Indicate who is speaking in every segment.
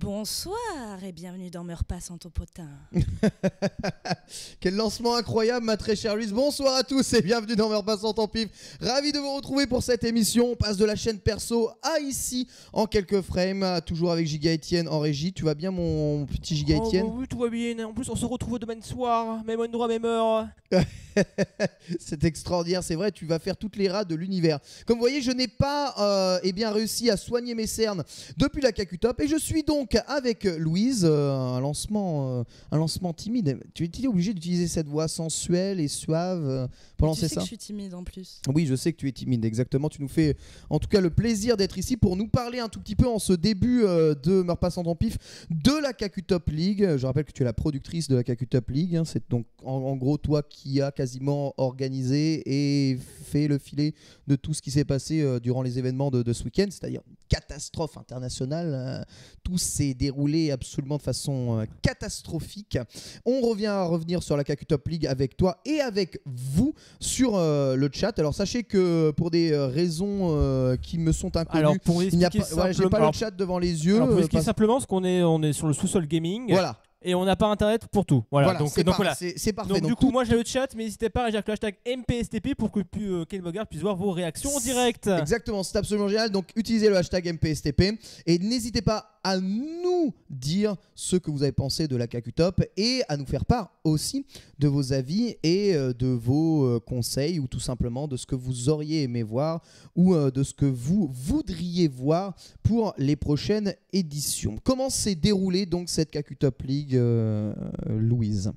Speaker 1: Bonsoir et bienvenue dans Meurs pas sans ton potin.
Speaker 2: Quel lancement incroyable, ma très chère Louise. Bonsoir à tous et bienvenue dans Meurs pas sans ton pif. Ravi de vous retrouver pour cette émission. On passe de la chaîne perso à ici en quelques frames, toujours avec Giga Etienne en régie. Tu vas bien, mon petit Giga
Speaker 3: Oh,
Speaker 2: Etienne
Speaker 3: bah oui, tout va bien. En plus, on se retrouve demain soir, même endroit, même heure.
Speaker 2: C'est extraordinaire, c'est vrai, tu vas faire toutes les rats de l'univers. Comme vous voyez, je n'ai pas euh, eh bien, réussi à soigner mes cernes depuis la Cacutop et je suis donc avec Louise, euh, un, lancement, euh, un lancement timide. Tu es obligé d'utiliser cette voix sensuelle et suave euh, pour lancer
Speaker 1: sais
Speaker 2: ça
Speaker 1: que je suis timide en plus.
Speaker 2: Oui, je sais que tu es timide, exactement. Tu nous fais en tout cas le plaisir d'être ici pour nous parler un tout petit peu en ce début de Meurs pas sans ton pif de la Cacutop League. Je rappelle que tu es la productrice de la Cacutop League. hein. C'est donc en, en gros toi qui as quasiment organisé et fait le filet de tout ce qui s'est passé durant les événements de, de ce week-end, c'est-à-dire une catastrophe internationale. Tout s'est déroulé absolument de façon euh, catastrophique. On revient à revenir sur la Cacutop League avec toi et avec vous sur euh, le chat. Alors sachez que pour des euh, raisons euh, qui me sont inconnues,
Speaker 3: Alors, pour
Speaker 2: il n'y a pas, j'ai le chat devant les yeux.
Speaker 3: alors, pour expliquer simplement, parce qu'on est, on est sur le sous-sol gaming
Speaker 2: voilà,
Speaker 3: et on n'a pas internet pour tout. Voilà.
Speaker 2: voilà,
Speaker 3: donc,
Speaker 2: c'est
Speaker 3: donc
Speaker 2: par-
Speaker 3: voilà.
Speaker 2: c'est- parfait.
Speaker 3: Donc, du
Speaker 2: Donc,
Speaker 3: coup,
Speaker 2: tout-
Speaker 3: moi j'ai le chat, mais n'hésitez pas à réagir avec le hashtag MPSTP pour que euh, Ken Bogart puisse voir vos réactions en direct.
Speaker 2: Exactement, c'est absolument génial. Donc utilisez le hashtag MPSTP et n'hésitez pas à nous dire ce que vous avez pensé de la Cacutop et à nous faire part aussi de vos avis et euh, de vos euh, conseils ou tout simplement de ce que vous auriez aimé voir ou euh, de ce que vous voudriez voir pour les prochaines éditions. Comment s'est déroulée donc cette Cacutop League, euh, Louise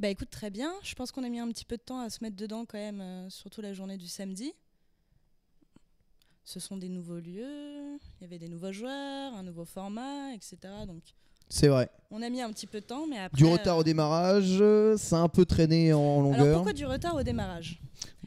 Speaker 1: Bah écoute, très bien. Je pense qu'on a mis un petit peu de temps à se mettre dedans quand même, euh, surtout la journée du samedi. Ce sont des nouveaux lieux, il y avait des nouveaux joueurs, un nouveau format, etc. Donc
Speaker 2: C'est vrai.
Speaker 1: on a mis un petit peu de temps, mais après.
Speaker 2: Du retard
Speaker 1: euh,
Speaker 2: au démarrage, ça a un peu traîné en longueur.
Speaker 1: Alors pourquoi du retard au démarrage?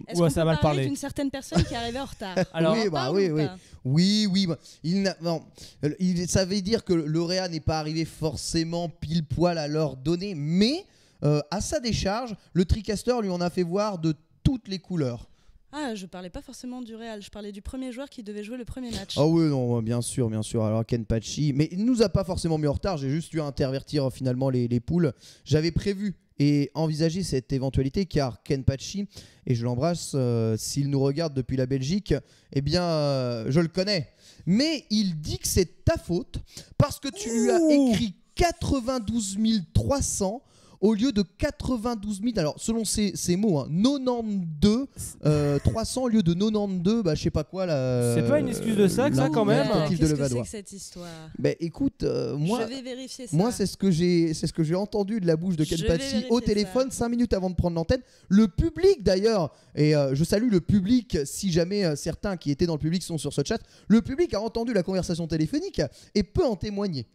Speaker 1: Est-ce
Speaker 3: Ouais,
Speaker 1: qu'on
Speaker 3: ça
Speaker 1: peut parler
Speaker 3: parlé.
Speaker 1: d'une certaine personne qui est arrivée en retard?
Speaker 3: Alors,
Speaker 2: Oui, bah oui,
Speaker 1: ou
Speaker 2: oui.
Speaker 1: pas?
Speaker 2: Oui, oui. bah, il n'a- non, euh, il- ça veut dire que l'Oréa n'est pas arrivé forcément pile poil à l'heure donnée, mais euh, à sa décharge, le TriCaster lui en a fait voir de toutes les couleurs.
Speaker 1: Ah, je parlais pas forcément du Real, je parlais du premier joueur qui devait jouer le premier match.
Speaker 2: Ah oui, non, bien sûr, bien sûr. Alors Ken Pachi, mais il nous a pas forcément mis en retard. J'ai juste dû intervertir euh, finalement les, les poules. J'avais prévu et envisagé cette éventualité car Ken Pachi, et je l'embrasse, euh, s'il nous regarde depuis la Belgique, eh bien, euh, je le connais. Mais il dit que c'est ta faute parce que tu lui as écrit 92 300 au lieu de 92 000, alors selon ses, ses mots, hein, 92 euh, 300 au lieu de 92, bah je sais pas quoi là.
Speaker 3: C'est pas une excuse de ça, que ça, quand même.
Speaker 1: Qu'est-ce que c'est que cette histoire?
Speaker 2: Ben écoute, euh, moi,
Speaker 1: Je vais vérifier ça.
Speaker 2: moi c'est ce que j'ai, c'est ce que j'ai entendu de la bouche de Ken
Speaker 1: Je vais
Speaker 2: Pachi au
Speaker 1: vérifier
Speaker 2: téléphone 5 minutes avant de prendre l'antenne. Le public d'ailleurs, et euh, je salue le public si jamais euh, certains qui étaient dans le public sont sur ce chat, le public a entendu la conversation téléphonique et peut en témoigner.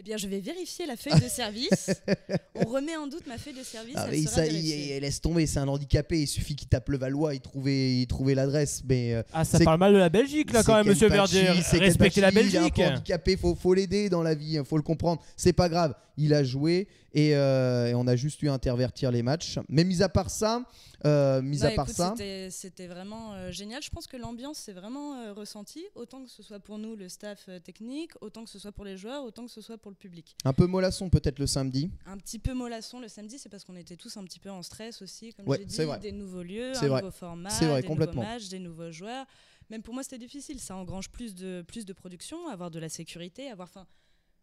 Speaker 1: Eh bien, je vais vérifier la feuille de service. On remet en doute ma feuille de service.
Speaker 2: Ah,
Speaker 1: elle
Speaker 2: mais il,
Speaker 1: sera
Speaker 2: ça- il-
Speaker 1: vérifiée.
Speaker 2: il- laisse tomber, c'est un handicapé. Il suffit qu'il tape le Valois, il trouvait, il trouvait l'adresse. Mais euh,
Speaker 3: Ah, ça parle mal de la Belgique là quand même, monsieur Verdier. Respectez la
Speaker 2: Pachi, Il est un
Speaker 3: Belgique.
Speaker 2: peu handicapé, faut, faut l'aider dans la vie, hein, faut le comprendre. C'est pas grave, il a joué et, euh, et on a juste eu à intervertir les matchs. Mais mis à part ça, euh, mis
Speaker 1: Bah,
Speaker 2: à part
Speaker 1: écoute,
Speaker 2: ça,
Speaker 1: c'était- vraiment euh, génial. Je pense que l'ambiance s'est vraiment ressentie, autant que ce soit pour nous, le staff technique, autant que ce soit pour les joueurs, autant que ce soit pour le public.
Speaker 2: un peu mollasson peut-être le samedi.
Speaker 1: Un petit peu mollasson le samedi, c'est parce qu'on était tous un petit peu en stress aussi, comme
Speaker 2: Ouais,
Speaker 1: j'ai dit,
Speaker 2: vrai.
Speaker 1: des nouveaux lieux, un
Speaker 2: vrai.
Speaker 1: nouveau format,
Speaker 2: vrai,
Speaker 1: des nouveaux matchs, des nouveaux joueurs. Même pour moi, c'était difficile. Ça engrange plus de, plus de production, avoir de la sécurité, avoir. Enfin,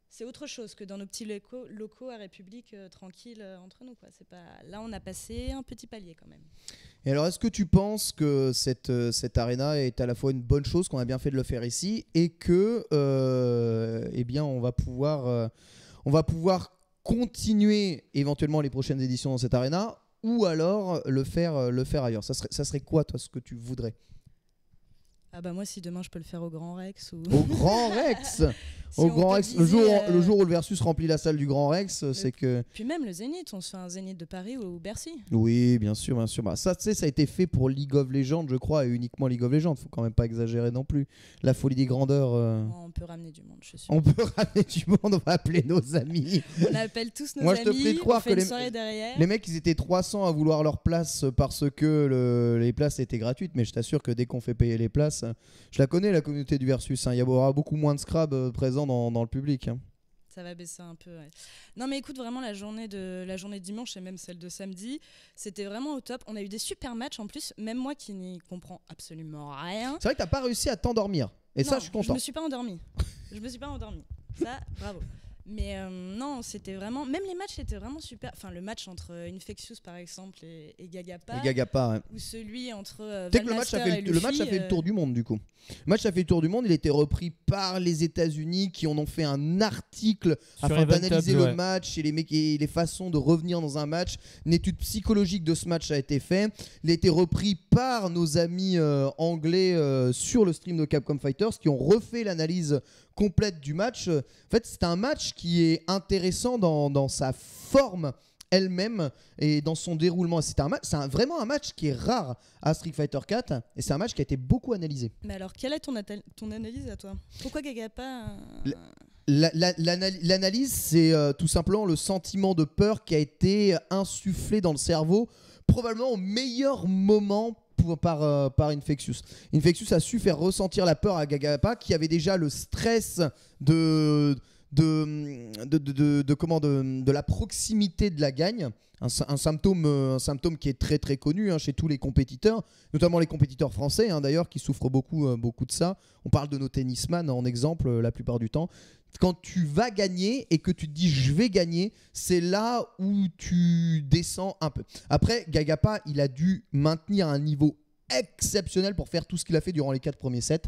Speaker 1: c'est autre chose que dans nos petits locaux, locaux à République euh, tranquille euh, entre nous. Quoi. C'est pas... Là, on a passé un petit palier quand même.
Speaker 2: Et alors, est-ce que tu penses que cette, euh, cette arena est à la fois une bonne chose, qu'on a bien fait de le faire ici, et que, euh, eh bien, on va pouvoir, on va pouvoir continuer éventuellement les prochaines éditions dans cette arena, ou alors le faire, le faire ailleurs? Ça serait, ça serait quoi, toi, ce que tu voudrais?
Speaker 1: Ah bah moi, si demain je peux le faire au Grand Rex ou.
Speaker 2: Au Grand Rex?
Speaker 1: Si
Speaker 2: Au Grand Rex, le jour,
Speaker 1: euh,
Speaker 2: le jour où le Versus remplit la salle du Grand Rex, c'est que.
Speaker 1: Puis même le Zénith, on se fait un Zénith de Paris ou Bercy.
Speaker 2: Oui, bien sûr, bien sûr. Bah, ça, tu sais, ça a été fait pour League of Legends, je crois, et uniquement League of Legends. Faut quand même pas exagérer non plus. La folie des grandeurs. euh,
Speaker 1: On peut ramener du monde, je suis sûre.
Speaker 2: On peut ramener du monde, on va appeler nos amis.
Speaker 1: On appelle tous nos
Speaker 2: Moi, je te
Speaker 1: amis,
Speaker 2: prie de croire que les- mecs, ils étaient 300 à vouloir leur place parce que le- les places étaient gratuites, mais je t'assure que dès qu'on fait payer les places, je la connais la communauté du Versus. hein. Il y aura beaucoup moins de scrabs euh, dans, dans le public. hein.
Speaker 1: Ça va baisser un peu. ouais. Non, mais écoute, vraiment, la journée, de, la journée de dimanche et même celle de samedi, c'était vraiment au top. On a eu des super matchs en plus, même moi qui n'y comprends absolument rien.
Speaker 2: C'est vrai que t'as pas réussi à t'endormir. Et ça, je suis content.
Speaker 1: me suis pas endormie. je me suis pas endormie. Ça, bravo. Mais euh, non, c'était vraiment. Même les matchs étaient vraiment super. Enfin, le match entre euh, Infectious par exemple et, et Gagapa.
Speaker 2: Et Gagapa, ouais.
Speaker 1: Ou celui entre. Euh,
Speaker 2: sais que le match, a fait
Speaker 1: et
Speaker 2: le, le match a
Speaker 1: Luffy,
Speaker 2: fait le
Speaker 1: euh,
Speaker 2: tour du monde du coup. Le match a fait le tour du monde, il a été repris par les États-Unis qui en ont fait un article
Speaker 3: Sur
Speaker 2: afin d'analyser le
Speaker 3: ouais.
Speaker 2: match et les, mecs- et les façons de revenir dans un match. Une étude psychologique de ce match a été faite. Il a été repris par nos amis euh, anglais euh, sur le stream de Capcom Fighters qui ont refait l'analyse complète du match. En fait, c'est un match qui est intéressant dans, dans sa forme elle-même et dans son déroulement. C'est un match, c'est vraiment un match qui est rare à Street Fighter 4 et c'est un match qui a été beaucoup analysé.
Speaker 1: Mais alors, quelle est ton, analyse à toi? Pourquoi Gagapa euh,
Speaker 2: L'analyse, c'est euh, tout simplement le sentiment de peur qui a été insufflé dans le cerveau, probablement au meilleur moment par, euh, par Infectious. Infectious a su faire ressentir la peur à Gagapa, qui avait déjà le stress de, de, de, comment, de, de la proximité de la gagne. Un symptôme, euh, un symptôme qui est très très connu hein, chez tous les compétiteurs, notamment les compétiteurs français hein, d'ailleurs, qui souffrent beaucoup, euh, beaucoup de ça. On parle de nos tennisman en exemple euh, la plupart du temps quand tu vas gagner et que tu te dis je vais gagner, c'est là où tu descends un peu. Après, Gagapa, il a dû maintenir un niveau exceptionnel pour faire tout ce qu'il a fait durant les quatre premiers sets.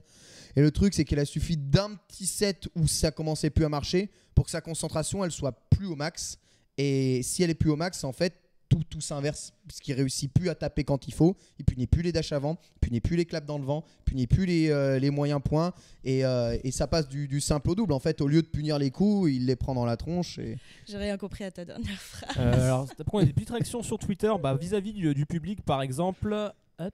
Speaker 2: Et le truc, c'est qu'il a suffi d'un petit set où ça commençait plus à marcher pour que sa concentration, elle soit plus au max. Et si elle est plus au max, en fait, tout, tout s'inverse, puisqu'il réussit plus à taper quand il faut, il punit plus les dashs avant, il punit plus les claps dans le vent, il punit plus les, euh, les moyens points, et, euh, et ça passe du, du simple au double. En fait, au lieu de punir les coups, il les prend dans la tronche. Et...
Speaker 1: J'ai rien compris à ta dernière phrase.
Speaker 3: Euh, alors, après, on a des petites réactions sur Twitter bah, vis-à-vis du, du public, par exemple. Hop,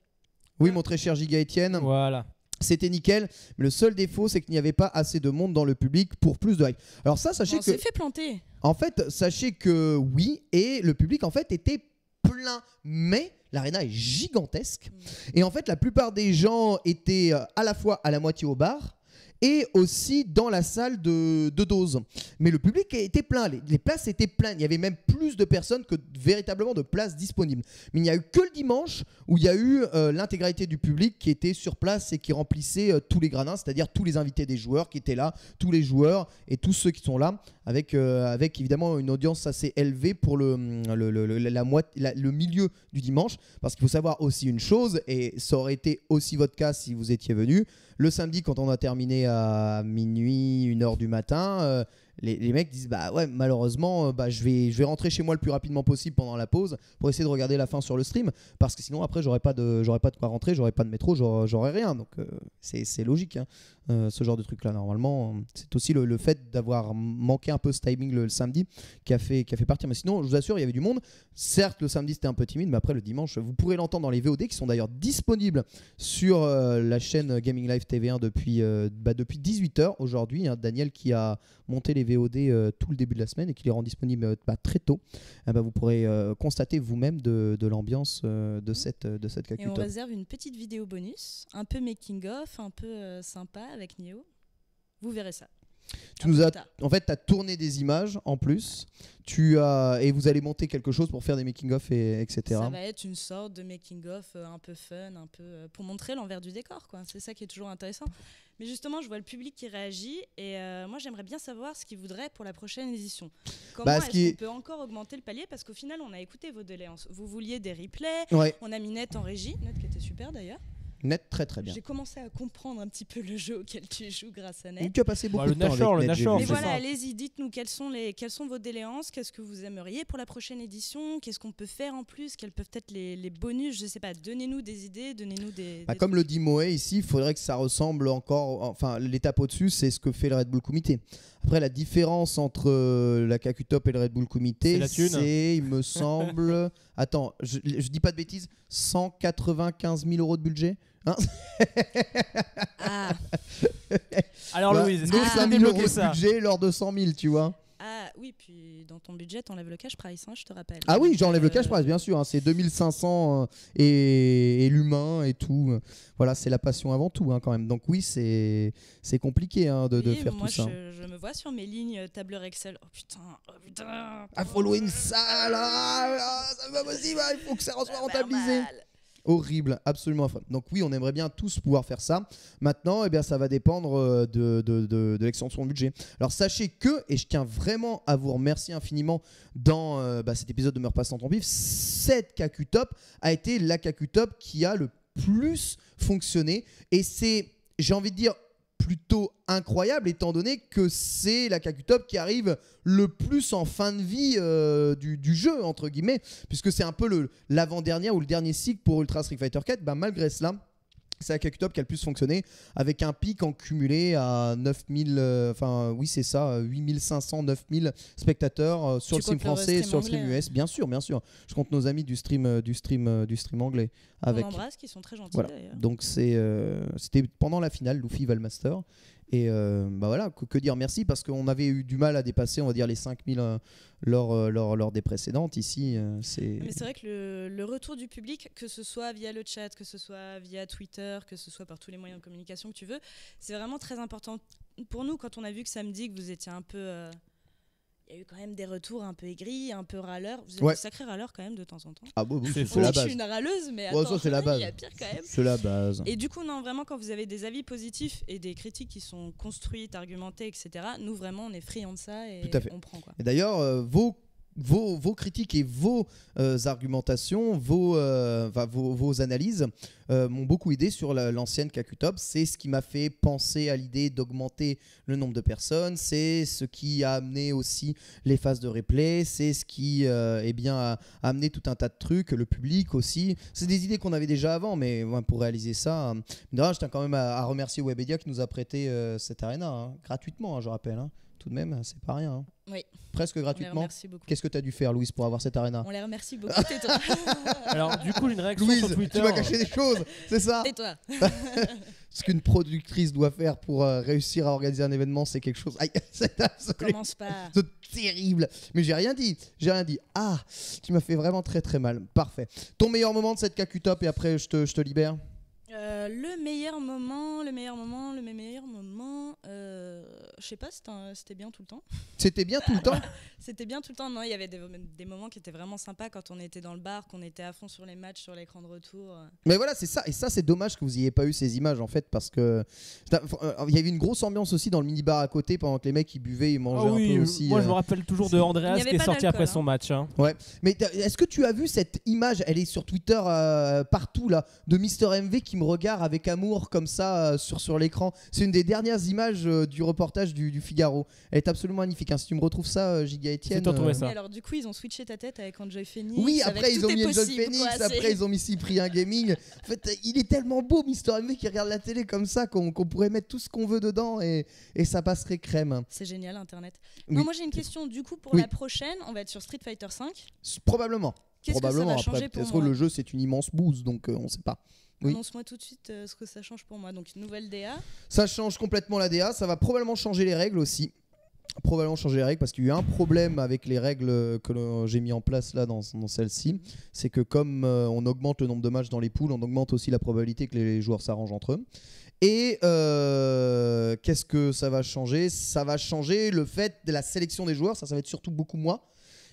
Speaker 2: Oui, mon très cher Giga Etienne,
Speaker 3: voilà.
Speaker 2: C'était nickel, mais le seul défaut, c'est qu'il n'y avait pas assez de monde dans le public pour plus de hype. Alors ça, sachez
Speaker 1: On
Speaker 2: que...
Speaker 1: s'est fait planter.
Speaker 2: En fait, sachez que oui, et le public en fait était plein, mais l'arena est gigantesque. Et en fait, la plupart des gens étaient euh, à la fois à la moitié au bar et aussi dans la salle de, de dose. Mais le public était plein, les, places étaient pleines. Il y avait même plus de personnes que véritablement de places disponibles. Mais il n'y a eu que le dimanche où il y a eu euh, l'intégralité du public qui était sur place et qui remplissait euh, tous les gradins, c'est-à-dire tous les invités des joueurs qui étaient là, tous les joueurs et tous ceux qui sont là, avec, euh, avec évidemment une audience assez élevée pour le, le, le- la la- le milieu du dimanche. Parce qu'il faut savoir aussi une chose, et ça aurait été aussi votre cas si vous étiez venu, le samedi quand on a terminé à minuit, une heure du matin, euh, les, mecs disent bah ouais malheureusement euh, bah, je, vais, je vais rentrer chez moi le plus rapidement possible pendant la pause pour essayer de regarder la fin sur le stream parce que sinon après j'aurais pas de j'aurais pas de quoi rentrer j'aurais pas de métro j'aurais rien. Donc euh, c'est c'est logique hein, euh, ce genre de truc là normalement c'est aussi le, le fait d'avoir manqué un peu ce timing le, le samedi qui a fait qui a fait partir. Mais sinon je vous assure il y avait du monde. Certes le samedi c'était un peu timide mais après le dimanche vous pourrez l'entendre dans les VOD qui sont d'ailleurs disponibles sur euh, la chaîne Gaming Live TV1 depuis euh, bah, depuis 18h aujourd'hui hein. Daniel qui a monté les VOD tout le début de la semaine et qui les rend disponibles bah, très tôt. Eh ben, vous pourrez constater vous-même de, de l'ambiance de cette de cette
Speaker 1: Et on réserve une petite vidéo bonus, un peu making-of, un peu sympa avec Nio. Vous verrez ça.
Speaker 2: Tu nous as en fait, tu as tourné des images en plus. Tu as et vous allez monter quelque chose pour faire des making of et etc.
Speaker 1: Ça va être une sorte de making-of euh, un peu fun, un peu euh, pour montrer l'envers du décor. quoi. C'est ça qui est toujours intéressant. Mais justement, je vois le public qui réagit et euh, moi, j'aimerais bien savoir ce qu'il voudrait pour la prochaine édition. Comment
Speaker 2: Bah, ce
Speaker 1: est-ce qu'on
Speaker 2: est-
Speaker 1: peut encore augmenter le palier? Parce qu'au final, on a écouté vos doléances. Vous vouliez des replays,
Speaker 2: Ouais,
Speaker 1: on a mis Net en régie, Net qui était super d'ailleurs.
Speaker 2: Net très très bien.
Speaker 1: J'ai commencé à comprendre un petit peu le jeu auquel tu joues grâce à Net.
Speaker 2: Tu as passé beaucoup
Speaker 3: Bah,
Speaker 2: de temps
Speaker 3: Nashor,
Speaker 2: avec
Speaker 3: le
Speaker 2: Net,
Speaker 3: Nashor.
Speaker 1: Mais voilà, allez-y, dites-nous quelles sont, les, quelles sont vos doléances, qu'est-ce que vous aimeriez pour la prochaine édition, qu'est-ce qu'on peut faire en plus, quels peuvent être les, les bonus, je sais pas, donnez-nous des idées, donnez-nous des...
Speaker 2: Bah,
Speaker 1: des
Speaker 2: comme le dit Moé ici, il faudrait que ça ressemble encore. Enfin, l'étape au-dessus, c'est ce que fait le Red Bull Comité. Après, la différence entre euh, la KQ Top et le Red Bull Comité, c'est, il me semble. Attends, je, je dis pas de bêtises, 195 000 euros de budget Hein
Speaker 1: Ah,
Speaker 3: Alors,
Speaker 2: Bah,
Speaker 3: Louise, est-ce que tu peux
Speaker 2: 5 000 euros
Speaker 3: débloquer
Speaker 2: de
Speaker 3: ça
Speaker 2: budget lors de 100 000, tu vois.
Speaker 1: ah, oui, puis dans ton budget, t'enlèves le cash price, hein, je te rappelle.
Speaker 2: Ah oui, j'enlève le
Speaker 1: euh,
Speaker 2: cash price, bien sûr. hein, c'est 2500 euh, et, et l'humain et tout. Voilà, c'est la passion avant tout, hein, quand même. Donc oui, c'est c'est compliqué hein, de, de
Speaker 1: oui,
Speaker 2: faire
Speaker 1: moi,
Speaker 2: tout ça.
Speaker 1: Je, je me vois sur mes lignes euh, tableur Excel. Oh putain, oh putain.
Speaker 2: Ah, following ça, là, là, c'est pas possible, il faut que ça soit
Speaker 1: Ça va
Speaker 2: rentabilisé.
Speaker 1: mal.
Speaker 2: Horrible, absolument affreux. Donc oui, on aimerait bien tous pouvoir faire ça. Maintenant, eh bien, ça va dépendre euh, de, l'extension de budget. Alors sachez que, et je tiens vraiment à vous remercier infiniment dans euh, bah, cet épisode de Meurs pas sans ton pif, cette KQ Top a été la KQ Top qui a le plus fonctionné. Et c'est, j'ai envie de dire, plutôt incroyable étant donné que c'est la KQ Top qui arrive le plus en fin de vie euh, du, jeu, entre guillemets, puisque c'est un peu l'avant-dernière ou le dernier cycle pour Ultra Street Fighter 4. Bah, malgré cela, c'est la KQ Top qui a le plus fonctionné, avec un pic en cumulé à 9000, euh, enfin oui c'est ça, euh, 8500, 9000 spectateurs euh, sur
Speaker 1: Tu
Speaker 2: le stream
Speaker 1: le
Speaker 2: français et
Speaker 1: stream
Speaker 2: sur le stream
Speaker 1: anglais,
Speaker 2: US, bien sûr, bien sûr. Je compte nos amis du stream, euh, du stream, euh, du stream anglais avec.
Speaker 1: On embrasse, qui sont très gentils
Speaker 2: Voilà.
Speaker 1: d'ailleurs.
Speaker 2: Donc c'est, euh, c'était pendant la finale, Luffy Valmaster. Et euh, bah voilà, que, dire merci parce qu'on avait eu du mal à dépasser, on va dire, les 5000 euh, lors, euh, lors, lors des précédentes. Ici, euh, c'est.
Speaker 1: Mais c'est vrai que le, le retour du public, que ce soit via le chat, que ce soit via Twitter, que ce soit par tous les moyens de communication que tu veux, c'est vraiment très important pour nous quand on a vu que samedi que vous étiez un peu. Il y a eu quand même des retours un peu aigris, un peu râleurs. Vous êtes
Speaker 2: Ouais.
Speaker 1: des sacrés râleurs quand même de temps en temps.
Speaker 2: Ah bon, oui,
Speaker 3: C'est
Speaker 2: la
Speaker 1: Oui, je
Speaker 2: base.
Speaker 1: suis une râleuse, mais
Speaker 2: Ouais,
Speaker 1: attends,
Speaker 2: ça, c'est la base.
Speaker 1: il y a pire quand même.
Speaker 2: C'est la base.
Speaker 1: Et du coup, non, vraiment, quand vous avez des avis positifs et des critiques qui sont construites, argumentées, etc., nous, vraiment, on est friands de ça et
Speaker 2: Tout à fait.
Speaker 1: on prend. Quoi.
Speaker 2: Et d'ailleurs, euh, vos, vos, critiques et vos euh, argumentations, vos, euh, analyses euh, m'ont beaucoup aidé sur la- l'ancienne KQ-Top. C'est ce qui m'a fait penser à l'idée d'augmenter le nombre de personnes. C'est ce qui a amené aussi les phases de replay. C'est ce qui eh bien, a amené tout un tas de trucs, le public aussi. C'est des idées qu'on avait déjà avant, mais pour réaliser ça, d'ailleurs, je tiens quand même à, remercier Webedia qui nous a prêté cette arena hein, gratuitement, hein, je rappelle. Hein. Tout de même, c'est pas rien. hein.
Speaker 1: Oui.
Speaker 2: Presque gratuitement. Qu'est-ce que tu as dû faire, Louise, pour avoir cette arena?
Speaker 1: On les remercie beaucoup. Tais-toi.
Speaker 3: Alors, du coup, j'ai une réaction
Speaker 2: Louise,
Speaker 3: sur Twitter.
Speaker 2: tu m'as caché des choses, c'est ça?
Speaker 1: Tais-toi.
Speaker 2: Ce qu'une productrice doit faire pour euh, réussir à organiser un événement, c'est quelque chose. Aïe, c'est
Speaker 1: Commence pas.
Speaker 2: terrible. Mais j'ai rien dit, j'ai rien dit. Ah, tu m'as fait vraiment très très mal. Parfait. Ton meilleur moment de cette KQ Top et après je te, je te libère?
Speaker 1: Euh, le meilleur moment, le meilleur moment, le meilleur moment. euh, je sais pas, c'était bien tout le temps.
Speaker 2: C'était bien tout le temps
Speaker 1: C'était bien tout le temps. Non, il y avait des, des moments qui étaient vraiment sympas quand on était dans le bar, qu'on était à fond sur les matchs, sur l'écran de retour.
Speaker 2: Mais voilà, c'est ça. Et ça, c'est dommage que vous ayez pas eu ces images en fait, parce que euh, il y avait une grosse ambiance aussi dans le mini-bar à côté pendant que les mecs ils buvaient, ils
Speaker 3: Ah
Speaker 2: mangeaient
Speaker 3: oui,
Speaker 2: un peu aussi.
Speaker 3: moi
Speaker 2: euh.
Speaker 3: je me rappelle toujours de Andreas qui est sorti après
Speaker 1: hein.
Speaker 3: son match. hein.
Speaker 2: Mais t'as- est-ce que tu as vu cette image Elle est sur Twitter euh, partout là, de Mister MV qui me regarde avec amour comme ça euh, sur, sur l'écran. C'est une des dernières images euh, du reportage du, du Figaro. Elle est absolument magnifique. hein. Si tu me retrouves ça, euh, Giga Etienne. Euh,
Speaker 3: ça.
Speaker 1: Et alors, du coup, ils ont switché ta tête avec Enjoy Phoenix.
Speaker 2: Oui,
Speaker 1: avec
Speaker 2: après ils
Speaker 1: tout
Speaker 2: ont
Speaker 1: est
Speaker 2: mis Angel
Speaker 1: possible,
Speaker 2: Phoenix,
Speaker 1: quoi,
Speaker 2: après ils ont mis Cyprien Gaming. En fait, euh, il est tellement beau, Mister MV, qui regarde la télé comme ça qu'on qu'on pourrait mettre tout ce qu'on veut dedans et, et ça passerait crème.
Speaker 1: C'est génial, Internet.
Speaker 2: Oui.
Speaker 1: Non, moi j'ai une question. Du coup, pour
Speaker 2: Oui.
Speaker 1: la prochaine, on va être sur Street Fighter 5.
Speaker 2: S- Probablement.
Speaker 1: Qu'est-ce que ça
Speaker 2: Probablement.
Speaker 1: va changer
Speaker 2: après,
Speaker 1: pour
Speaker 2: peut-être
Speaker 1: moi
Speaker 2: que le jeu c'est une immense bouse, donc euh, on sait pas. Oui.
Speaker 1: Annonce-moi tout de suite euh, ce que ça change pour moi. Donc, une nouvelle DA.
Speaker 2: Ça change complètement la DA, ça va probablement changer les règles aussi. Probablement changer les règles parce qu'il y a eu un problème avec les règles que j'ai mis en place là dans, dans celle-ci. C'est que comme euh, on augmente le nombre de matchs dans les poules, on augmente aussi la probabilité que les joueurs s'arrangent entre eux. Et euh, qu'est-ce que ça va changer? Ça va changer le fait de la sélection des joueurs, ça, ça va être surtout beaucoup moins.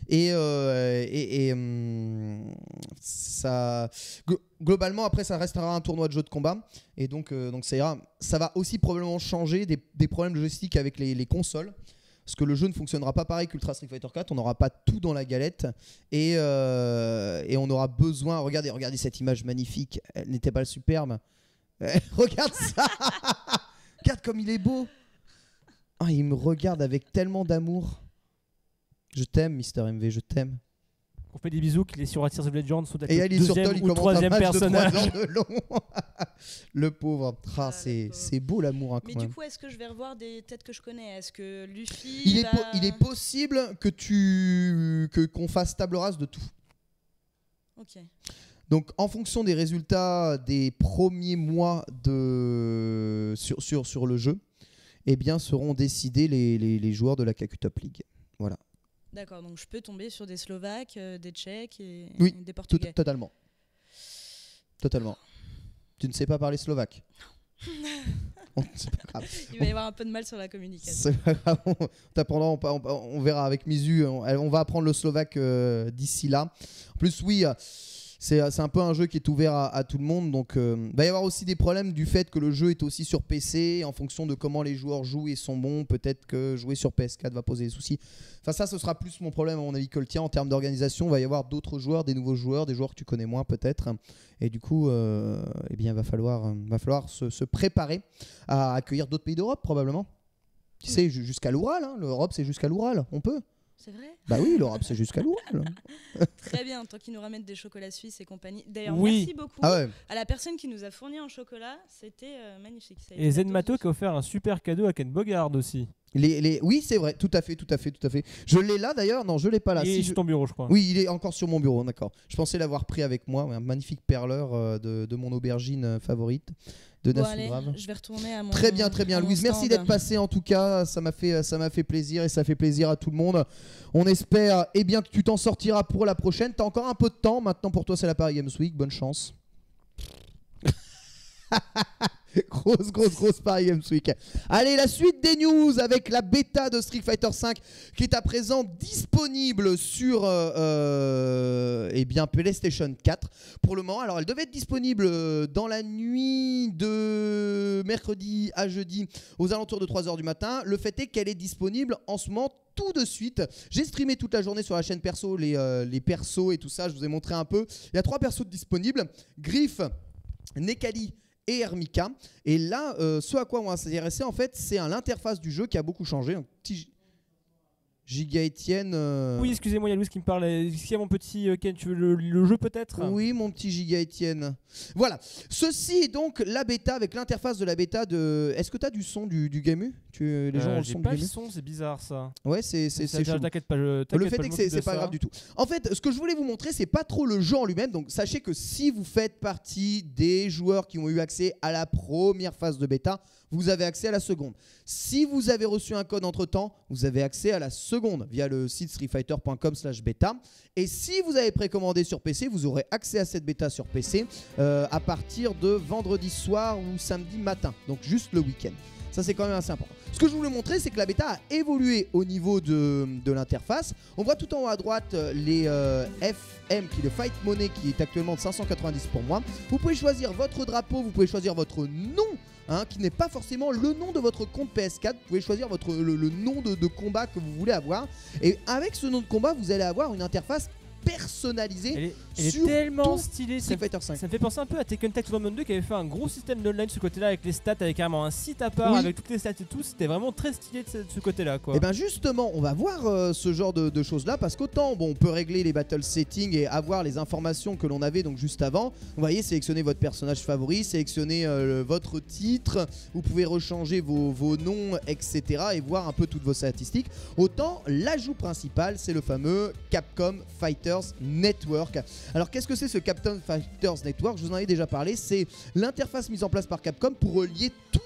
Speaker 2: Et, euh, hum, ça, glo- globalement, après, ça restera un tournoi de jeu de combat. Et donc, euh, donc ça ira. Ça va aussi probablement changer des, des problèmes de joystick avec les, les consoles. Parce que le jeu ne fonctionnera pas pareil qu'Ultra Street Fighter 4. On n'aura pas tout dans la galette. Et, euh, et on aura besoin. Regardez, regardez cette image magnifique. Elle n'était pas superbe. Eh, regarde ça Regarde comme il est beau Ah, Il me regarde avec tellement d'amour. Je t'aime, Mister MV, je t'aime.
Speaker 3: On fait des bisous qu'il est sur Tears of Legends, soit
Speaker 2: Et
Speaker 3: le
Speaker 2: elle est sur
Speaker 3: deuxième
Speaker 2: Toll, il
Speaker 3: ou
Speaker 2: commence un
Speaker 3: troisième
Speaker 2: match de trois
Speaker 3: personnage.
Speaker 2: heures de long. le pauvre. Ah,
Speaker 1: Ah,
Speaker 2: c'est beau l'amour hein, quand
Speaker 1: Mais
Speaker 2: même.
Speaker 1: du coup, est-ce que je vais revoir des têtes que je connais? Est-ce que Luffy.
Speaker 2: il, est
Speaker 1: va-
Speaker 2: po- il est possible que tu que qu'on fasse table rase de tout.
Speaker 1: Ok.
Speaker 2: Donc en fonction des résultats des premiers mois de sur, sur, sur le jeu, eh bien seront décidés les, les, les joueurs de la Top League.
Speaker 1: D'accord, donc je peux tomber sur des Slovaques, euh, des Tchèques et,
Speaker 2: Oui,
Speaker 1: et des Portugais.
Speaker 2: totalement. Totalement. Tu ne sais pas parler slovaque C'est pas grave.
Speaker 1: Il va y avoir un peu de mal sur la communication.
Speaker 2: C'est pas grave, on on, on- on verra avec Mizu, on, on va apprendre le slovaque euh, d'ici là. En plus, oui, euh, c'est c'est un peu un jeu qui est ouvert à, à tout le monde, donc euh, il va y avoir aussi des problèmes du fait que le jeu est aussi sur PC, en fonction de comment les joueurs jouent et sont bons, peut-être que jouer sur PS4 va poser des soucis. Enfin ça, ce sera plus mon problème à mon avis que le tien en termes d'organisation. Il va y avoir d'autres joueurs, des nouveaux joueurs, des joueurs que tu connais moins peut-être, et du coup, euh, eh bien, va falloir, euh, va falloir se, se préparer à accueillir d'autres pays d'Europe probablement. Tu sais, ju- jusqu'à l'Oural, hein. l'Europe c'est jusqu'à l'Oural, on peut.
Speaker 1: C'est vrai?
Speaker 2: Bah oui, l'Europe c'est jusqu'à l'Oural.
Speaker 1: Très bien, toi qui nous ramènes des chocolats suisses et compagnie. D'ailleurs,
Speaker 3: Oui.
Speaker 1: merci beaucoup
Speaker 2: Ah ouais,
Speaker 1: à la personne qui nous a fourni un chocolat. C'était euh, magnifique. Ça a été
Speaker 3: Et
Speaker 1: la
Speaker 3: Zen
Speaker 1: dose
Speaker 3: Mato
Speaker 1: de-
Speaker 3: qui a offert un super cadeau à Ken Bogard aussi.
Speaker 2: les, les... oui c'est vrai, tout à fait, tout à fait, tout à fait. Je l'ai là d'ailleurs, non je l'ai pas là.
Speaker 3: Il est
Speaker 2: Si,
Speaker 3: sur
Speaker 2: je-
Speaker 3: ton bureau, je crois.
Speaker 2: Oui, il est encore sur mon bureau, d'accord. Je pensais l'avoir pris avec moi, un magnifique perleur euh, de, de mon aubergine euh, favorite de
Speaker 1: Bon, allez, je vais retourner à mon.
Speaker 2: Très bien, très bien, Louise. Merci d'être passée en tout cas. Ça m'a fait, ça m'a fait plaisir et ça fait plaisir à tout le monde. On espère, eh bien, que tu t'en sortiras pour la prochaine. T'as encore un peu de temps. Maintenant, pour toi, c'est la Paris Games Week. Bonne chance. grosse, grosse, grosse Paris Games Week. Allez, la suite des news avec la bêta de Street Fighter V qui est à présent disponible sur euh, euh, eh bien, PlayStation 4 pour le moment. Alors, elle devait être disponible euh, dans la nuit de mercredi à jeudi aux alentours de 3h du matin. Le fait est qu'elle est disponible en ce moment tout de suite. J'ai streamé toute la journée sur la chaîne perso, les, euh, les persos et tout ça. Je vous ai montré un peu. Il y a trois persos disponibles Griff, Nekali et Hermika. Et là, euh, ce à quoi on va s'intéresser, en fait, c'est à l'interface du jeu qui a beaucoup changé. Giga Etienne. euh,
Speaker 3: Oui, excusez-moi, il y a Louis qui me parle. Est-ce qu'il y a mon petit euh, Ken Tu veux le, le jeu peut-être?
Speaker 2: Oui, mon petit Giga Etienne. Voilà. Ceci est donc la bêta avec l'interface de la bêta de. Est-ce que tu as du son du, du Gamu? Tu, Les gens
Speaker 3: Euh,
Speaker 2: ont le son du
Speaker 3: pas le
Speaker 2: Gamu?
Speaker 3: son, c'est bizarre ça.
Speaker 2: Ouais, c'est.
Speaker 3: T'inquiète pas, je-
Speaker 2: Le fait
Speaker 3: pas,
Speaker 2: est que c'est pas
Speaker 3: ça.
Speaker 2: grave du tout. En fait, ce que je voulais vous montrer, c'est pas trop le jeu en lui-même. Donc, sachez que si vous faites partie des joueurs qui ont eu accès à la première phase de bêta, vous avez accès à la seconde. Si vous avez reçu un code entre temps, vous avez accès à la seconde via le site streetfighter.com/bêta. Et si vous avez précommandé sur PC, vous aurez accès à cette bêta sur PC euh, à partir de vendredi soir ou samedi matin. Donc, juste le week-end. Ça, c'est quand même assez important. Ce que je voulais montrer, c'est que la bêta a évolué au niveau de, de l'interface. On voit tout en haut à droite euh, les euh, FM, qui est le Fight Money, qui est actuellement de 590 pour moi. Vous pouvez choisir votre drapeau, vous pouvez choisir votre nom. Hein, qui n'est pas forcément le nom de votre compte PS4. Vous pouvez choisir votre, le, nom de combat que vous voulez avoir. Et avec ce nom de combat, vous allez avoir une interface personnalisée
Speaker 3: Elle est, tellement stylée. Ça,
Speaker 2: Street Fighter 5.
Speaker 3: ça me fait penser un peu à Tekken Tag Tournament 2 qui avait fait un gros système d'online de ce côté-là avec les stats, avec carrément un site à part,
Speaker 2: Oui.
Speaker 3: avec toutes les stats et tout. C'était vraiment très stylé de ce, côté-là quoi.
Speaker 2: Et bien justement, on va voir euh, ce genre de, de choses là parce qu'autant bon, on peut régler les battle settings et avoir les informations que l'on avait donc juste avant. Vous voyez, sélectionner votre personnage favori, sélectionner euh, votre titre, vous pouvez rechanger vos, vos noms, etc. et voir un peu toutes vos statistiques. Autant l'ajout principal, c'est le fameux Capcom Fighters Network. Alors qu'est-ce que c'est ce Capcom Fighters Network? Je vous en ai déjà parlé. C'est l'interface mise en place par Capcom pour relier tous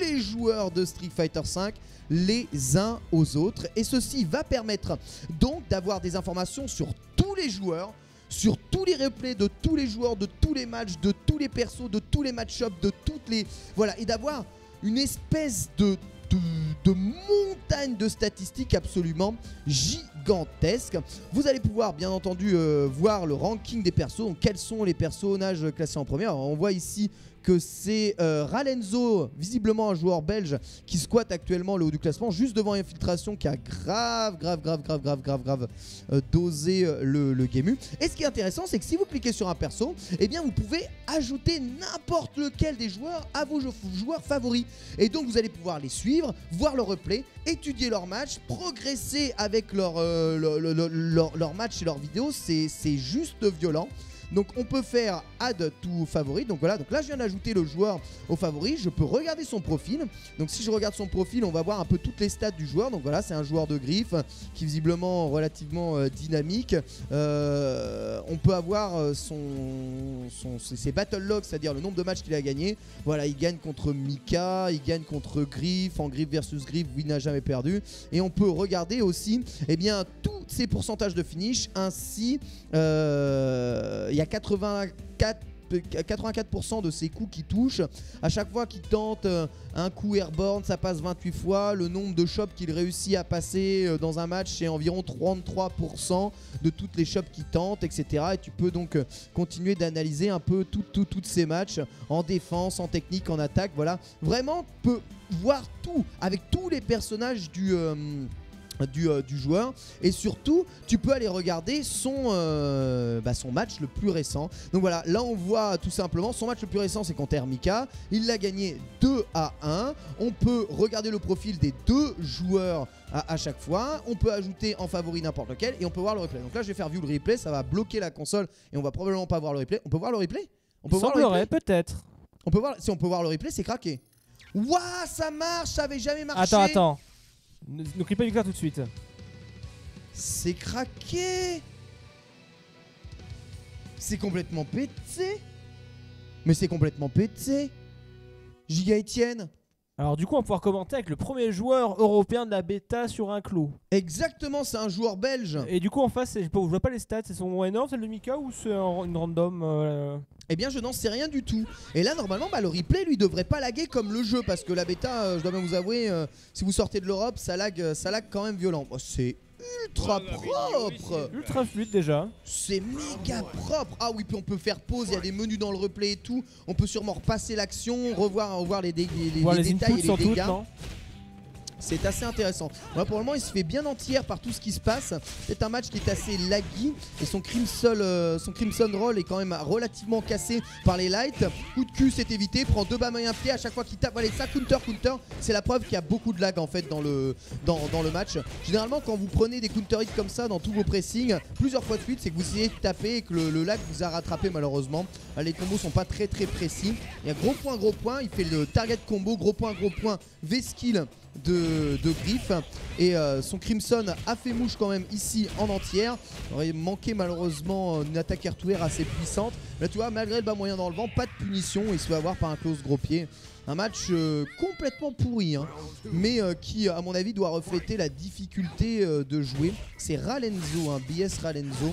Speaker 2: les joueurs de Street Fighter V les uns aux autres. Et ceci va permettre donc d'avoir des informations sur tous les joueurs, sur tous les replays de tous les joueurs, de tous les matchs, de tous les persos, de tous les match-ups, de toutes les... Voilà, et d'avoir une espèce de montagne de statistiques absolument gigantesque. Vous allez pouvoir bien entendu euh, voir le ranking des persos, donc quels sont les personnages classés en première. Alors, on voit ici que c'est euh, Ralenzo, visiblement un joueur belge, qui squatte actuellement le haut du classement, juste devant Infiltration, qui a grave, grave, grave, grave, grave, grave, grave euh, dosé le, le Gemu. Et ce qui est intéressant, c'est que si vous cliquez sur un perso, eh bien vous pouvez ajouter n'importe lequel des joueurs à vos jou- joueurs favoris. Et donc vous allez pouvoir les suivre, voir leur replay, étudier leur match, progresser avec leur, leur, leur- match et leurs vidéos. C'est juste violent. Donc on peut faire add to favori. Donc voilà, donc là je viens d'ajouter le joueur au favori. Je peux regarder son profil. Donc si je regarde son profil, on va voir un peu toutes les stats du joueur. Donc voilà, c'est un joueur de griffe qui est visiblement relativement euh, dynamique. Euh, on peut avoir euh, son, ses battle logs, c'est-à-dire le nombre de matchs qu'il a gagné. Voilà, il gagne contre Mika, il gagne contre Griff, en Griff versus Griff, il n'a jamais perdu. Et on peut regarder aussi eh bien, tous ses pourcentages de finish. Ainsi, 84 84% de ses coups qui touchent. À chaque fois qu'il tente euh, un coup airborne, ça passe 28 fois. Le nombre de shops qu'il réussit à passer euh, dans un match, c'est environ 33% de toutes les shops qu'il tente, etc. Et tu peux donc euh, continuer d'analyser un peu tous ces matchs en défense, en technique, en attaque. Voilà, vraiment, tu peux voir tout avec tous les personnages du. Du, joueur. Et surtout tu peux aller regarder son, euh, bah, son match le plus récent. Donc voilà là on voit tout simplement son match le plus récent c'est contre Hermika il l'a gagné 2 à 1 on peut regarder le profil des deux joueurs à, chaque fois. On peut ajouter en favori n'importe lequel et on peut voir le replay. Donc là je vais faire view le replay ça va bloquer la console et on va probablement pas voir le replay. On peut voir le replay?
Speaker 3: On peut voir le replay?
Speaker 2: peut-être. On peut voir si on peut voir le replay c'est craqué. Waouh ça marche ça avait jamais marché.
Speaker 3: Attends attends ne, crie pas victoire tout de suite.
Speaker 2: C'est craqué. C'est complètement pété. Mais c'est complètement pété. Giga Etienne
Speaker 3: alors du coup on va pouvoir commenter avec le premier joueur européen de la bêta sur un clou.
Speaker 2: Exactement, c'est un joueur belge.
Speaker 3: Et du coup en face, je vois pas les stats, c'est son énorme, c'est le Mika ou c'est une random euh,
Speaker 2: eh bien, je n'en sais rien du tout. Et là, normalement, bah, le replay, lui, devrait pas laguer comme le jeu. Parce que la bêta, euh, je dois bien vous avouer, euh, si vous sortez de l'Europe, ça lag, ça lag quand même violent. Oh, c'est ultra propre
Speaker 3: Ultra fluide déjà.
Speaker 2: C'est méga propre Ah oui, puis on peut faire pause, il y a des menus dans le replay et tout. On peut sûrement repasser l'action, revoir, revoir les, les, les, détails et les dégâts. C'est assez intéressant. pour le moment, il se fait bien entière par tout ce qui se passe. C'est un match qui est assez laggy et son Crimson, euh, Roll est quand même relativement cassé par les lights. Coup de cul, c'est évité. Prend deux bas et un pied à chaque fois qu'il tape. Voilà, ça counter, counter. C'est la preuve qu'il y a beaucoup de lag en fait dans le, le match. Généralement, quand vous prenez des counter hits comme ça dans tous vos pressings, plusieurs fois de suite, c'est que vous essayez de taper et que le, lag vous a rattrapé malheureusement. Les combos sont pas très très précis. Il y a gros point, gros point. Il fait le target combo, gros point, gros point, V-skill de, de Griff. Et euh, son Crimson a fait mouche quand même ici en entière. Aurait manqué malheureusement une attaque air assez puissante. Là tu vois, malgré le bas moyen dans le vent, pas de punition. Il se fait avoir par un close gros pied. Un match euh, complètement pourri, hein. mais euh, qui, à mon avis, doit refléter la difficulté de jouer. C'est Ralenzo, un BS Ralenzo.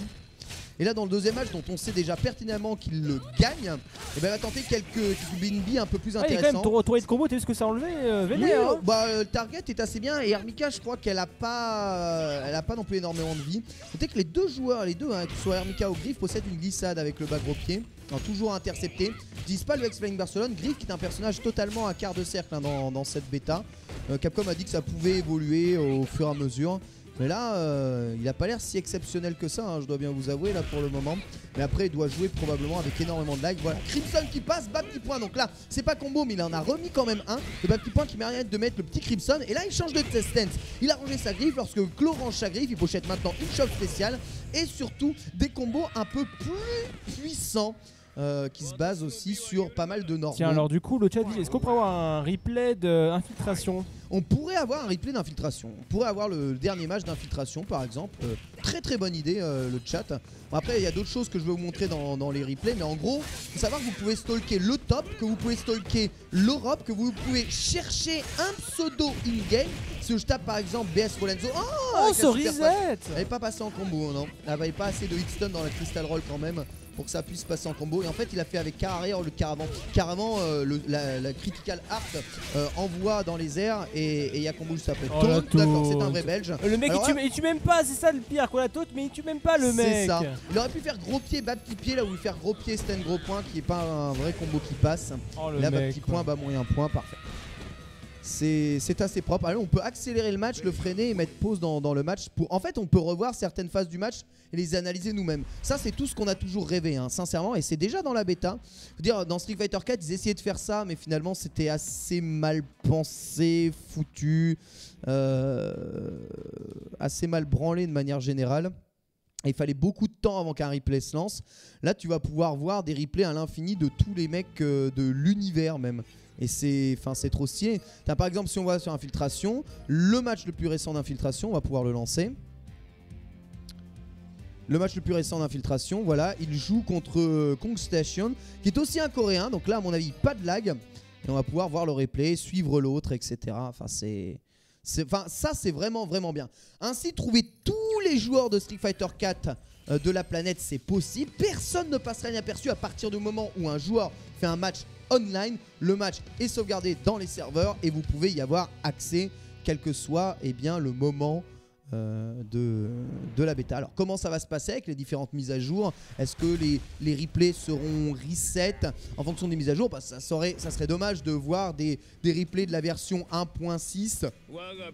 Speaker 2: Et là, dans le deuxième match, dont on sait déjà pertinemment qu'il le gagne, et eh ben, il va tenter quelques, BNB un peu plus intéressants. Ah, a
Speaker 3: quand même ton de combo, t'as vu ce que ça a enlevé euh, hein
Speaker 2: bah, Le target est assez bien. Et Hermika, je crois qu'elle a pas elle a pas non plus énormément de vie. Notez que les deux joueurs, les deux, hein, que ce soit Hermika ou Griff, possèdent une glissade avec le bas gros pied. toujours intercepté. Disent pas le X-Flying Barcelone. Griff qui est un personnage totalement à quart de cercle hein, dans, cette bêta. Euh, Capcom a dit que ça pouvait évoluer au fur et à mesure. Mais là, euh, il a pas l'air si exceptionnel que ça, hein, je dois bien vous avouer, là pour le moment. Mais après, il doit jouer probablement avec énormément de lag. Voilà, Crimson qui passe, bas petit point. Donc là, c'est pas combo, mais il en a remis quand même un. Le bas petit point qui mérite de mettre le petit Crimson. Et là, il change de stance. Il a rangé sa griffe. Lorsque Claw range sa griffe, il pochette maintenant une choc spéciale. Et surtout, des combos un peu plus puissants. Euh, qui se base aussi sur pas mal de normes.
Speaker 3: Tiens, alors du coup, le chat dit est-ce qu'on pourrait avoir un replay d'infiltration
Speaker 2: On pourrait avoir un replay d'infiltration. On pourrait avoir le dernier match d'infiltration, par exemple. Euh, très très bonne idée, euh, le chat. après, il y a d'autres choses que je vais vous montrer dans, les replays, mais en gros, il faut savoir que vous pouvez stalker le top, que vous pouvez stalker l'Europe, que vous pouvez chercher un pseudo in-game. Si je tape par exemple BS Rolenzo,
Speaker 3: oh, oh ce reset
Speaker 2: Elle n'est pas passée en combo, non Elle n'avait pas assez de hitstun dans la Crystal Roll quand même pour que ça puisse passer en combo. Et en fait, il a fait avec car arrière le caravan. Carrément, euh, la, critical art euh, envoie dans les airs et il y a combo juste après.
Speaker 3: Oh,
Speaker 2: d'accord, c'est un vrai belge.
Speaker 3: Le mec, il, tue, même pas, c'est ça le pire, quoi, la taupe, mais il tue même pas le mec. C'est ça.
Speaker 2: Il aurait pu faire gros pied, bas petit pied, là où il faire gros pied, stand gros point, qui est pas un vrai combo qui passe.
Speaker 3: Oh,
Speaker 2: là, bas petit point, bas moyen point, parfait c'est assez propre. Alors, on peut accélérer le match, le freiner et mettre pause dans, le match. En fait, on peut revoir certaines phases du match et les analyser nous-mêmes. Ça, c'est tout ce qu'on a toujours rêvé, hein, sincèrement, et c'est déjà dans la bêta. dire, dans Street Fighter 4, ils essayaient de faire ça, mais finalement, c'était assez mal pensé, foutu, euh, assez mal branlé de manière générale. il fallait beaucoup de temps avant qu'un replay se lance. Là, tu vas pouvoir voir des replays à l'infini de tous les mecs euh, de l'univers même. Et c'est, enfin, c'est trop stylé. As, par exemple, si on va sur Infiltration, le match le plus récent d'Infiltration, on va pouvoir le lancer. Le match le plus récent d'infiltration, voilà, il joue contre euh, Kong Station, qui est aussi un coréen, donc là à mon avis pas de lag, et on va pouvoir voir le replay, suivre l'autre, etc. Enfin c'est, Enfin, ça, c'est vraiment, vraiment bien. Ainsi, trouvez tous les les joueurs de Street Fighter 4 euh, de la planète, c'est possible. Personne ne passera inaperçu à partir du moment où un joueur fait un match online. Le match est sauvegardé dans les serveurs et vous pouvez y avoir accès, quel que soit eh bien, le moment euh, de, de la bêta. Alors comment ça va se passer avec les différentes mises à jour? Est-ce que les, les replays seront reset? En fonction des mises à jour Parce que ça serait, ça serait dommage de voir des, des replays de la version 1.6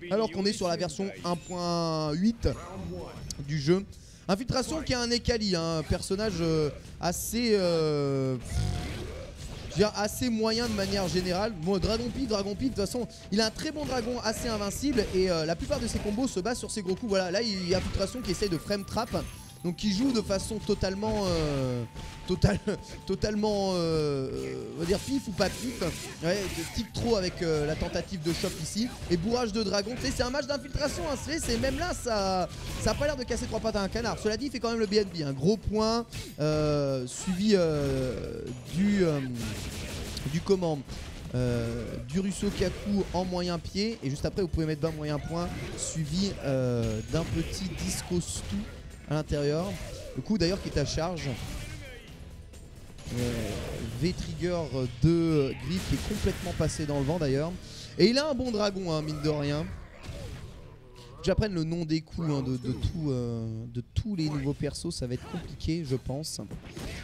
Speaker 2: alors qu'on est sur la version 1.8 du jeu. Infiltration qui a un Ekali, hein, un personnage euh, assez, euh, assez moyen de manière générale. Bon, Dragon Pit, Dragon Pit, de toute façon, il a un très bon dragon assez invincible et euh, la plupart de ses combos se basent sur ses gros coups. Voilà, là il y a Infiltration qui essaye de frame trap, donc qui joue de façon totalement, euh, total- totalement, euh, on va dire pif ou pas pif. Ouais, tic trop avec euh, la tentative de shop ici et bourrage de dragon. C'est un match d'infiltration. Hein, c'est- même là, ça, ça pas l'air de casser trois pattes à un canard. Cela dit, il fait quand même le BNB, un gros point euh, suivi euh, du, euh, du comment. euh, du Russo Kaku en moyen pied et juste après vous pouvez mettre bas moyen point suivi euh, d'un petit disco stu à l'intérieur. Le coup d'ailleurs qui est à charge. Euh, V-Trigger de Griff qui est complètement passé dans le vent d'ailleurs. Et il a un bon dragon hein, mine de rien. J'apprenne le nom des coups hein, euh, de tous les nouveaux persos. Ça va être compliqué je pense.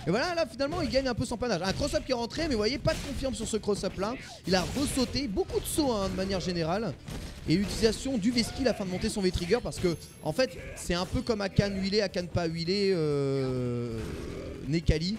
Speaker 2: Et voilà là finalement il gagne un peu son panache. Un cross-up qui est rentré mais vous voyez pas de confirme sur ce cross-up là il a ressauté beaucoup de sauts hein, de manière générale et l'utilisation du V-Skill afin de monter son V-Trigger parce que en fait c'est un peu comme à Cannes huilé, à Cannes pas huilé, euh, Nekali.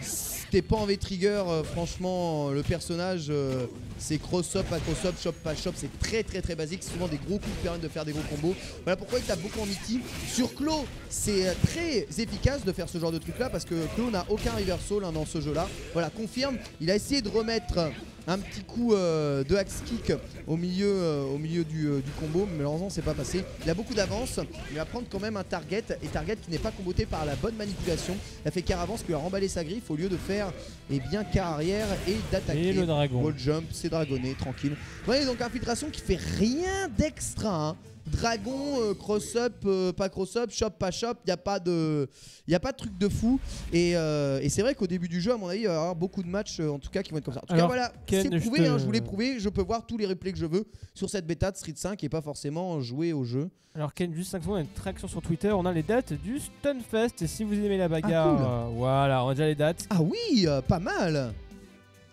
Speaker 2: Si t'es pas en V-Trigger, euh, franchement le personnage euh, c'est cross-up à cross-up, shop pas shop, c'est très très très basique, c'est souvent des gros coups qui permettent de faire des gros combos. Voilà pourquoi il tape beaucoup en Mitty. Sur Klo, c'est euh, très efficace de faire ce genre de truc là parce que Klo n'a aucun reversal hein, dans ce jeu là. Voilà, confirme, il a essayé de remettre un petit coup euh, de axe kick au milieu, euh, au milieu du, euh, du combo, mais malheureusement c'est pas passé. Il a beaucoup d'avance, il va prendre quand même un target, et target qui n'est pas comboté par la bonne manipulation. Il a fait car avance qui lui a remballé sa griffe au lieu de faire eh bien car arrière et d'attaquer.
Speaker 3: Et le dragon.
Speaker 2: Wall jump, c'est dragonné, tranquille. Vous voyez donc infiltration qui fait rien d'extra. hein. Dragon, euh, cross-up, euh, pas cross-up, shop, pas shop, il n'y a, pas de- y a pas de truc de fou. Et, euh, et c'est vrai qu'au début du jeu, à mon avis, il va y avoir beaucoup de matchs en tout cas qui vont être comme ça. En tout
Speaker 3: Alors,
Speaker 2: cas, voilà, c'est prouvé, hein, je vous l'ai prouvé. Je peux voir tous les replays que je veux sur cette bêta de Street 5 et pas forcément jouer au jeu.
Speaker 3: Alors Ken, juste 5 secondes, on a une traction sur Twitter, on a les dates du Stunfest et si vous aimez la bagarre,
Speaker 2: Ah, cool.
Speaker 3: voilà, on a déjà les dates.
Speaker 2: Ah oui, pas mal.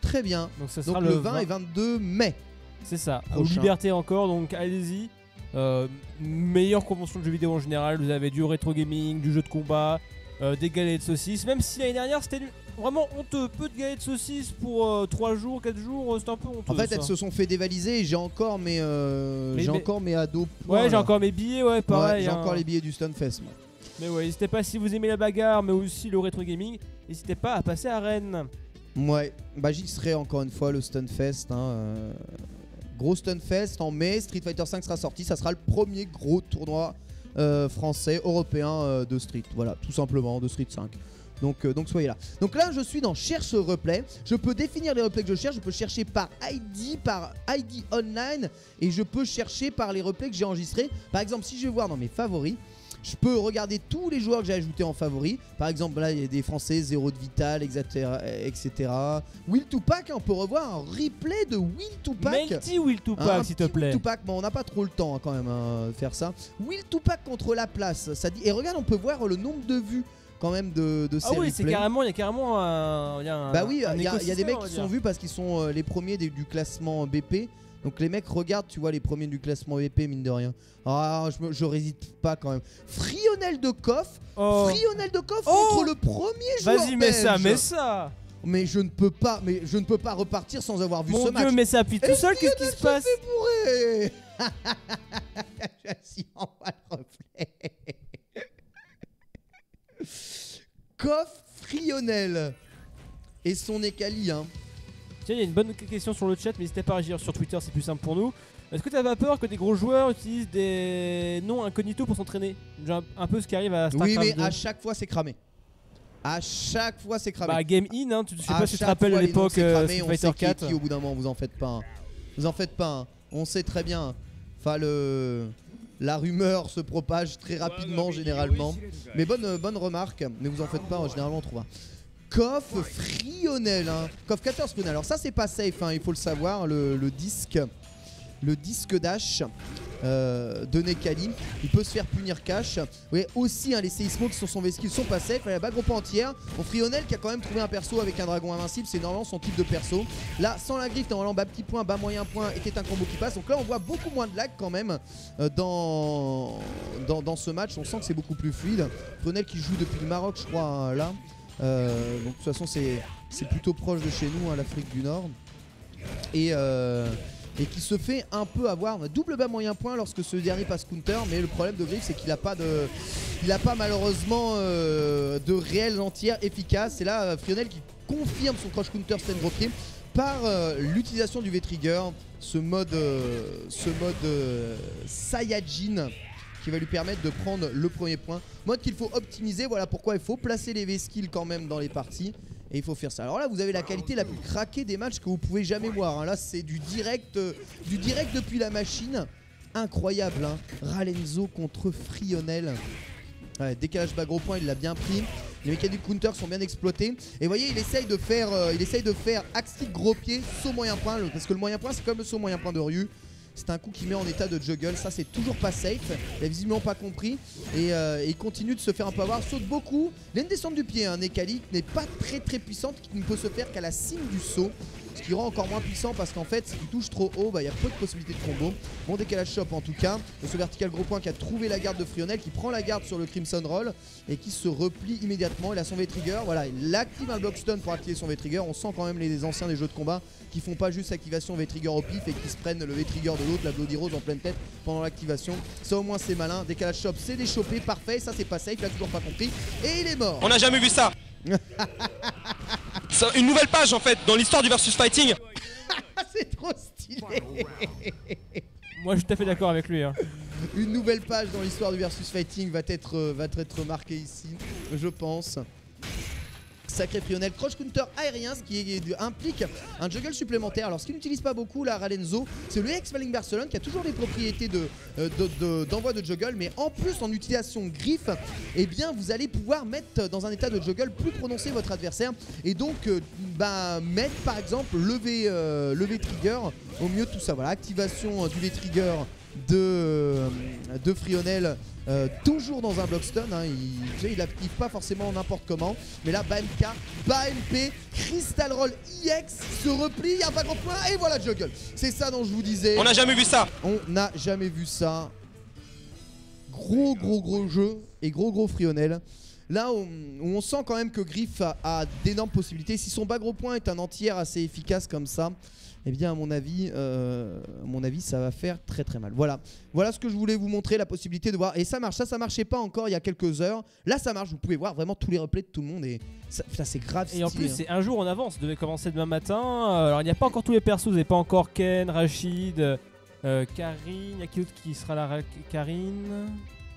Speaker 2: Très bien.
Speaker 3: Donc ça sera
Speaker 2: Donc le 20 et 22 mai.
Speaker 3: C'est ça,
Speaker 2: Prochain.
Speaker 3: libertés encore, donc allez-y. Euh, meilleure convention de jeux vidéo en général, vous avez du rétro gaming, du jeu de combat, euh, des galettes de saucisses, même si l'année dernière c'était vraiment honteux, peu de galettes de saucisses pour 3 jours, 4 jours, euh, c'était un peu honteux.
Speaker 2: En fait,
Speaker 3: ça.
Speaker 2: elles se sont fait dévaliser et j'ai encore mes, euh,
Speaker 3: Mais-
Speaker 2: j'ai
Speaker 3: mais-
Speaker 2: encore mes ados. points,
Speaker 3: Ouais, j'ai encore mes billets, ouais,
Speaker 2: Ouais,
Speaker 3: pareil.
Speaker 2: j'ai
Speaker 3: hein.
Speaker 2: encore les billets du Stunfest. moi.
Speaker 3: Mais ouais, n'hésitez pas si vous aimez la bagarre, mais aussi le rétro gaming, n'hésitez pas à passer à Rennes.
Speaker 2: Ouais, bah j'y serai encore une fois le Stunfest. Hein, euh, Gros Stunfest en mai, Street Fighter 5 sera sorti, ça sera le premier gros tournoi euh, français, européen euh, de Street. Voilà, tout simplement, de Street 5. Donc, donc soyez là. Donc là, je suis dans Cherche replay. Je peux définir les replays que je cherche. Je peux chercher par ID, par ID online, et je peux chercher par les replays que j'ai enregistrés. Par exemple, si je vais voir dans mes favoris, je peux regarder tous les joueurs que j'ai ajoutés en favoris. Par exemple, là, il y a des Français, Zéro de Vital, etc. etc. Will Tupac, hein, on peut revoir un replay de Will Tupac.
Speaker 3: Will
Speaker 2: Un
Speaker 3: Tupac, s'il te plaît.
Speaker 2: Will Tupac, bon, on n'a pas trop le temps hein, quand même hein, de faire ça. Will Tupac contre la place, ça dit. Et regarde, on peut voir le nombre de vues quand même de, de ces
Speaker 3: Ah oui, c'est carrément, il y a carrément un. il y a un-
Speaker 2: Bah oui, il y, a- il y a des mecs qui sont vus parce qu'ils sont euh, les premiers des- du classement BP. Donc les mecs regardent, tu vois, les premiers du classement BP, mine de rien. Ah, je, me- je résiste pas quand même. Frionel de Koff,
Speaker 3: Oh.
Speaker 2: Frionel de Koff
Speaker 3: Oh
Speaker 2: contre le premier joueur
Speaker 3: Vas-y, mets ça,
Speaker 2: belge.
Speaker 3: mets ça.
Speaker 2: Mais je ne peux pas, mais je ne peux pas repartir sans avoir vu
Speaker 3: Mon
Speaker 2: ce
Speaker 3: dieu,
Speaker 2: match.
Speaker 3: mais ça appuie tout
Speaker 2: Et
Speaker 3: seul, qu'est-ce qui se passe
Speaker 2: bourré reflet. Koff Frionel et son Ekali, hein.
Speaker 3: Tiens, il y a une bonne question sur le chat, mais n'hésitez pas à réagir sur Twitter, c'est plus simple pour nous. Est-ce que tu pas peur que des gros joueurs utilisent des noms incognito pour s'entraîner Genre un peu ce qui arrive à
Speaker 2: Oui,
Speaker 3: StarCraft
Speaker 2: mais
Speaker 3: 2.
Speaker 2: à chaque fois c'est cramé. À chaque fois c'est cramé.
Speaker 3: Bah, Game In, hein, tu, je sais
Speaker 2: À
Speaker 3: pas si tu te rappelles
Speaker 2: noms,
Speaker 3: l'époque euh, Fighter
Speaker 2: sait qui est
Speaker 3: 4.
Speaker 2: qui au bout d'un moment, vous en faites pas. un. Vous en faites pas. un. On sait très bien. Enfin le la rumeur se propage très rapidement généralement. Mais bonne, bonne remarque, mais vous en faites pas, généralement on trouve. un. Koff Frionel, hein. 14 Frionel. Alors ça c'est pas safe, hein, il faut le savoir, le, disque, le disque dash euh, de Nekali, il peut se faire punir cash. Vous voyez aussi hein, les séismos qui sont son vesquille sont pas safe, la bague pas entière. Bon Frionel qui a quand même trouvé un perso avec un dragon invincible, c'est normalement son type de perso. Là sans la griffe, normalement bas petit point, bas moyen point était un combo qui passe. Donc là on voit beaucoup moins de lag quand même euh, dans, ce match, on sent que c'est beaucoup plus fluide. Frionel qui joue depuis le Maroc je crois hein, là. Euh, donc de toute façon c'est c'est plutôt proche de chez nous, hein, l'Afrique du Nord. Et, euh, et qui se fait un peu avoir double bas moyen point lorsque ce dernier passe counter. Mais le problème de Griff c'est qu'il a pas de, il a pas malheureusement euh, de réelles entières efficaces. Et là Frionel qui confirme son crush counter stand drop kill par l'utilisation du V-Trigger, ce mode, ce mode Saiyajin qui va lui permettre de prendre le premier point. Mode qu'il faut optimiser, voilà pourquoi il faut placer les V-skills quand même dans les parties. Et il faut faire ça. Alors là, vous avez la qualité la plus craquée des matchs que vous pouvez jamais voir. hein. Là, c'est du direct, euh, du direct depuis la machine. Incroyable, hein. Ralenzo contre Frionel. Décalage bas gros point, il l'a bien pris. Les mécaniques counter sont bien exploitées. Et voyez, il essaye de faire, euh, il essaye de faire axe gros pied, saut moyen point. Parce que le moyen point, c'est comme le saut moyen point de Ryu. C'est un coup qui met en état de juggle. Ça, c'est toujours pas safe. Il a visiblement pas compris. Et, euh, il continue de se faire un peu avoir. Saute beaucoup. Il a une descente du pied. Un Nekali qui n'est pas très très puissante, qui ne peut se faire qu'à la cime du saut. Ce qui rend encore moins puissant parce qu'en fait, s'il touche trop haut, bah, il y a peu de possibilités de combo. Bon décalage shop en tout cas. Ce vertical gros point qui a trouvé la garde de Frionel, qui prend la garde sur le Crimson Roll et qui se replie immédiatement. Il a son V-Trigger. Voilà, il active un block stun pour activer son V-Trigger. On sent quand même les anciens des jeux de combat qui font pas juste activation V-Trigger au pif et qui se prennent le V-Trigger de l'autre, la Bloody Rose en pleine tête pendant l'activation. Ça au moins c'est malin. Décalage shop, c'est déchopé, parfait. Ça c'est pas safe, il a toujours pas compris. Et il est mort.
Speaker 4: On n'a jamais vu ça. C'est une nouvelle page en fait dans l'histoire du versus fighting.
Speaker 2: Ah, c'est trop stylé.
Speaker 3: Moi, je suis tout à fait d'accord avec lui. hein.
Speaker 2: Une nouvelle page dans l'histoire du versus fighting va être, euh, va être marquée ici, je pense. Sacré Frionel, Crush Counter aérien, ce qui est- implique un juggle supplémentaire. Alors, ce qu'il n'utilise pas beaucoup, là, Ralenzo, c'est le ex Valing Barcelone qui a toujours les propriétés euh, de- de- d'envoi de, juggle, mais en plus, en utilisation griffe, eh bien, vous allez pouvoir mettre dans un état de juggle plus prononcé votre adversaire et donc euh, bah, mettre par exemple le euh, trigger au mieux tout ça. Voilà, activation euh, du V trigger de, euh, de Frionel. euh, toujours dans un block stun, hein, il, il active pas forcément n'importe comment, mais là BMK, BMP, Crystal Roll EX se replie, il y a pas grand point et voilà juggle. C'est ça dont je vous disais.
Speaker 4: On n'a jamais vu ça.
Speaker 2: On n'a jamais vu ça. Gros, gros, gros jeu et gros, gros Frionel. Là, on, on sent quand même que Griff a, a d'énormes possibilités. Si son bas gros point est un entier assez efficace comme ça, eh bien, à mon avis, euh, à mon avis, ça va faire très très mal. Voilà, voilà ce que je voulais vous montrer, la possibilité de voir. Et ça marche. Ça, ça marchait pas encore il y a quelques heures. Là, ça marche. Vous pouvez voir vraiment tous les replays de tout le monde et ça, c'est grave.
Speaker 3: Et en
Speaker 2: stylé,
Speaker 3: plus,
Speaker 2: hein.
Speaker 3: c'est un jour en avance. Ça devait commencer demain matin. Euh, Alors, il n'y a pas encore tous les persos. Vous n'avez pas encore Ken, Rachid, euh, Karine. Il y a qui d'autre qui sera là? Karine.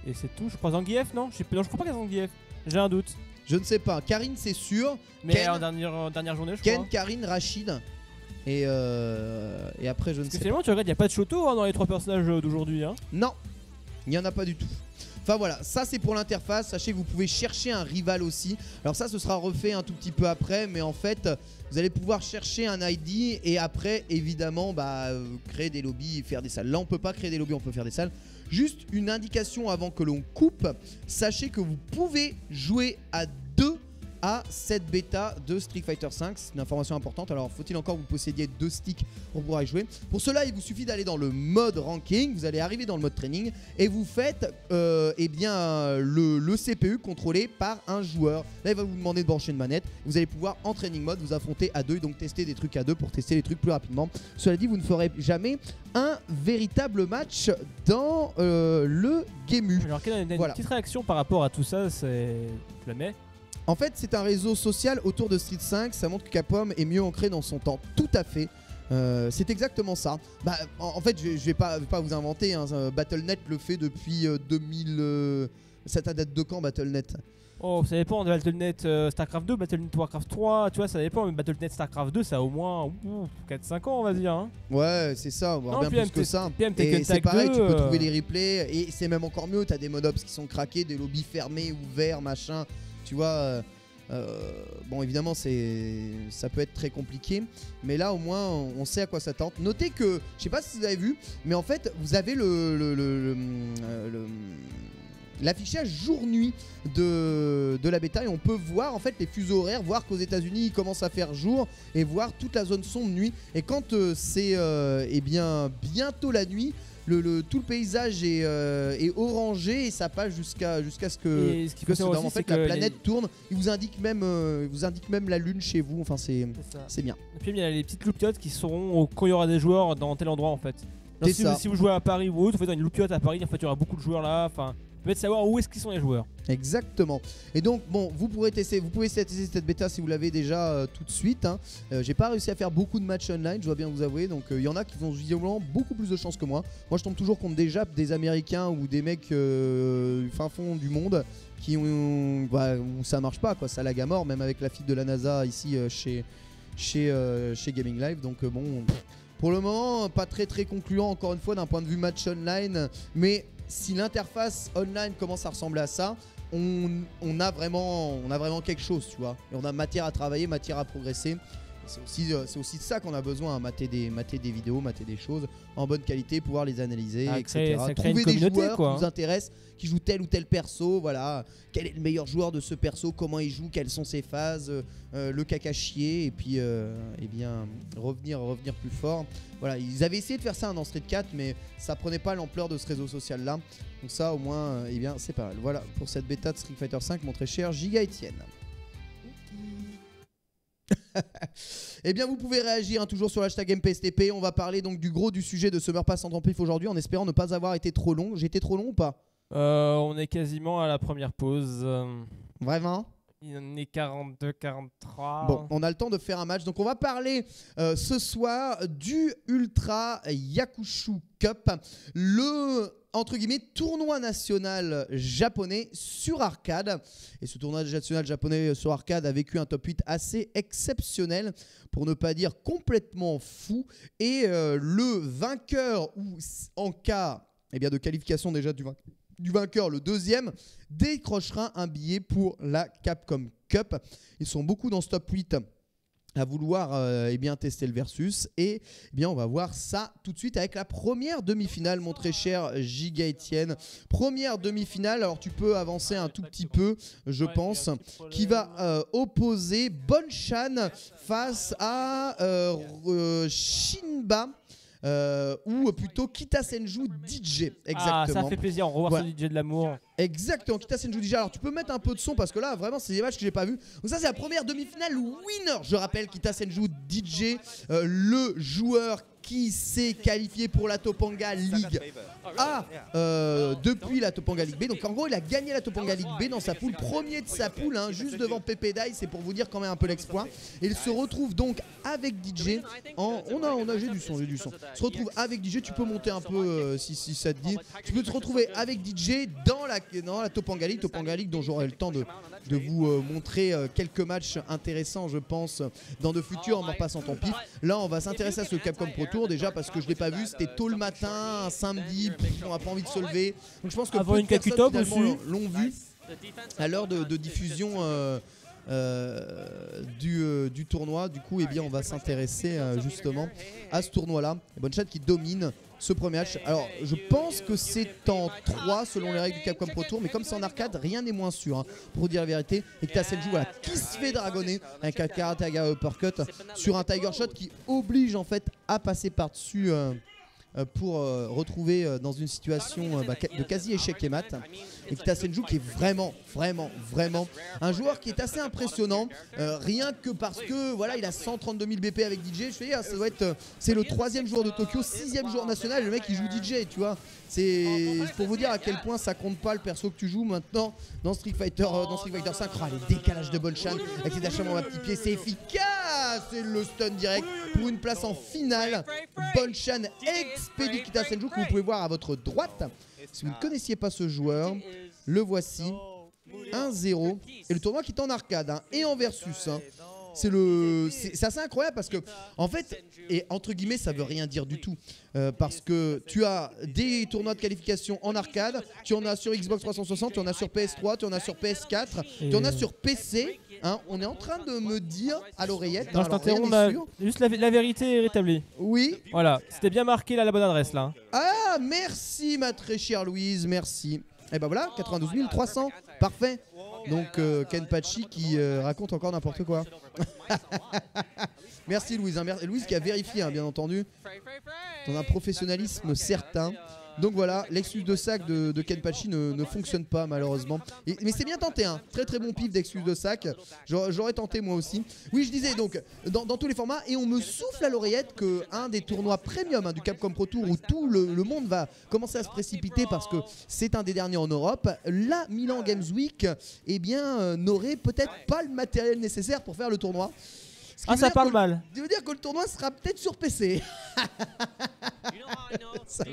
Speaker 3: Et c'est tout. Je crois Zangief, non? Je, non, je crois pas qu'il y a Zangief. J'ai un doute.
Speaker 2: Je ne sais pas. Karine, c'est sûr.
Speaker 3: Mais
Speaker 2: Ken-
Speaker 3: en dernière, en dernière journée, je
Speaker 2: Ken,
Speaker 3: crois.
Speaker 2: Karine, Rachid. Et, euh, et après, je ne
Speaker 3: Parce que
Speaker 2: sais pas.
Speaker 3: finalement, tu regardes, il n'y a pas de Shoto hein, dans les trois personnages euh, d'aujourd'hui. Hein.
Speaker 2: Non, il n'y en a pas du tout. Enfin voilà, ça c'est pour l'interface. Sachez que vous pouvez chercher un rival aussi. Alors ça, ce sera refait un tout petit peu après, mais en fait, vous allez pouvoir chercher un ID et après, évidemment, bah, euh, créer des lobbies et faire des salles. Là, on peut pas créer des lobbies, on peut faire des salles. Juste une indication avant que l'on coupe. Sachez que vous pouvez jouer à deux à cette bêta de Street Fighter V. C'est une information importante. Alors, faut-il encore que vous possédiez deux sticks pour pouvoir y jouer? Pour cela, il vous suffit d'aller dans le mode ranking. Vous allez arriver dans le mode training et vous faites euh, eh bien, le, le CPU contrôlé par un joueur. Là, il va vous demander de brancher une manette. Vous allez pouvoir en training mode vous affronter à deux et donc tester des trucs à deux pour tester les trucs plus rapidement. Cela dit, vous ne ferez jamais un véritable match dans euh, le Gemu.
Speaker 3: Alors, quelle est une
Speaker 2: Voilà.
Speaker 3: petite réaction par rapport à tout ça C'est. Tu la mets?
Speaker 2: En fait, c'est un réseau social autour de Street 5. Ça montre que Capcom est mieux ancré dans son temps. Tout à fait. Euh, c'est exactement ça. Bah, en, en fait, je, je vais pas, vais pas vous inventer. hein, euh, Battle.net le fait depuis euh, 2000, euh, Ça t'a date de quand Battle.net
Speaker 3: Oh, ça dépend de Battle.net euh, StarCraft 2, Battle.net Warcraft 3, tu vois, ça dépend. Mais Battle.net StarCraft 2, ça a au moins ouh, 4-5 ans, on va dire. Hein.
Speaker 2: Ouais, c'est ça, voire
Speaker 3: Non,
Speaker 2: bien plus que ça. c'est pareil,
Speaker 3: 2,
Speaker 2: tu peux trouver les replays et c'est même encore mieux. T'as des modops qui sont craqués, des lobbies fermés, ouverts, machin. Tu vois. euh, euh, bon, évidemment, c'est ça peut être très compliqué, mais là au moins on sait à quoi s'attendre. Notez que, je sais pas si vous avez vu, mais en fait vous avez le, euh, l'affichage jour-nuit de, la bêta et on peut voir en fait les fuseaux horaires, voir qu'aux États-Unis il commence à faire jour et voir toute la zone sombre nuit. Et quand c'est eh bien bientôt la nuit, le, le- tout le paysage est, euh, est orangé et ça passe jusqu'à jusqu'à ce que,
Speaker 3: ce
Speaker 2: en fait la planète
Speaker 3: les-
Speaker 2: tourne. Il vous indique même euh, il vous indique même la lune chez vous. Enfin c'est bien.
Speaker 3: Et puis il y a les petites loupiottes qui seront au- quand il y aura des joueurs dans tel endroit en fait. Vous, si vous jouez à Paris ou autre, vous faites une loupiote à Paris, en fait il y aura beaucoup de joueurs là. Enfin, peut-être savoir où est-ce qu'ils sont les joueurs.
Speaker 2: Exactement. Et donc bon, vous pourrez tester, vous pouvez tester cette bêta si vous l'avez déjà euh, tout de suite. hein. Euh, J'ai pas réussi à faire beaucoup de matchs online, je dois bien vous avouer. Donc euh, il y en a qui ont visiblement beaucoup plus de chance que moi. Moi je tombe toujours contre des Japs, des Américains ou des mecs euh, fin fond du monde qui bah, où ça marche pas quoi, ça lag à mort, même avec la fille de la NASA ici chez chez chez Gaming Live. Donc bon. Pour le moment, pas très très concluant encore une fois d'un point de vue match online, mais si l'interface online commence à ressembler à ça, on, a vraiment, a vraiment quelque chose, tu vois. Et on a matière à travailler, matière à progresser. Et C'est aussi, euh, c'est aussi de ça qu'on a besoin, hein, mater des, mater des vidéos, mater des choses en bonne qualité, pouvoir les analyser,
Speaker 3: Ah,
Speaker 2: etc.
Speaker 3: créer- ça crée une
Speaker 2: Trouver des
Speaker 3: communauté,
Speaker 2: joueurs
Speaker 3: quoi,
Speaker 2: qui nous
Speaker 3: hein.
Speaker 2: intéressent, qui jouent tel ou tel perso, voilà. Quel est le meilleur joueur de ce perso, comment il joue, quelles sont ses phases, euh, euh, le caca chier, et puis, euh, eh bien, revenir, revenir plus fort. Voilà, ils avaient essayé de faire ça hein, dans Street 4, mais ça prenait pas l'ampleur de ce réseau social là. Donc ça, au moins, euh, eh bien, c'est pas mal. Voilà pour cette bêta de Street Fighter 5, mon très cher Giga Etienne. eh bien, vous pouvez réagir hein, toujours sur l'hashtag MPSTP. On va parler donc du gros du sujet de Summer Pass en Pif aujourd'hui, en espérant ne pas avoir été trop long. J'ai été trop long ou pas?
Speaker 3: Euh, on est quasiment à la première pause.
Speaker 2: Vraiment?
Speaker 3: Il en est 42, 43.
Speaker 2: Bon, on a le temps de faire un match. Donc, on va parler euh, ce soir du Ultra Yakushu Cup, le entre guillemets tournoi national japonais sur arcade. Et ce tournoi national japonais sur arcade a vécu un top 8 assez exceptionnel, pour ne pas dire complètement fou. Et euh, le vainqueur, ou en cas eh bien, de qualification déjà du, vain- du vainqueur, le deuxième, décrochera un billet pour la Capcom Cup. Ils sont beaucoup dans ce top 8 à vouloir euh, eh bien tester le versus. Et eh bien on va voir ça tout de suite avec la première demi-finale mon très cher Giga Etienne. Première demi-finale. Alors tu peux avancer un tout petit peu je pense qui va euh, opposer Bonchan face à euh, Shinba euh, ou plutôt Kita Senju DJ
Speaker 3: Ah,
Speaker 2: exactement
Speaker 3: ça fait plaisir, on revoit
Speaker 2: Voilà.
Speaker 3: ce DJ de l'amour.
Speaker 2: Exactement, Kita Senju DJ. Alors tu peux mettre un peu de son parce que là vraiment c'est des matchs que j'ai pas vu. Donc ça c'est la première demi-finale winner. Je rappelle Kita Senju DJ, euh, le joueur qui s'est qualifié pour la Topanga League A euh, depuis la Topanga League B. Donc en gros il a gagné la Topanga League B dans sa poule, premier de sa poule, hein, juste devant Pepe Dai. C'est pour vous dire quand même un peu l'exploit. Et il se retrouve donc avec DJ. En, on a, on a, j'ai du son, j'ai du son. Se retrouve avec DJ. Tu peux monter un peu euh, si, ça te dit. Tu peux te retrouver avec DJ dans la, dans la Topanga League, Topanga League dont j'aurai le temps de, de vous euh, montrer quelques matchs intéressants, je pense, dans de futurs en passant ton pif. Là, on va s'intéresser à ce Capcom Pro Tour déjà parce que je l'ai pas vu. C'était tôt le matin, un samedi. pff, on a pas envie de se lever. Donc je pense que
Speaker 3: Avant une
Speaker 2: personnes, finalement, l'ont vu à l'heure de, de diffusion euh, euh, du, euh, du tournoi. Du coup, eh bien, on va s'intéresser euh, justement à ce tournoi-là. Bonne chat qui domine ce premier match. Alors, je pense que c'est en 3 selon les règles du Capcom Pro Tour, mais comme c'est en arcade, rien n'est moins sûr, hein, pour dire la vérité. Et que tu as cette joue voilà, qui se fait dragonner avec un Karataga Uppercut sur un Tiger Shot qui oblige en fait à passer par-dessus. euh, euh, pour euh, retrouver dans une situation bah, de quasi échec et mat et Kita Senju qui est vraiment vraiment vraiment un joueur qui est assez impressionnant. Euh, rien que parce que voilà il a 132 000 BP avec DJ je fais ah, ça être euh, c'est le troisième joueur de Tokyo sixième joueur national le mec il joue DJ tu vois. C'est pour vous dire à quel point ça compte pas le perso que tu joues maintenant dans Street Fighter euh, dans Street Fighter 5 Ah, les décalages de Bonchan avec ses dashams à petit pied c'est efficace! C'est le stun direct pour une place en finale. Bonchan expédie Kita Senju que vous pouvez voir à votre droite si vous ne connaissiez pas ce joueur Le voici. 1-0. Et le tournoi qui est en arcade hein, et en versus. hein. C'est le, c'est c'est assez incroyable parce que, en fait, et entre guillemets, ça veut rien dire du tout, Euh, parce que tu as des tournois de qualification en arcade, tu en as sur Xbox 360, tu en as sur PS3, tu en as sur PS4, tu en as sur PC. hein. on est en train de me dire à l'oreillette.
Speaker 3: Non, je t'interromps, juste la, la vérité est rétablie.
Speaker 2: Oui.
Speaker 3: Voilà, c'était bien marqué là, la bonne adresse là.
Speaker 2: Ah, merci ma très chère Louise, merci. Et ben voilà, 92 300, parfait. Donc euh, Ken Pachi qui euh, raconte encore n'importe quoi. merci Louise, hein, Louise qui a vérifié hein, bien entendu. Ton un professionnalisme certain. Donc voilà, l'excuse de sac de, de Ken Pachi ne, ne fonctionne pas malheureusement. Et- mais c'est bien tenté, hein. très très bon pif d'excuse de sac. J'aurais tenté moi aussi. Oui, je disais donc dans, tous les formats et on me souffle à l'oreillette que un des tournois premium hein, du Capcom Pro Tour où tout le, le monde va commencer à se précipiter parce que c'est un des derniers en Europe. La Milan Games Week, eh bien, euh, n'aurait peut-être pas le matériel nécessaire pour faire le tournoi. Ce qui
Speaker 3: Ah,
Speaker 2: veut
Speaker 3: ça
Speaker 2: dire
Speaker 3: parle
Speaker 2: que-
Speaker 3: mal.
Speaker 2: Ça veut dire que le tournoi sera peut-être sur PC. ça,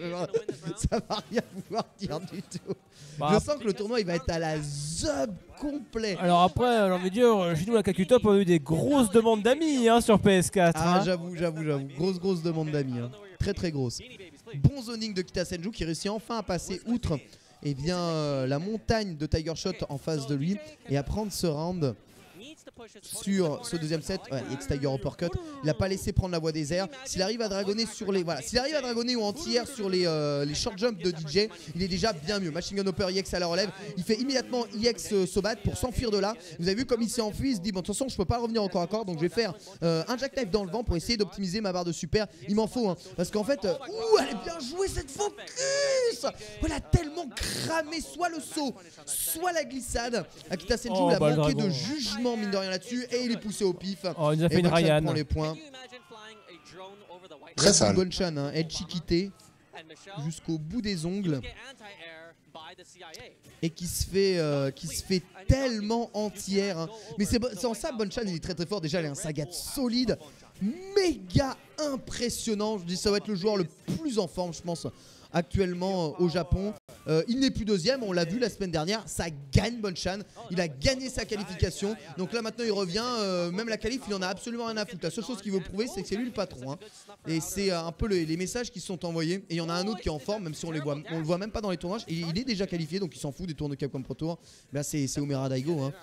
Speaker 2: ça va rien vouloir dire du tout.
Speaker 3: Bah,
Speaker 2: Je sens que le tournoi il va être à la zub complet.
Speaker 3: Alors après, j'ai envie de dire, euh, chez nous, la Kakutop, on a eu des grosses demandes d'amis hein, sur PS4.
Speaker 2: Ah
Speaker 3: hein.
Speaker 2: j'avoue, j'avoue, j'avoue. Grosse, grosse demande d'amis. hein. Très, très grosse. Bon zoning de Kita Senju qui réussit enfin à passer outre eh bien, euh, la montagne de Tiger Shot en face de lui et à prendre ce round sur ce deuxième set, ouais, Tiger Uppercut, il a pas laissé prendre la voie des airs. S'il arrive à dragonner sur les, voilà, s'il arrive à dragonner ou anti-air sur les, euh, les short jumps de DJ, il est déjà bien mieux. Machine Gun Hopper IX à la relève, il fait immédiatement IX euh, Sobat pour s'enfuir de là. Vous avez vu comme il s'est enfui, il se dit bon de toute façon je peux pas revenir encore à corps, donc je vais faire euh, un jackknife dans le vent pour essayer d'optimiser ma barre de super. Il m'en faut, hein, parce qu'en fait, euh, ouh, elle est bien jouée cette focus. Elle a tellement cramé soit le saut, soit la glissade. Akita Senju,
Speaker 3: Oh,
Speaker 2: il a
Speaker 3: bah,
Speaker 2: manqué de jugement mine de rien là-dessus et il est poussé au pif.
Speaker 3: Oh, il nous a
Speaker 2: Et
Speaker 3: fait une Ryan.
Speaker 2: prend les points.
Speaker 5: Très sale.
Speaker 2: Bonchan, hein, Edge Chiquité jusqu'au bout des ongles et qui se fait, euh, qui se fait tellement entière. hein. Mais c'est en ça, Bonchan il est très très fort. Déjà, il a un sagat solide, méga impressionnant. Je dis, ça va être le joueur le plus en forme, je pense, actuellement euh, au Japon. Euh, il n'est plus deuxième, on l'a vu la semaine dernière. Ça gagne Bonchan. Il a gagné sa qualification. Donc là maintenant il revient. euh, même la qualif, il en a absolument rien à foutre. La seule chose qu'il veut prouver, c'est que c'est lui le patron. hein. Et c'est un peu les, messages qui sont envoyés. Et il y en a un autre qui est en forme, même si on les le voit même pas dans les tournages. Il est déjà qualifié, donc il s'en fout des tours de Capcom Pro Tour. Là c'est Omera Daigo. Hein.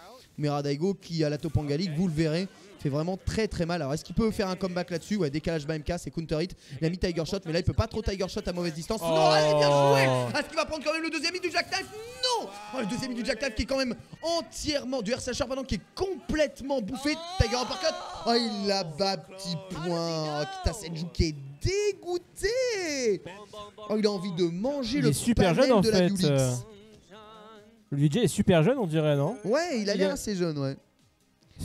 Speaker 2: Daigo qui à la Topanga League, vous le verrez, fait vraiment très très mal. Alors est-ce qu'il peut faire un comeback là-dessus Ouais, décalage bas MK, c'est counter hit. Il a mis Tiger Shot, mais là il peut pas trop Tiger Shot à mauvaise distance.
Speaker 3: Oh.
Speaker 2: Non, allez, bien joué Est-ce qu'il va prendre quand même le deuxième hit du Jackknife Non Oh, Le deuxième hit du Jackknife qui est quand même entièrement, du RSH pardon, qui est complètement bouffé. Tiger Uppercut Oh, il l'a bas, petit point. Oh, Kita Senju qui est dégoûté Oh, il a envie de manger
Speaker 3: Il
Speaker 2: le
Speaker 3: super jeune, en
Speaker 2: de la
Speaker 3: fait,
Speaker 2: Dulix.
Speaker 3: euh. Le DJ est super jeune, on dirait, non
Speaker 2: Ouais, il a l'air assez jeune, ouais.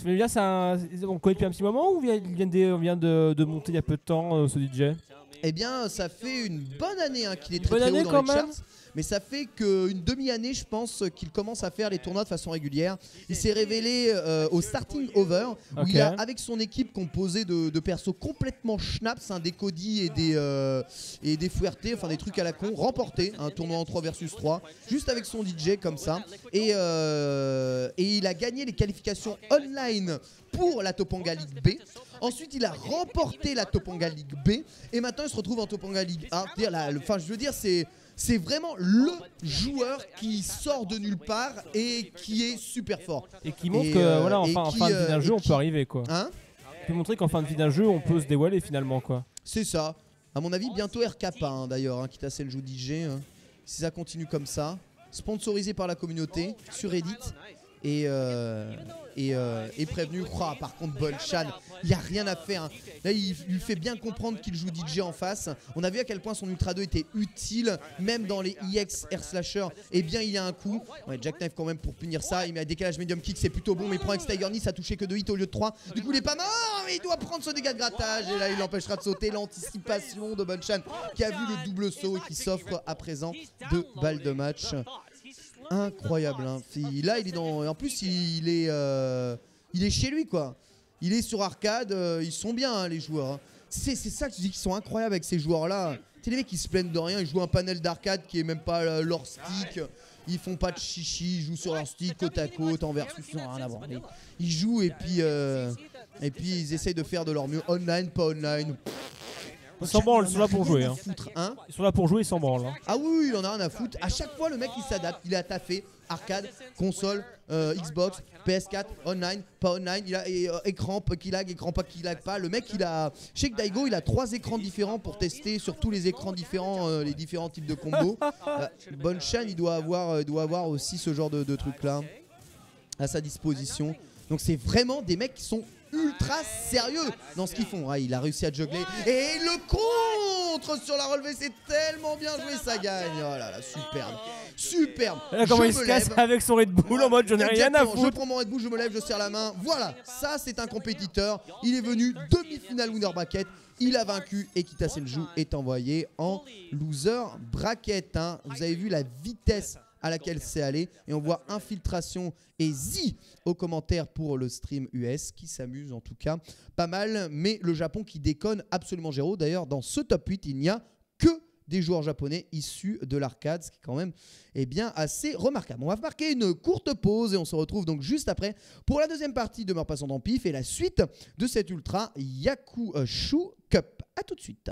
Speaker 3: Mais bien, un- on connaît depuis un petit moment ou il vient de, on vient de, de monter il y a peu de temps, euh, ce DJ
Speaker 2: Eh bien, ça fait une bonne année hein, qu'il est
Speaker 3: Une
Speaker 2: très
Speaker 3: bonne
Speaker 2: très haut
Speaker 3: année
Speaker 2: dans
Speaker 3: quand
Speaker 2: les
Speaker 3: même.
Speaker 2: charts. Mais ça fait qu'une demi-année, je pense, qu'il commence à faire les tournois de façon régulière. Il s'est révélé euh, au Starting Over, où il a, avec son équipe composée de, de persos complètement schnaps, hein, des Cody et des, euh, et des enfin des trucs à la con, remporté un tournoi en 3 versus 3, juste avec son DJ comme ça. Et, euh, et il a gagné les qualifications online pour la Topanga League B. Ensuite, il a remporté la Topanga League B et maintenant il se retrouve en Topanga League A. Enfin, je veux dire, c'est c'est vraiment le joueur qui sort de nulle part et qui est super fort.
Speaker 3: Et qui montre
Speaker 2: Et,
Speaker 3: que,
Speaker 2: euh,
Speaker 3: voilà, en
Speaker 2: et
Speaker 3: fin, en fin de vie
Speaker 2: euh,
Speaker 3: d'un
Speaker 2: et
Speaker 3: jeu, on peut arriver, quoi.
Speaker 2: Hein
Speaker 3: peut montrer qu'en fin de vie d'un jeu, on peut se dévoiler finalement, quoi.
Speaker 2: C'est ça. À mon avis, bientôt RK hein, d'ailleurs, hein, quitte à celle joue DJ. hein. Si ça continue comme ça, sponsorisé par la communauté sur Reddit et euh, et, euh, et prévenu. Oh, par contre, Bonchan, il y a rien à faire. hein. Là, il lui fait bien comprendre qu'il joue DJ en face. On a vu à quel point son Ultra 2 était utile, même dans les EX Air Slasher. Eh bien, il y a un coup. Ouais, Jackknife quand même pour punir ça. Il met un décalage medium kick, c'est plutôt bon, mais il prend avec Tiger Knee, ça a touché que 2 hits au lieu de 3. Du coup, il est pas mort, mais il doit prendre ce dégât de grattage. Et là, il l'empêchera de sauter. L'anticipation de Bonchan qui a vu le double saut et qui s'offre à présent deux balles de match. Incroyable. hein. Là, il est dans. En plus, il est, euh, il est chez lui, quoi. Il est sur arcade. euh, ils sont bien, hein, les joueurs. hein. C'est ça que je dis qu'ils sont incroyables avec ces joueurs-là. Tu les mecs, ils se plaignent de rien. Ils jouent un panel d'arcade qui est même pas euh, leur stick. ils font pas de chichi, ils jouent sur leur stick côte à côte en versus, ils rien à voir. Ils- jouent et puis, et puis ils essayent de faire de leur mieux online, pas online.
Speaker 3: Ils s'en branlent, ils sont là pour jouer. Hein.
Speaker 2: foutre, hein.
Speaker 3: Ils sont là pour jouer, ils s'en branlent. hein.
Speaker 2: Ah oui, il en a rien à foutre. À chaque fois, le mec il s'adapte, il a taffé. Arcade, console, euh, Xbox, PS4, online, pas online, il a et, euh, écran, pas qui lag, écran pas qui lag pas. Le mec il a. Je sais que Daigo il a trois écrans différents pour tester sur tous les écrans différents, euh, les différents types de combos. Euh, bonne chaîne, il doit avoir, doit avoir aussi ce genre de, de trucs là à sa disposition. Donc c'est vraiment des mecs qui sont ultra sérieux dans ce qu'ils font. Ah, il a réussi à juggler et le contre sur la relevée, c'est tellement bien joué, ça gagne. Oh là là, superbe, superbe.
Speaker 3: Là, comment
Speaker 2: Je
Speaker 3: il se casse avec son Red Bull en mode j'en ai rien à
Speaker 2: Exactement, Je
Speaker 3: foutre.
Speaker 2: prends mon Red Bull, je me lève, je serre la main. Voilà, ça c'est un compétiteur. Il est venu demi-finale winner bracket. Il a vaincu et Kita Senju est envoyé en loser bracket. hein. Vous avez vu la vitesse à laquelle c'est allé et on voit infiltration et zi aux commentaires pour le stream US qui s'amuse en tout cas pas mal mais le Japon qui déconne absolument Géraud d'ailleurs dans ce top 8 il n'y a que des joueurs japonais issus de l'arcade ce qui est quand même bien assez remarquable. On va marquer une courte pause et on se retrouve donc juste après pour la deuxième partie de Meurs passant dans Pif et la suite de cet ultra Yakushu Cup. A tout de suite.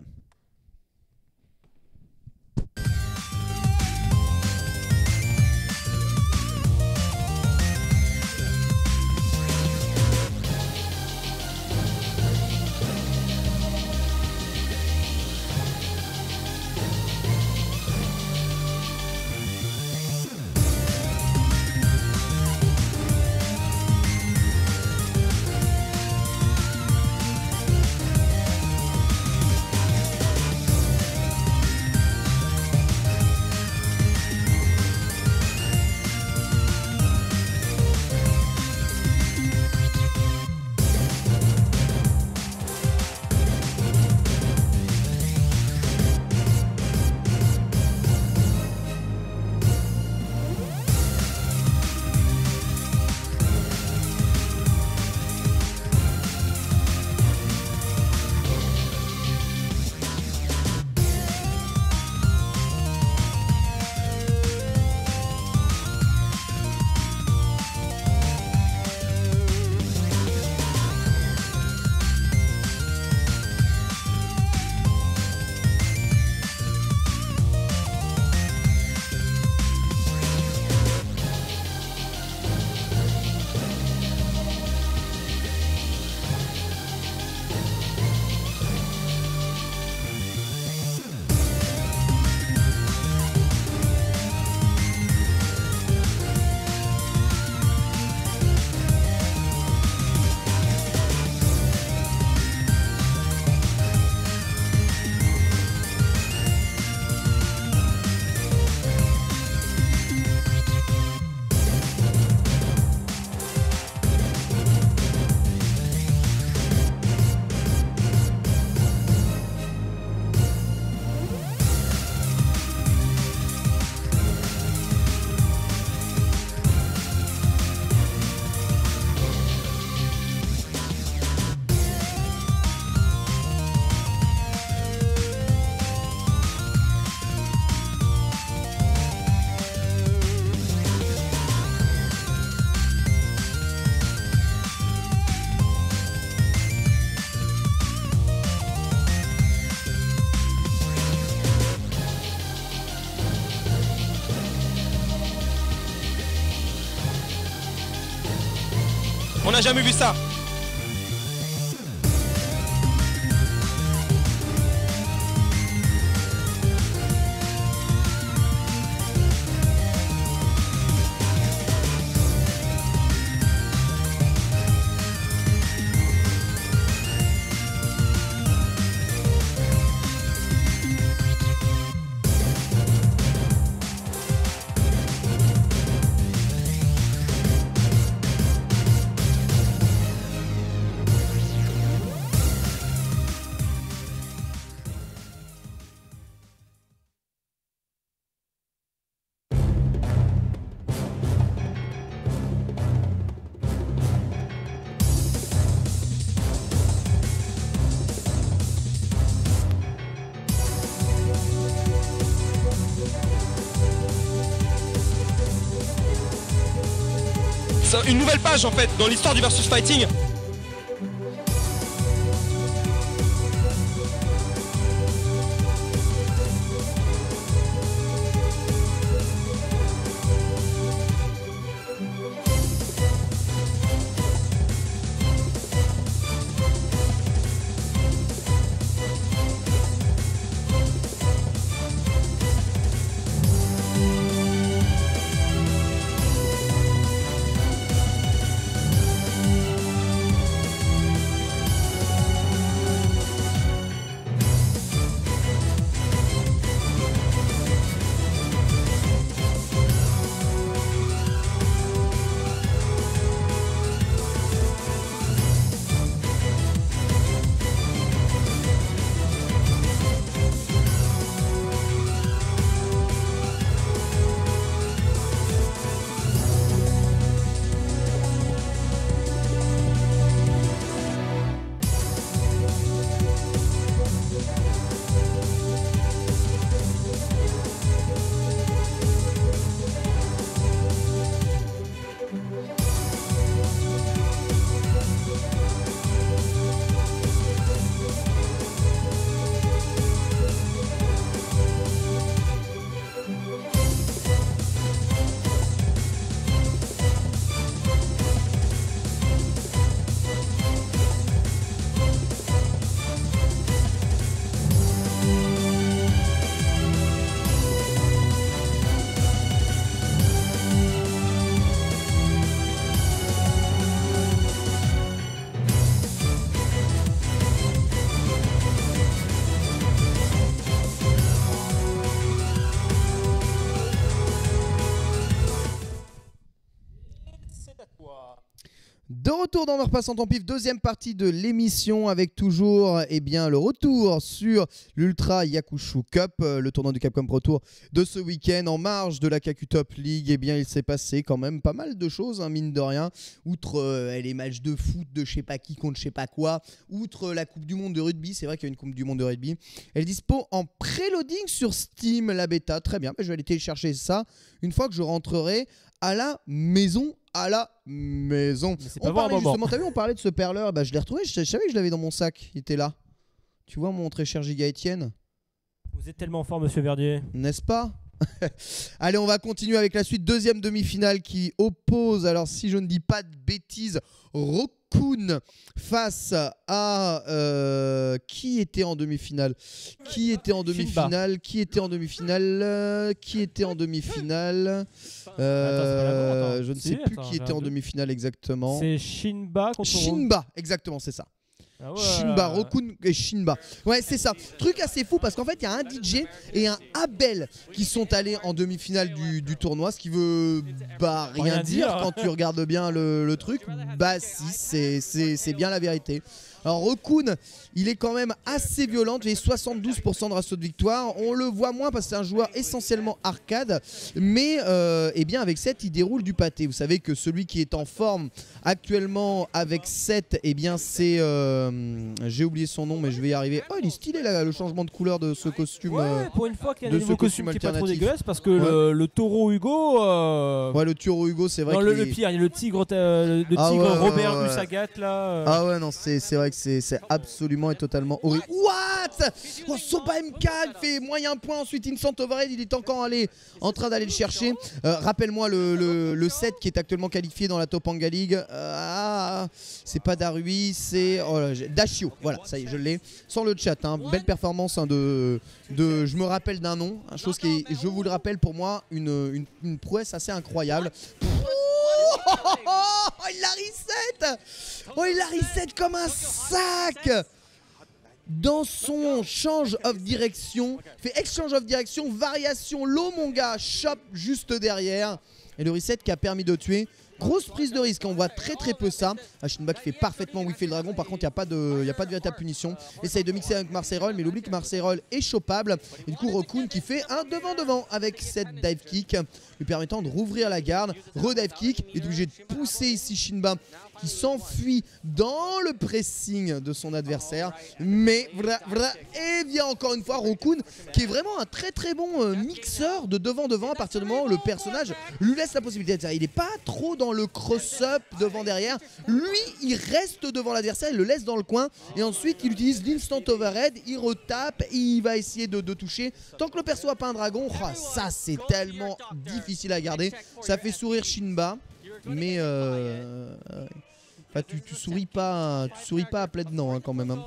Speaker 4: Jamais vu ça. Une nouvelle page en fait dans l'histoire du versus fighting.
Speaker 2: Retour dans leur passant en pif, deuxième partie de l'émission avec toujours eh bien, le retour sur l'Ultra Yakushu Cup, euh, le tournoi du Capcom Pro Tour de ce week-end en marge de la Kaku Top League. Eh bien, il s'est passé quand même pas mal de choses, hein, mine de rien. Outre euh, les matchs de foot de je sais pas qui contre je sais pas quoi, outre la Coupe du Monde de rugby, c'est vrai qu'il y a une Coupe du Monde de rugby. Elle est dispo en préloading sur Steam, la bêta. Très bien, je vais aller télécharger ça une fois que je rentrerai à la maison à la maison.
Speaker 3: Mais c'est
Speaker 2: On parlait justement, t'as vu, on parlait de ce perleur, bah, je l'ai retrouvé, je, je savais que je l'avais dans mon sac, il était là. Tu vois mon très cher Giga Etienne,
Speaker 3: Vous êtes tellement fort, monsieur Verdier.
Speaker 2: n'est-ce pas Allez, on va continuer avec la suite. Deuxième demi-finale qui oppose, alors si je ne dis pas de bêtises, Rokun face à. euh, qui était en demi-finale Qui était en demi-finale Qui était en demi-finale Euh, Qui était en demi-finale Euh. Je ne sais plus qui était en demi-finale exactement.
Speaker 3: C'est Shinba contre
Speaker 2: Shinba, exactement, c'est ça.
Speaker 3: Ah ouais.
Speaker 2: Shinba, Rokun et Shinba. Ouais, c'est ça. Truc assez fou parce qu'en fait, il y a un DJ et un Abel qui sont allés en demi-finale du, du tournoi, ce qui veut bah, rien,
Speaker 3: Rien
Speaker 2: dire,
Speaker 3: dire.
Speaker 2: quand tu regardes bien le, le truc. Bah si, c'est- c'est c'est bien la vérité. Alors Rokun, il est quand même assez violent, il fait 72% de ratio de victoire. On le voit moins parce que c'est un joueur essentiellement arcade, mais euh, eh bien avec 7, il déroule du pâté. Vous savez que celui qui est en forme actuellement avec 7, eh bien c'est... euh, J'ai oublié son nom, mais je vais y arriver. Oh, il est stylé là, le changement de couleur de ce costume.
Speaker 3: Ouais,
Speaker 2: euh.
Speaker 3: pour une fois qu'il y a
Speaker 2: de ce costume
Speaker 3: costume qui est pas trop dégueulasse parce que le, le taureau Hugo.
Speaker 2: Ouais, le Turo Hugo, c'est vrai
Speaker 3: non, le, le pire, il y a le tigre, le
Speaker 2: Ah
Speaker 3: tigre
Speaker 2: ouais,
Speaker 3: Robert
Speaker 2: ouais, ouais.
Speaker 3: Usagat là.
Speaker 2: Ah ouais, non, c'est c'est vrai que c'est absolument et totalement horrible. What? Oh, Soba MK fait moyen point, ensuite Instant Overhead, il est encore allé, en train d'aller le chercher. Euh, Rappelle-moi le, le, 7 qui est actuellement qualifié dans la Topanga League. Euh, ah, c'est pas Darui, c'est oh Dashio. Voilà, ça y est, je l'ai. Sans le chat, hein. belle performance hein, de, de. Je me rappelle d'un nom, chose qui je vous le rappelle pour moi, une, une, prouesse assez incroyable. Oh, oh, il la reset Oh, il la reset comme un sac Dans son change of direction, fait exchange of direction, variation low mon gars, shop juste derrière. Et le reset qui a permis de tuer. Grosse prise de risque, on voit très très peu ça. Ashinba qui fait parfaitement Wi-Fi le dragon, par contre il n'y a, pas de- a pas de véritable punition. Essaye de mixer avec Marseille Roll, mais il oublie que Marseille Roll est chopable. Et du coup Rokun qui fait un devant-devant avec cette dive kick, lui permettant de rouvrir la garde. Re-dive kick, il est obligé de pousser ici Shinba qui s'enfuit dans le pressing de son adversaire. Mais et vient encore une fois Rokun qui est vraiment un très très bon euh, mixeur de devant-devant à partir du moment où le personnage lui laisse la possibilité. C'est-à-dire, Il n'est pas trop dans le cross-up devant derrière. Lui, il reste devant l'adversaire, il le laisse dans le coin. Et ensuite, il utilise l'instant overhead, il retape, il va essayer de, de toucher. Tant que le perso a pas un dragon, oh, ça c'est tellement difficile à garder. Ça fait sourire Shinba. Mais euh, enfin, tu, souris pas, tu souris pas à plein dedans hein, quand même. hein,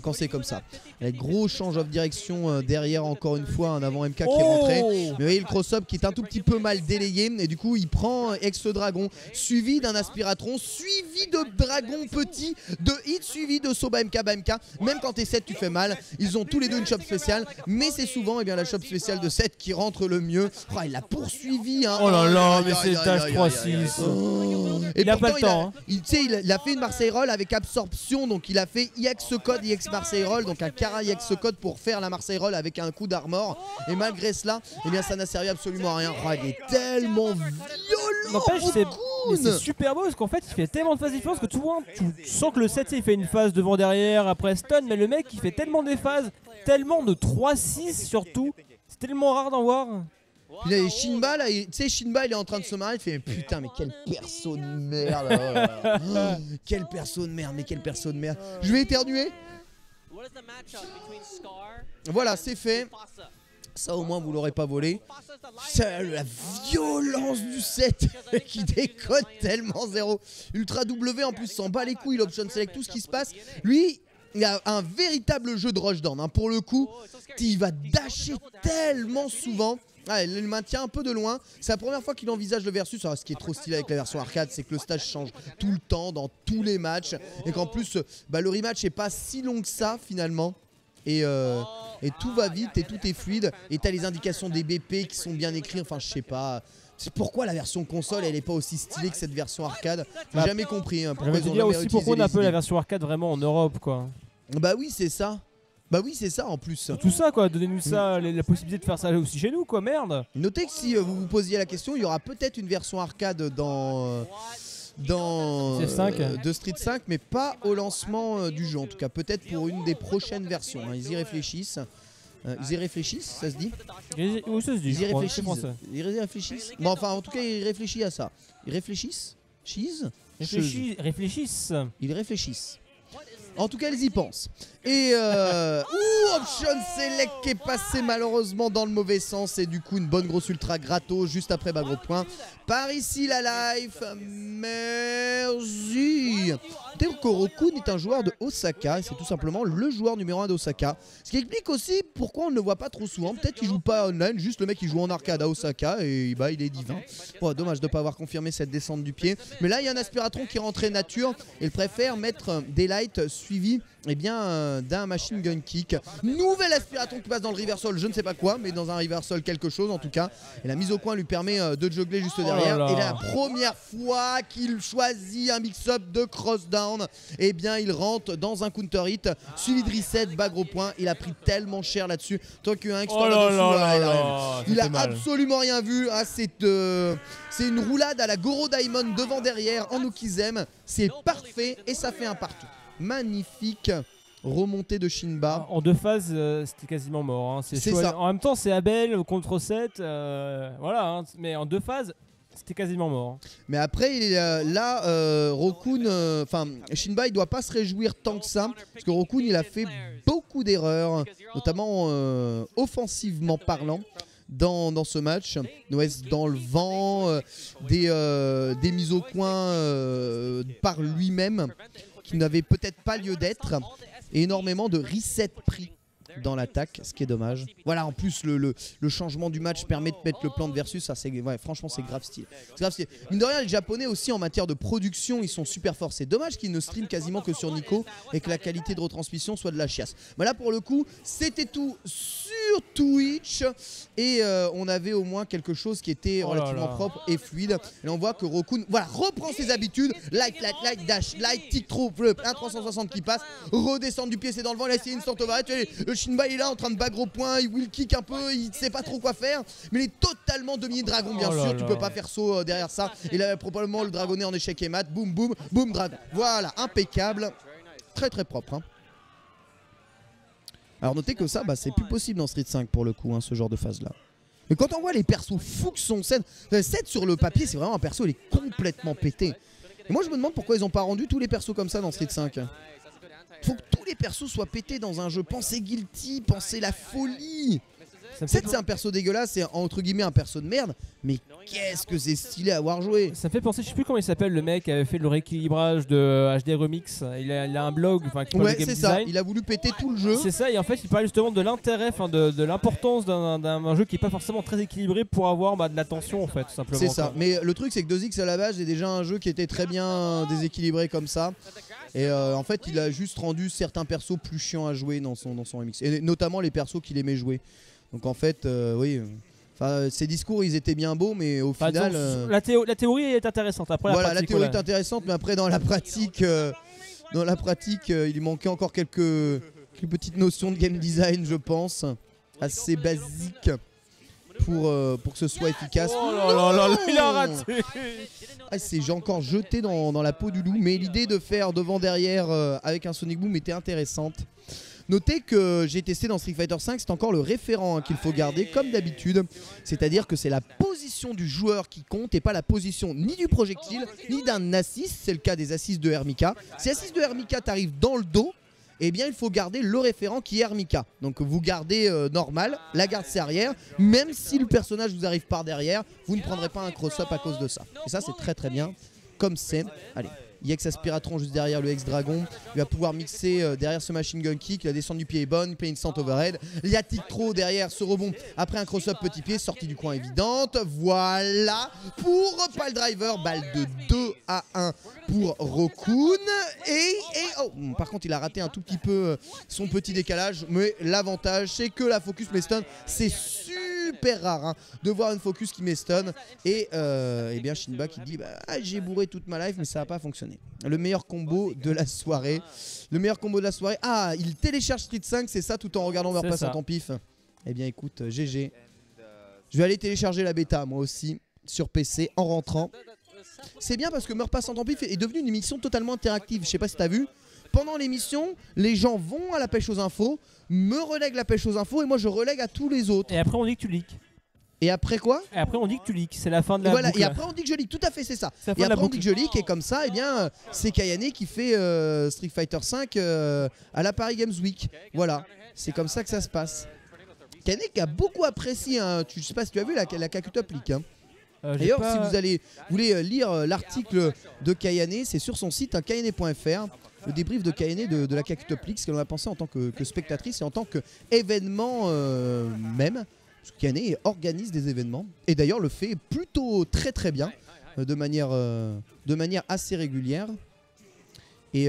Speaker 2: quand c'est comme ça. Les gros change of direction euh, derrière encore une fois un avant MK qui est rentré.
Speaker 3: Oh
Speaker 2: Mais vous voyez le cross-up qui est un tout petit peu mal délayé et du coup il prend ex-dragon suivi d'un aspiratron suivi de dragon petit de hit suivi de Soba MK Bamk. Même quand t'es 7 tu fais mal. Ils ont tous les deux une shop spéciale mais c'est souvent eh bien, la shop spéciale de 7 qui rentre le mieux. Oh, il l'a poursuivi. Hein.
Speaker 3: Oh là là, mais c'est
Speaker 2: aïe,
Speaker 3: 3-6.
Speaker 2: aïe, aïe. Oh. Et
Speaker 3: Il a pas le temps, hein.
Speaker 2: il a fait une Marseille Roll avec absorption, donc il a fait IX code, IX Marseille Roll, donc un Cara IX code pour faire la Marseille Roll avec un coup d'armor. Et malgré cela, eh bien ça n'a servi absolument à rien. Oh, il est tellement violent.
Speaker 3: C'est super beau parce qu'en fait il fait tellement de phases différentes que tout le monde, tu sens que le 7 il fait une phase devant derrière après stun mais le mec il fait tellement des phases, tellement de 3-6 surtout, c'est tellement rare d'en voir.
Speaker 2: Là, Shinba, là, tu sais, Shinba, il est en train de se marier, il fait putain, mais quel perso de merde. oh. Oh, quel perso de merde, mais quel perso de merde. Je vais éternuer. Voilà, c'est fait. Ça au moins vous l'aurez pas volé. C'est la violence du set qui décode tellement zéro. Ultra W en plus s'en bat les couilles, l'option select, tout ce qui se passe. Lui, il a un véritable jeu de rushdown. hein. Pour le coup, il va dasher tellement souvent. Ah, il le maintient un peu de loin. C'est la première fois qu'il envisage le versus. Alors, ce qui est trop stylé avec la version arcade, c'est que le stage change tout le temps, dans tous les matchs. Et qu'en plus, bah, le rematch est pas si long que ça finalement. Et, euh, et tout va vite et tout est fluide. Et t'as les indications des BP qui sont bien écrites. Enfin, je sais pas. C'est pourquoi la version console elle est pas aussi stylée que cette version arcade? J'ai
Speaker 3: Bah,
Speaker 2: jamais compris. hein, pourquoi ils ont
Speaker 3: aussi pourquoi on
Speaker 2: réutilisé
Speaker 3: a
Speaker 2: les
Speaker 3: peu la version arcade vraiment en Europe quoi.
Speaker 2: Bah oui, c'est ça. Bah oui, c'est ça en plus.
Speaker 3: Tout ça quoi, donnez-nous ça, les- la possibilité de faire ça aussi chez nous quoi, merde.
Speaker 2: Notez que si euh, vous vous posiez la question, il y aura peut-être une version arcade dans euh, dans
Speaker 3: CF5.
Speaker 2: euh, de Street 5, mais pas au lancement euh, du jeu. En tout cas, peut-être pour une des prochaines versions. hein. Ils y réfléchissent. Euh, ils y réfléchissent, ça se dit?
Speaker 3: Où ça se dit
Speaker 2: Ils y
Speaker 3: je crois, c'est
Speaker 2: réfléchissent.
Speaker 3: français.
Speaker 2: Ils y réfléchissent. Bon, enfin, en tout cas, ils réfléchissent à ça. Ils réfléchissent. Cheese.
Speaker 3: Réfléchis- Réfléchissent.
Speaker 2: Ils réfléchissent. En tout cas, ils y pensent. Et euh, ouh, Option Select qui est passé malheureusement dans le mauvais sens et du coup une bonne grosse ultra gratos juste après bas gros point. Par ici la life, merci. Teruko Rokun est un joueur de Osaka et c'est tout simplement le joueur numéro 1 d'Osaka. Ce qui explique aussi pourquoi on ne le voit pas trop souvent. Peut-être qu'il joue pas online, juste le mec il joue en arcade à Osaka et bah il est divin. Bon, dommage de ne pas avoir confirmé cette descente du pied. Mais là il y a un aspiratron qui est rentré nature il préfère mettre des lights suivis eh bien, d'un machine gun kick. Nouvel aspiratron qui passe dans le reversal, je ne sais pas quoi, mais dans un reversal quelque chose en tout cas. Et la mise au coin lui permet euh, de juggler juste
Speaker 3: Oh
Speaker 2: derrière.
Speaker 3: là.
Speaker 2: Et la première fois qu'il choisit un mix-up de cross-down, eh bien il rentre dans un counter hit, suivi de reset, bas gros point. Il a pris tellement cher là-dessus. Tant qu'un extra
Speaker 3: Oh là
Speaker 2: là-dessous,
Speaker 3: là
Speaker 2: ouais,
Speaker 3: là
Speaker 2: il
Speaker 3: là,
Speaker 2: Il a
Speaker 3: mal.
Speaker 2: absolument rien vu. Ah, c'est euh, c'est une roulade à la Goro Diamond devant derrière en Ukizem. C'est parfait et ça fait un partout. Magnifique remontée de Shinba.
Speaker 3: En deux phases, euh, c'était quasiment mort. hein.
Speaker 2: C'est ça.
Speaker 3: En même temps, c'est Abel contre 7. euh, voilà, hein. mais en deux phases, c'était quasiment mort. hein.
Speaker 2: Mais après, euh, là, euh, Rokun, euh, enfin, Shinba, il doit pas se réjouir tant que ça. Parce que Rokun, il a fait beaucoup d'erreurs, notamment euh, offensivement parlant. Dans, ce match, Noès dans le vent, des, des mises au coin par lui-même qui n'avaient peut-être pas lieu d'être, et énormément de reset pris dans l'attaque, ce qui est dommage. Voilà, en plus, le, le- le changement du match permet de mettre le plan de versus. Ça, c'est, ouais, franchement, c'est grave stylé. C'est grave stylé. Mine de rien, les Japonais aussi, en matière de production, ils sont super forts. C'est dommage qu'ils ne streament quasiment que sur Nico et que la qualité de retransmission soit de la chiasse. Mais là, pour le coup, c'était tout sur Twitch et euh, on avait au moins quelque chose qui était
Speaker 3: Oh là
Speaker 2: relativement
Speaker 3: là.
Speaker 2: propre et fluide. Et on voit que Rokun, voilà, reprend ses habitudes. Like, like, like, dash, like, tick, trop, un 360 qui passe, redescendre du pied, c'est dans le vent. Il a essayé une sorte overhead. Shinba est là en train de bas gros point, il will kick un peu, il sait pas trop quoi faire, mais il est totalement dominé dragon, bien
Speaker 3: Oh là
Speaker 2: sûr. Tu
Speaker 3: là.
Speaker 2: peux pas faire saut euh, derrière ça. Il a probablement le dragonnet en échec et mat. Boum, boum, boum, dragon. Voilà, impeccable. Très, très propre. hein. Alors notez que ça, bah, c'est plus possible dans Street 5 pour le coup, hein, ce genre de phase là. Mais quand on voit les persos fous que sont 7, 7 sur le papier, c'est vraiment un perso, il est complètement pété. Et moi je me demande pourquoi ils ont pas rendu tous les persos comme ça dans Street 5. Faut que tous les persos soient pétés dans un jeu. Pensez Guilty, pensez la folie.
Speaker 3: Ça me fait
Speaker 2: 7 c'est un perso dégueulasse, c'est entre guillemets un perso de merde, mais qu'est-ce que c'est stylé à avoir joué.
Speaker 3: Ça me fait penser, je sais plus comment il s'appelle le mec qui avait fait le rééquilibrage de HD Remix. Il a, il a un blog enfin, qui parle
Speaker 2: Ouais,
Speaker 3: de game
Speaker 2: c'est ça,
Speaker 3: design.
Speaker 2: il a voulu péter tout le jeu.
Speaker 3: C'est ça, et en fait, il parle justement de l'intérêt, de, de l'importance d'un jeu qui est pas forcément très équilibré pour avoir bah, de l'attention, en fait, tout simplement.
Speaker 2: C'est ça.
Speaker 3: quoi.
Speaker 2: Mais le truc, c'est que 2X à la base, c'est déjà un jeu qui était très bien déséquilibré comme ça. Et euh, en fait, il a juste rendu certains persos plus chiants à jouer dans son, dans son remix. Et notamment les persos qu'il aimait jouer. Donc en fait, euh, oui. Enfin, ses discours, ils étaient bien beaux, mais au
Speaker 3: Enfin,
Speaker 2: final.
Speaker 3: disons,
Speaker 2: euh,
Speaker 3: la, théo- la théorie est intéressante. Après,
Speaker 2: voilà,
Speaker 3: la,
Speaker 2: la
Speaker 3: pratique,
Speaker 2: théorie est
Speaker 3: voilà.
Speaker 2: intéressante, mais après, dans la pratique, euh, dans la pratique euh, il lui manquait encore quelques, quelques petites notions de game design, je pense. Assez basiques pour, euh, pour que ce soit efficace.
Speaker 3: Oh là là là là, il a raté
Speaker 2: Ah, c'est j'ai encore jeté dans, dans la peau du loup, mais l'idée de faire devant derrière euh, avec un Sonic Boom était intéressante. Notez que j'ai testé dans Street Fighter V, c'est encore le référent hein, qu'il faut garder comme d'habitude. C'est-à-dire que c'est la position du joueur qui compte et pas la position ni du projectile ni d'un assist. C'est le cas des assists de Hermika. Si assist de Hermika t'arrive dans le dos, eh bien il faut garder le référent qui est Hermika. Donc vous gardez euh, normal, la garde c'est arrière, même si le personnage vous arrive par derrière, vous ne prendrez pas un cross-up à cause de ça. Et ça c'est très très bien comme c'est. Allez, Yex Aspiratron juste derrière le ex-dragon. Il va pouvoir mixer euh, derrière ce machine gun kick. La descente du pied est bonne. Instant overhead. Liatic trop derrière ce rebond. Après un cross-up petit pied. Sortie du coin évidente. Voilà pour Pile Driver. Balle de 2 à 1 pour Rokun. Et, oh, hum, par contre, il a raté un tout petit peu euh, son petit décalage. Mais l'avantage, c'est que la focus stun. C'est super rare hein, de voir une focus qui met stun. Et, euh, eh bien Shinba qui dit bah, ah, j'ai bourré toute ma life mais ça n'a pas fonctionné. Le meilleur combo de la soirée. Le meilleur combo de la soirée. Ah il télécharge Street 5 c'est ça tout en regardant vers
Speaker 3: C'est
Speaker 2: pas
Speaker 3: ça.
Speaker 2: à ton pif. Eh bien écoute euh, GG. Je vais aller télécharger la bêta moi aussi sur PC en rentrant. C'est bien parce que Meurt pas sans ton pif est devenu une émission totalement interactive. Je sais pas si t'as vu. Pendant l'émission, les gens vont à la pêche aux infos, me relèguent la pêche aux infos et moi je relègue à tous les autres.
Speaker 3: Et après, on dit que tu leaks.
Speaker 2: Et après quoi?
Speaker 3: Et après, on dit que tu leaks. C'est la fin de
Speaker 2: et
Speaker 3: la
Speaker 2: voilà,
Speaker 3: boucle.
Speaker 2: et après on dit que je leak, tout à fait c'est ça.
Speaker 3: C'est la fin
Speaker 2: Et après on dit que je leak et comme ça, eh bien, euh, c'est Kayane qui fait euh, Street Fighter 5 à la Paris Games Week. Voilà, c'est comme ça que ça se passe. Kayane qui a beaucoup apprécié, hein, tu, je sais pas si tu as vu la, la Kakuto League. hein.
Speaker 3: Euh,
Speaker 2: D'ailleurs,
Speaker 3: pas-
Speaker 2: si vous allez voulez euh, lire euh, l'article de Kayane, c'est sur son site hein, kayane.fr. Le débrief de Kayane de, de la League, ce qu'elle en a pensé en tant que, que spectatrice et en tant qu'événement euh, même. Parce que Kayane organise des événements et d'ailleurs le fait plutôt très très bien, euh, de, manière, euh, de manière assez régulière. Et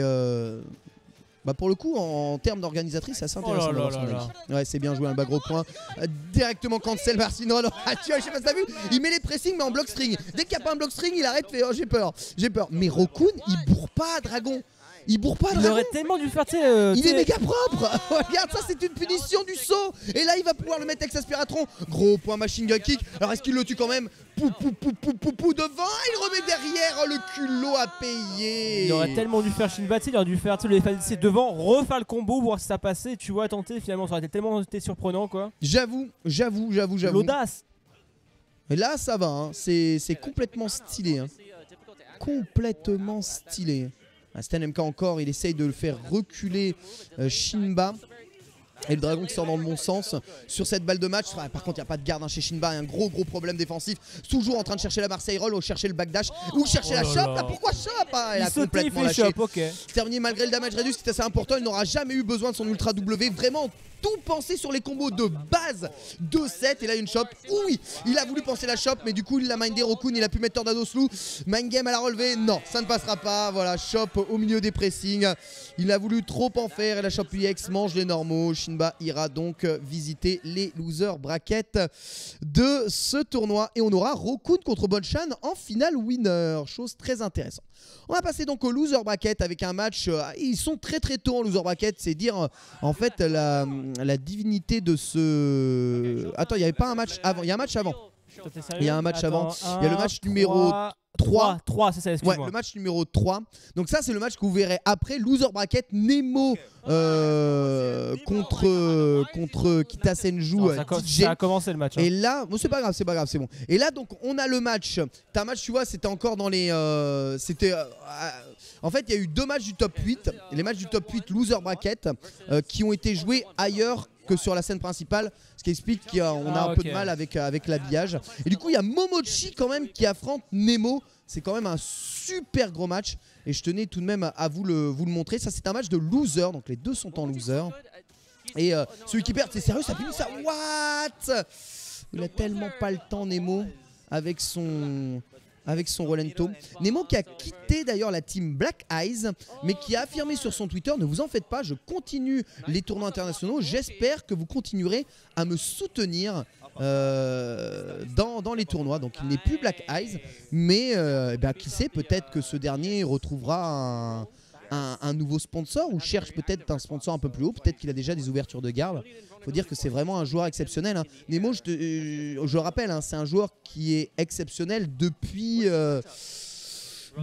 Speaker 2: bah pour le coup, en, en termes d'organisatrice, c'est assez
Speaker 3: Oh là
Speaker 2: intéressant.
Speaker 3: là
Speaker 2: d'avoir son
Speaker 3: là
Speaker 2: avis. Ouais, c'est bien joué, un bas gros point. Euh, directement cancel Marcinol. Ah, tu vois, je sais pas si t'as vu, il met les pressings mais en block string. Dès qu'il n'y a pas un block string, il arrête, fait oh, j'ai peur, j'ai peur. Mais Rokun, il bourre pas Dragon. Il bourre pas
Speaker 3: Il aurait tellement dû faire, tu sais. euh,
Speaker 2: Il
Speaker 3: tu
Speaker 2: est
Speaker 3: sais-
Speaker 2: méga propre Regarde ça c'est une punition du saut Et là il va pouvoir le mettre avec aspiratron Gros point machine gun kick Alors est-ce qu'il le tue quand même Pou pou pou pou pou pou devant Il remet derrière Oh, Le culot à payer
Speaker 3: Il aurait tellement dû faire Shinba, tu sais, il aurait dû faire tu sais, le devant, refaire le combo, voir si ça passait, tu vois, tenter, finalement, ça aurait été tellement été surprenant, quoi.
Speaker 2: J'avoue, j'avoue, j'avoue, j'avoue.
Speaker 3: L'audace
Speaker 2: Et là ça va, hein. c'est c'est complètement stylé. hein. Complètement stylé. Ah, Stan MK encore, il essaye de le faire reculer euh, Shinba. Et le dragon qui sort dans le bon sens sur cette balle de match. Ah, par contre, il n'y a pas de garde hein, chez Shinba. Il y a un gros gros problème défensif. Toujours en train de chercher la Marseille Roll ou chercher le backdash ou chercher
Speaker 3: Oh
Speaker 2: la
Speaker 3: là. Là,
Speaker 2: pourquoi shop ah, Elle
Speaker 3: Il
Speaker 2: a complètement lâché.
Speaker 3: shop, ok.
Speaker 2: Terminé malgré le damage réduit, c'est assez important. Il n'aura jamais eu besoin de son Ultra W. Vraiment tout pensé sur les combos de base de 7 et là une shop. Oui, il a voulu penser la shop, mais du coup il l'a mindé Rokun, il a pu mettre Tornado Slew. Mind game à la relevée, non, ça ne passera pas. Voilà, shop au milieu des pressings. Il a voulu trop en faire et la shop UX mange les normaux. Shinba ira donc visiter les loser brackets de ce tournoi et on aura Rokun contre Bonchan en finale winner. Chose très intéressante. On va passer donc au loser bracket avec un match. euh, ils sont très très tôt en loser bracket, c'est dire en fait la, la divinité de ce. Attends, il n'y avait pas un match avant. Il y a un match avant. Il y a un match
Speaker 3: Attends,
Speaker 2: avant. Il y a le match numéro
Speaker 3: 3.
Speaker 2: 3.
Speaker 3: 3, c'est ça,
Speaker 2: Ouais, le match numéro 3. Donc ça, c'est le match que vous verrez après. Loser bracket, Nemo euh, contre, contre Kita Senju,
Speaker 3: Non,
Speaker 2: euh,
Speaker 3: ça, co-
Speaker 2: DJ.
Speaker 3: ça a commencé le match. hein.
Speaker 2: Et là, bon, c'est pas grave, c'est pas grave, c'est bon. Et là, donc, on a le match. T'as un match, tu vois, c'était encore dans les. euh, c'était. euh, euh, en fait, il y a eu deux matchs du top 8. Les matchs du top 8 loser bracket euh, qui ont été joués ailleurs que sur la scène principale. Ce qui explique qu'on a
Speaker 3: Ah,
Speaker 2: un peu
Speaker 3: ok.
Speaker 2: de mal avec, euh, avec l'habillage. Et du coup, il y a Momochi quand même qui affronte Nemo. C'est quand même un super gros match. Et je tenais tout de même à, vous, le, vous le montrer. Ça, c'est un match de loser. Donc, les deux sont en loser. Et euh, celui qui perd, c'est sérieux, ça finit ça. What? Il a tellement pas le temps, Nemo, avec son. Avec son Rolento. Nemo qui a quitté d'ailleurs la team Black Eyes, mais qui a affirmé sur son Twitter Ne vous en faites pas, je continue les tournois internationaux. J'espère que vous continuerez à me soutenir euh, dans, les tournois. Donc il n'est plus Black Eyes, mais euh, eh ben, qui sait, peut-être que ce dernier retrouvera un, un- un nouveau sponsor ou cherche peut-être un sponsor un peu plus haut. Peut-être qu'il a déjà des ouvertures de garde. faut dire que c'est vraiment un joueur exceptionnel. hein. Nemo, je, te- euh, je le rappelle, hein, c'est un joueur qui est exceptionnel depuis. euh,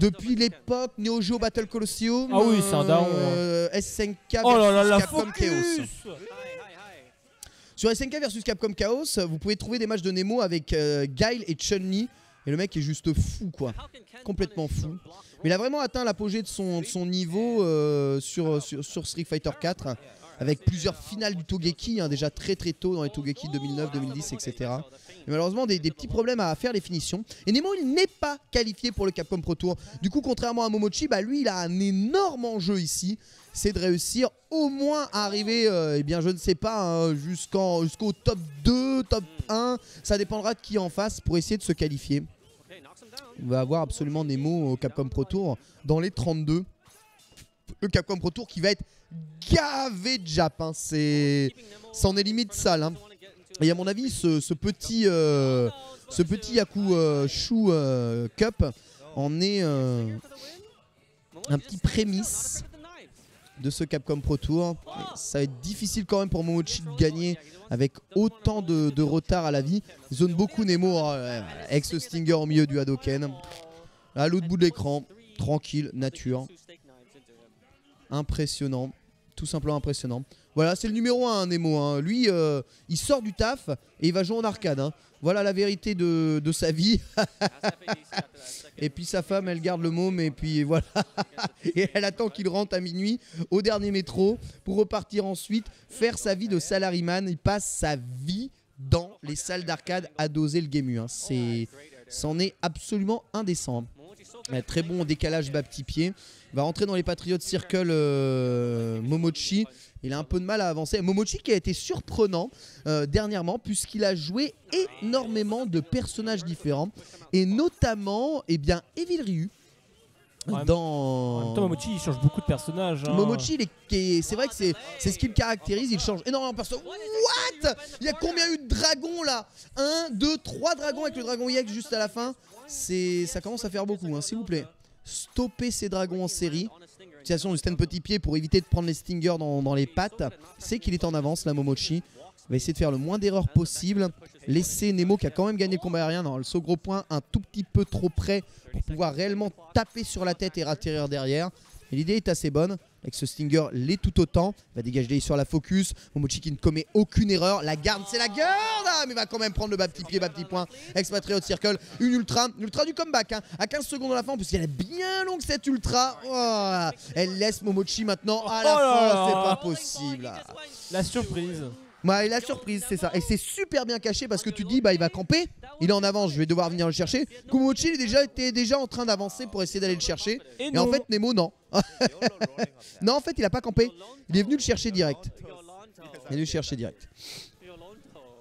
Speaker 2: depuis l'époque Neo Geo Battle Colosseum,
Speaker 3: Ah oui, c'est un daron,
Speaker 2: euh, SNK
Speaker 3: Oh là là,
Speaker 2: versus
Speaker 3: la
Speaker 2: Capcom Chaos. Sur SNK versus Capcom Chaos, vous pouvez trouver des matchs de Nemo avec euh, Guile et Chun-Li. Et le mec est juste fou, quoi. Complètement fou. Mais il a vraiment atteint l'apogée de son, niveau euh, sur, Street Fighter 4. Avec plusieurs finales du Togeki, hein, déjà très très tôt dans les Togeki 2009, 2010, etc. Et malheureusement, des, petits problèmes à faire les finitions. Et Nemo, il n'est pas qualifié pour le Capcom Pro Tour. Du coup, contrairement à Momochi, bah, lui, il a un énorme enjeu ici. C'est de réussir au moins à arriver, euh, eh bien, je ne sais pas, hein, jusqu'au top 2, top 1. Ça dépendra de qui en face pour essayer de se qualifier. On va avoir absolument Nemo au Capcom Pro Tour dans les 32. Le Capcom Pro Tour qui va être gavé de Jap. hein. C'est, c'en est limite sale. hein. Et à mon avis, ce, petit, euh, ce petit Yaku euh, euh, Cup en est euh, un petit prémisse de ce Capcom Pro Tour. Ça va être difficile quand même pour Momochi de gagner avec autant de, retard à la vie. Il Zone beaucoup Nemo oh, ouais, ex Stinger au milieu du Hadoken. À l'autre bout de l'écran, tranquille, nature. Impressionnant, tout simplement impressionnant. Voilà, c'est le numéro 1 Nemo. hein. Lui, euh, il sort du taf et il va jouer en arcade. hein. Voilà la vérité de, de sa vie. et puis sa femme, elle garde le môme et puis voilà. et elle attend qu'il rentre à minuit au dernier métro pour repartir ensuite faire sa vie de salariman. Il passe sa vie dans les salles d'arcade à doser le Game U, hein. C'est, c'en est absolument indécent. Un très bon décalage bas petit pied. Va rentrer dans les Patriots Circle euh, Momochi. Il a un peu de mal à avancer. Momochi qui a été surprenant euh, dernièrement puisqu'il a joué énormément de personnages différents et notamment eh bien Evil Ryu
Speaker 3: Ouais,
Speaker 2: dans
Speaker 3: En même temps, Momochi, il change beaucoup de personnages. hein.
Speaker 2: Momochi, c'est vrai que c'est ce qui le caractérise. Il change énormément de perso. What? Il y a combien eu de dragons là? 1, 2, 3 dragons avec le dragon YX juste à la fin. C'est Ça commence à faire beaucoup, hein, s'il vous plaît. Stoppez ces dragons en série. Utilisation du petit pied pour éviter de prendre les stingers dans, les pattes. C'est qu'il est en avance, la Momochi. Va essayer de faire le moins d'erreurs possible. Laisser Nemo qui a quand même gagné le combat aérien dans le saut gros point un tout petit peu trop près pour pouvoir réellement taper sur la tête et ratterrir derrière. L'idée est assez bonne. Avec ce Stinger, l'est tout autant. Il va dégager sur la focus. Momochi qui ne commet aucune erreur. La garde, c'est la garde ah, Mais il va quand même prendre le bas petit pied, bas petit point. Expatriot Circle. Une ultra. L'ultra du comeback. hein. À 15 secondes de la fin, parce qu'elle est bien longue cette ultra. Oh, elle laisse Momochi maintenant à la
Speaker 3: Oh là
Speaker 2: fin.
Speaker 3: là.
Speaker 2: C'est pas possible.
Speaker 3: La surprise.
Speaker 2: Ouais, et la surprise, c'est ça. Et c'est super bien caché parce que tu te dis, bah, il va camper. Il est en avance, je vais devoir venir le chercher. Kumochi, il est déjà, était déjà en train d'avancer pour essayer d'aller le chercher.
Speaker 3: Et,
Speaker 2: en fait, Nemo, non. non, en fait, il a pas campé. Il est venu le chercher direct. Il est venu le chercher direct.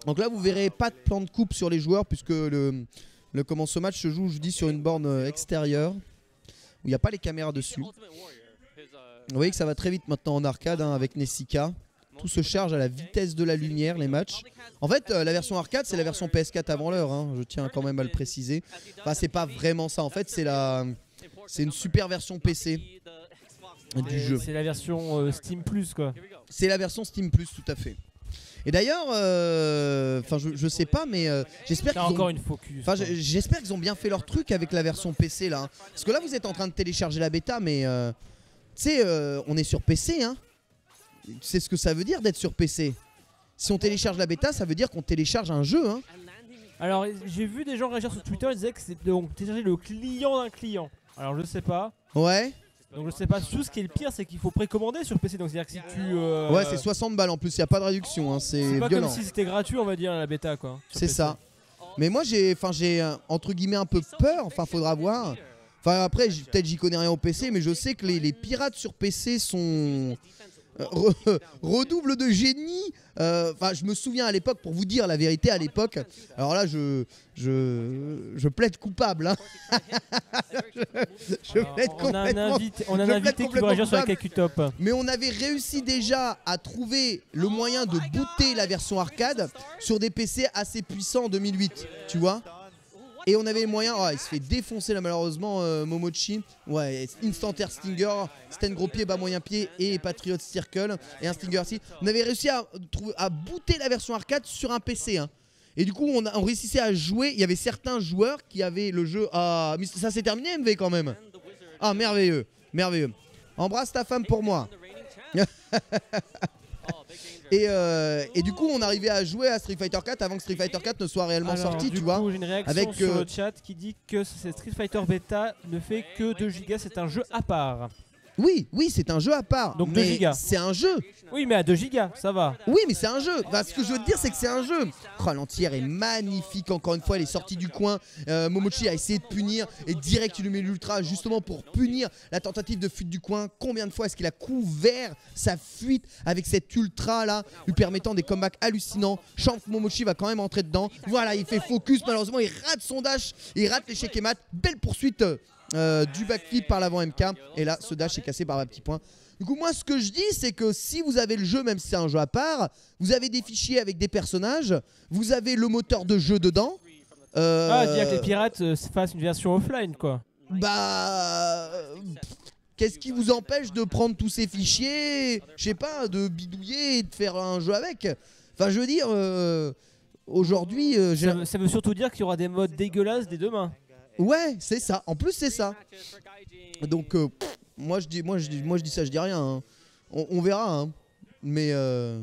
Speaker 2: Donc là, vous verrez pas de plan de coupe sur les joueurs puisque le, le comment ce match se joue, je dis, sur une borne euh, extérieure où il n'y a pas les caméras dessus. Vous voyez que ça va très vite maintenant en arcade hein, avec Nessica. Tout se charge à la vitesse de la lumière, les matchs. En fait, euh, la version arcade, c'est la version PS4 avant l'heure. hein, Je tiens quand même à le préciser. Enfin, c'est pas vraiment ça. En fait, c'est la, c'est une super version PC du jeu.
Speaker 3: C'est la version euh, Steam Plus quoi.
Speaker 2: C'est la version Steam Plus, tout à fait. Et d'ailleurs, euh, je, je sais pas, mais euh, j'espère qu'ils ont
Speaker 3: encore une focus.
Speaker 2: Enfin,
Speaker 3: quoi.
Speaker 2: j- j'espère qu'ils ont bien fait leur truc avec la version PC là. hein. Parce que là, vous êtes en train de télécharger la bêta, mais tu sais, on est sur PC. Hein. C'est ce que ça veut dire d'être sur PC. Si on télécharge la bêta, ça veut dire qu'on télécharge un jeu. Hein.
Speaker 3: Alors j'ai vu des gens réagir sur Twitter, ils disaient que c'était donc télécharger le client d'un client. Alors je sais pas.
Speaker 2: Ouais.
Speaker 3: Donc je sais pas. Tout ce qui est le pire, c'est qu'il faut précommander sur PC. Donc c'est à dire que si tu. euh,
Speaker 2: Ouais, c'est 60 balles en plus. Il y a pas de réduction. Hein.
Speaker 3: C'est
Speaker 2: C'est
Speaker 3: pas
Speaker 2: violent.
Speaker 3: comme si c'était gratuit, on va dire, la bêta quoi. sur
Speaker 2: C'est
Speaker 3: PC.
Speaker 2: ça. Mais moi, j'ai, enfin, j'ai euh, entre guillemets un peu peur. Enfin, faudra voir. Enfin, après, j- peut-être j'y connais rien au PC, mais je sais que les, les pirates sur PC sont re- redoublent de génie. Euh, Enfin, je me souviens à l'époque, pour vous dire la vérité, à l'époque. Alors là, je, je, je plaide coupable. hein. je, plaide
Speaker 3: on a un
Speaker 2: complètement.
Speaker 3: invité, on a un invité qui
Speaker 2: complètement
Speaker 3: réagir sur la
Speaker 2: coupable.
Speaker 3: KQ Top.
Speaker 2: Mais on avait réussi déjà à trouver le moyen de booter la version arcade sur des PC assez puissants en 2008, tu vois et on avait les moyens, ah, il se fait défoncer là malheureusement euh, Momochi. Ouais, Instant Air Stinger, Sten gros pied, bas moyen pied et Patriot Circle et un Stinger aussi. On avait réussi à, à booter la version arcade sur un PC. hein. Et du coup, on, réussissait à jouer. Il y avait certains joueurs qui avaient le jeu. Ah, mais ça s'est terminé, MV quand même. Ah, merveilleux, merveilleux. Embrasse ta femme pour moi. Et, euh, et du coup, on arrivait à jouer à Street Fighter 4 avant que Street Fighter 4 ne soit réellement
Speaker 3: Alors,
Speaker 2: sorti,
Speaker 3: du
Speaker 2: tu vois.
Speaker 3: J'ai une réaction
Speaker 2: avec,
Speaker 3: sur
Speaker 2: euh,
Speaker 3: le chat qui dit que Street Fighter Beta ne fait que 2 gigas, c'est un jeu à part.
Speaker 2: Oui, oui, c'est un jeu à part.
Speaker 3: Donc deux
Speaker 2: mais
Speaker 3: gigas.
Speaker 2: C'est un jeu.
Speaker 3: Oui, mais à 2 gigas, ça va.
Speaker 2: Oui, mais c'est un jeu. Enfin, ce que je veux te dire, c'est que c'est un jeu. Oh, l'entière est magnifique. Encore une fois, elle est sortie du coin. Euh, Momochi a essayé de punir et direct il lui met l'ultra justement pour punir la tentative de fuite du coin. Combien de fois est-ce qu'il a couvert sa fuite avec cette ultra là, lui permettant des comebacks hallucinants? Champ Momochi va quand même entrer dedans. Voilà, il fait focus. Malheureusement, il rate son dash, il rate l'échec et mat. Belle poursuite. Euh, du backflip par l'avant MK et là ce dash est cassé par un petit point du coup, moi, ce que je dis, c'est que si vous avez le jeu, même si c'est un jeu à part, vous avez des fichiers avec des personnages, vous avez le moteur de jeu dedans. euh,
Speaker 3: Ah, dire que les pirates euh, fassent une version offline, quoi.
Speaker 2: Bah. Qu'est-ce qui vous empêche de prendre tous ces fichiers, je sais pas, de bidouiller et de faire un jeu avec? Enfin, je veux dire, euh, aujourd'hui.
Speaker 3: Ça, veut- ça veut surtout dire qu'il y aura des modes dégueulasses dès demain.
Speaker 2: Ouais, c'est ça. En plus, c'est ça. Donc, euh, pff, moi, je dis, moi, je dis, moi, je dis ça, je dis rien. hein. On, on verra. hein. Mais, euh,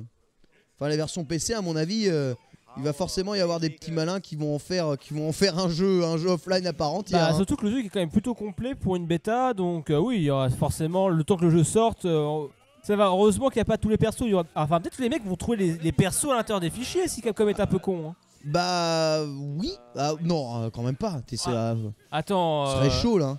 Speaker 2: enfin, la version PC, à mon avis, euh, il va forcément y avoir des petits malins qui vont en faire, qui vont en faire un jeu, un jeu offline entière.
Speaker 3: Bah,
Speaker 2: hein.
Speaker 3: surtout que le jeu est quand même plutôt complet pour une bêta, donc euh, oui, il y aura forcément le temps que le jeu sorte. euh, ça va, heureusement qu'il n'y a pas tous les persos. il y aura- Enfin, peut-être que les mecs vont trouver les, les persos à l'intérieur des fichiers si Capcom est un peu con. hein.
Speaker 2: Bah, oui. Ah, non, euh, quand même pas. T'es, ça
Speaker 3: Attends.
Speaker 2: serait
Speaker 3: euh,
Speaker 2: chaud là.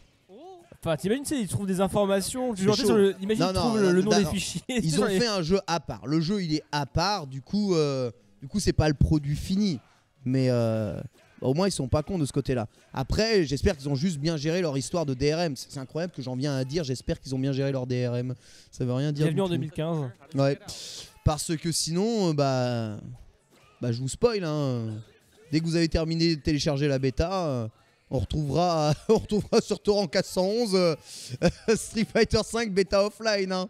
Speaker 3: Enfin, t'imagines, ils trouvent des informations. Du genre, sur le- imagine,
Speaker 2: Non,
Speaker 3: ils
Speaker 2: non,
Speaker 3: trouvent le,
Speaker 2: non,
Speaker 3: le nom des fichiers.
Speaker 2: Ils ont fait un jeu à part. Le jeu, il est à part. Du coup, euh, du coup, c'est pas le produit fini. Mais euh, au moins, ils sont pas cons de ce côté-là. Après, j'espère qu'ils ont juste bien géré leur histoire de DRM. C'est incroyable que j'en viens à dire. J'espère qu'ils ont bien géré leur DRM. Ça veut rien dire.
Speaker 3: Bienvenue en
Speaker 2: tout.
Speaker 3: 2015.
Speaker 2: Ouais. Parce que sinon, euh, bah, bah, je vous spoil. Hein. Dès que vous avez terminé de télécharger la bêta, euh, on retrouvera, on retrouvera sur Torrent 411 euh, Street Fighter 5 bêta offline. hein.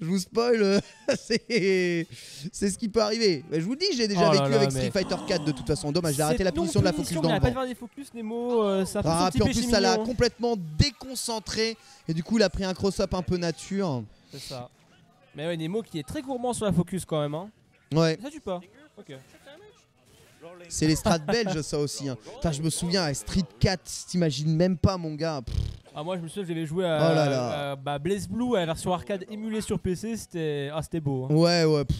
Speaker 2: Je vous spoil. euh, c'est, ce qui peut arriver. Mais je vous le dis, j'ai déjà
Speaker 3: Oh
Speaker 2: vécu
Speaker 3: là,
Speaker 2: avec Street Fighter 4 de toute façon. Dommage, j'ai arrêté la position de la focus dans le
Speaker 3: pas faire des focus, Nemo. euh, peu
Speaker 2: Ah, puis en plus, ça l'a
Speaker 3: mignon.
Speaker 2: complètement déconcentré. Et du coup, il a pris un cross-up un peu nature.
Speaker 3: C'est ça. Mais ouais, Nemo qui est très gourmand sur la focus quand même. Hein.
Speaker 2: Ouais.
Speaker 3: Ça tue pas. Ok.
Speaker 2: C'est les strats belges, ça aussi. hein. Putain, je me souviens, à Street 4, t'imagines même pas, mon gars. Pff,
Speaker 3: Ah, moi je me souviens, je l'avais joué à,
Speaker 2: Oh là là.
Speaker 3: à- bah, Blaze Blue à la version arcade émulée sur PC. C'était ah, c'était beau. hein.
Speaker 2: Ouais, ouais. pff,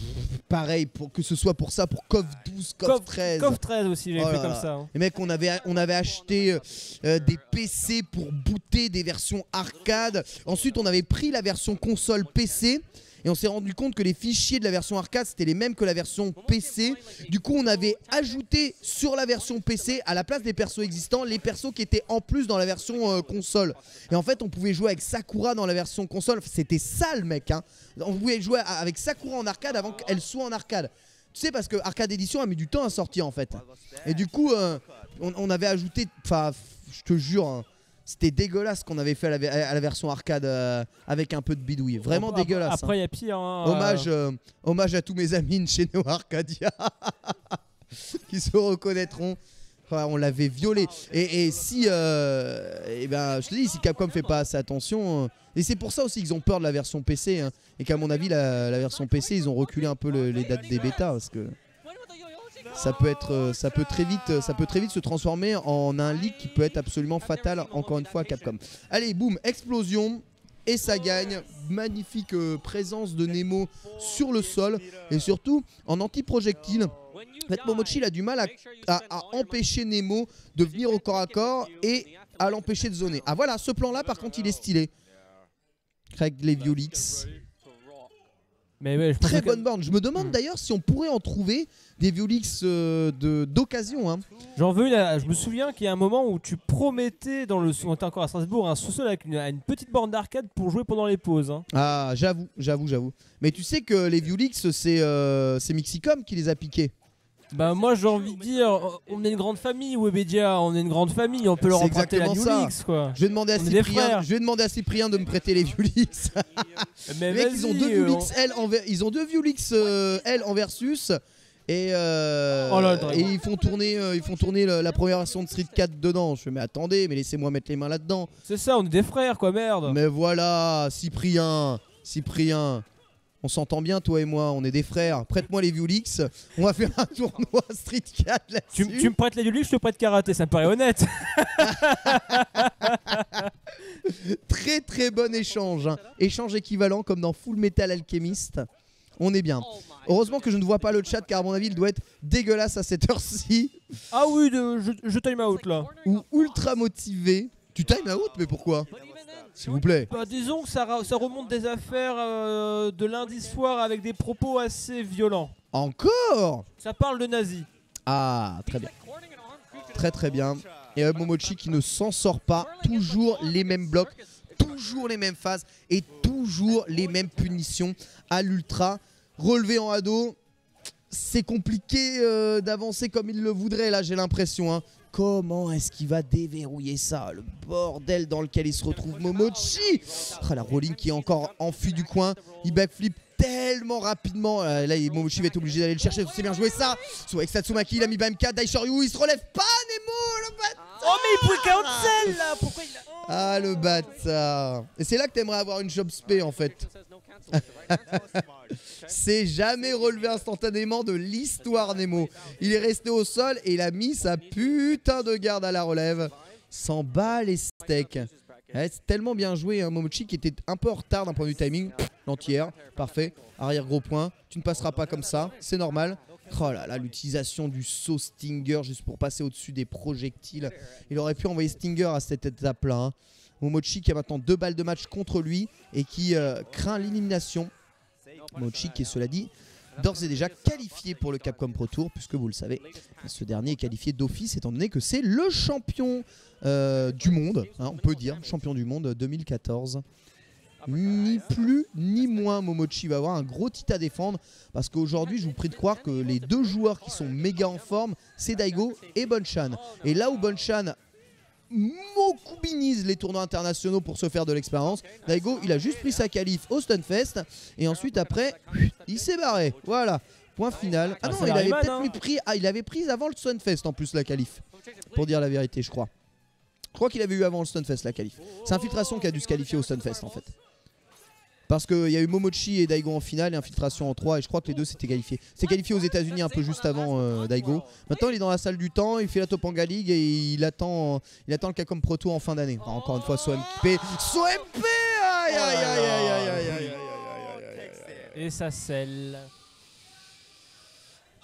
Speaker 2: pareil, pour que ce soit pour ça, pour KOF 12, KOF
Speaker 3: KOF
Speaker 2: 13.
Speaker 3: KOF 13 aussi, j'avais
Speaker 2: Oh
Speaker 3: fait
Speaker 2: là
Speaker 3: comme ça. hein.
Speaker 2: Les mecs, on avait, on avait acheté euh, euh, des PC pour booter des versions arcade. Ensuite, on avait pris la version console PC. Et on s'est rendu compte que les fichiers de la version arcade c'était les mêmes que la version PC. Du coup, on avait ajouté sur la version PC, à la place des persos existants, les persos qui étaient en plus dans la version euh, console. Et en fait, on pouvait jouer avec Sakura dans la version console. C'était sale, mec. Hein. On pouvait jouer avec Sakura en arcade avant qu'elle soit en arcade. Tu sais, parce que Arcade Edition a mis du temps à sortir en fait. Et du coup, euh, on, on avait ajouté, enfin, je te jure, hein, C'était dégueulasse qu'on avait fait à la, ver- à la version arcade euh, avec un peu de bidouille. Vraiment
Speaker 3: Après-
Speaker 2: dégueulasse. hein.
Speaker 3: Après, il y a pire. hein,
Speaker 2: Hommage,
Speaker 3: euh,
Speaker 2: euh, hommage à tous mes amis de chez Neo Arcadia qui se reconnaîtront. Ah, on l'avait violé. Et, et si, euh, eh ben, je te dis, si Capcom fait pas assez attention, euh, et c'est pour ça aussi qu'ils ont peur de la version PC, hein, et qu'à mon avis, la, la version PC, ils ont reculé un peu le- les dates des bêtas, parce que ça peut être, euh, ça peut très vite, euh, ça peut très vite se transformer en un leak qui peut être absolument fatal, encore une fois, à Capcom. Allez, boum, explosion. Et ça gagne. Magnifique euh, présence de Nemo sur le sol. Et surtout en anti-projectile. En fait, Momochi a du mal à, à- à empêcher Nemo de venir au corps à corps et à l'empêcher de zoner. Ah voilà, ce plan là par contre il est stylé. Craig Leviolix.
Speaker 3: Mais ouais, je pense
Speaker 2: Très bonne borne. Je me demande d'ailleurs si on pourrait en trouver des Violix euh, de- d'occasion. hein.
Speaker 3: J'en veux une. à- Je me souviens qu'il y a un moment où tu promettais dans le. On était encore à Strasbourg, un sous-sol avec une, une petite borne d'arcade pour jouer pendant les pauses. hein.
Speaker 2: Ah, j'avoue, j'avoue, j'avoue. Mais tu sais que les Violix, c'est euh, c'est Mixicom qui les a piqués.
Speaker 3: Bah moi j'ai envie de dire, on est une grande famille, Webedia, on est une grande famille, on peut leur emprunter la
Speaker 2: exactement
Speaker 3: New
Speaker 2: ça.
Speaker 3: Leaks, quoi.
Speaker 2: Je vais demander à
Speaker 3: On
Speaker 2: Cyprien. Je vais demander à Cyprien de me prêter les Violix.
Speaker 3: Mais
Speaker 2: Les mecs, ils ont deux
Speaker 3: euh,
Speaker 2: L en ver- ils ont deux Violix euh, L en versus et, euh,
Speaker 3: Oh là,
Speaker 2: et ils font tourner euh, ils font tourner le- la première version de Street 4 dedans. Je fais mais attendez, mais laissez-moi mettre les mains là-dedans.
Speaker 3: C'est ça, on est des frères quoi, merde.
Speaker 2: Mais voilà, Cyprien, Cyprien. On s'entend bien toi et moi, on est des frères. Prête-moi les Violix, on va faire un tournoi Street 4
Speaker 3: Tu,
Speaker 2: là-dessus.
Speaker 3: tu me prêtes la Leaks, je te prête karaté, ça me paraît honnête.
Speaker 2: Très très bon échange. hein. Échange équivalent comme dans Full Metal Alchemist. On est bien. Heureusement que je ne vois pas le chat car à mon avis il doit être dégueulasse à cette heure-ci.
Speaker 3: ah oui, de, je, je time out là.
Speaker 2: Ou ultra motivé. Tu time out mais pourquoi? S'il vous plaît.
Speaker 3: Bah, disons que ça remonte des affaires euh, de lundi soir avec des propos assez violents.
Speaker 2: Encore?
Speaker 3: Ça parle de nazis.
Speaker 2: Ah très bien. Très très bien. Et euh, Momochi qui ne s'en sort pas. Toujours les mêmes blocs. Toujours les mêmes phases. Et toujours les mêmes punitions à l'ultra. Relevé en ado. C'est compliqué euh, d'avancer comme il le voudrait là j'ai l'impression. hein. Comment est-ce qu'il va déverrouiller ça Le bordel dans lequel il se retrouve Momochi? Ah, La rolling qui est encore enfui du coin. Il backflip tellement rapidement. Euh, là, Momochi va être obligé d'aller le chercher. C'est bien joué ça. Soit avec Satsumaki, il a mis BMK, Daishoryu, il se relève pas Nemo le bâtard
Speaker 3: Oh mais il pouvait cancel là Pourquoi il a...
Speaker 2: Ah le bâtard Et c'est là que t'aimerais avoir une job spé en fait. C'est jamais relevé instantanément de l'histoire Nemo. Il est resté au sol et il a mis sa putain de garde à la relève. S'en bat les steaks. Ouais, c'est tellement bien joué, hein. Momochi qui était un peu en retard d'un point de vue timing. L'entière, parfait. Arrière gros point. Tu ne passeras pas comme ça, c'est normal. Oh là là, l'utilisation du saut Stinger juste pour passer au-dessus des projectiles. Il aurait pu envoyer Stinger à cette étape-là. hein. Momochi qui a maintenant deux balles de match contre lui et qui euh, craint l'élimination. Momochi qui est cela dit d'ores et déjà qualifié pour le Capcom Pro Tour puisque vous le savez, ce dernier est qualifié d'office étant donné que c'est le champion euh, du monde, hein, on peut dire, champion du monde 2014. Ni plus ni moins, Momochi va avoir un gros titre à défendre parce qu'aujourd'hui, je vous prie de croire que les deux joueurs qui sont méga en forme, c'est Daigo et Bonchan. Et là où Bonchan mokubinise les tournois internationaux pour se faire de l'expérience, Daigo, il a juste pris sa qualif au Stunfest et ensuite après, il s'est barré. Voilà. Point final. Ah
Speaker 3: Ah,
Speaker 2: non, il avait peut-être
Speaker 3: hein.
Speaker 2: pris. Ah, il avait pris avant le Stunfest en plus la qualif. Pour dire la vérité, je crois. Je crois qu'il avait eu avant le Stunfest la qualif. C'est Infiltration qui a dû se qualifier au Stunfest en fait. Parce qu'il y a eu Momochi et Daigo en finale et infiltration en 3 et je crois que les deux s'étaient qualifiés. C'est qualifié aux États-Unis un peu juste avant Daigo. Maintenant il est dans la salle du temps, il fait la Topanga League et il attend, il attend le cas comme Proto en fin d'année. Encore une fois, SOMP. SOMP Aïe aïe aïe aïe aïe aïe
Speaker 3: Et ça scelle.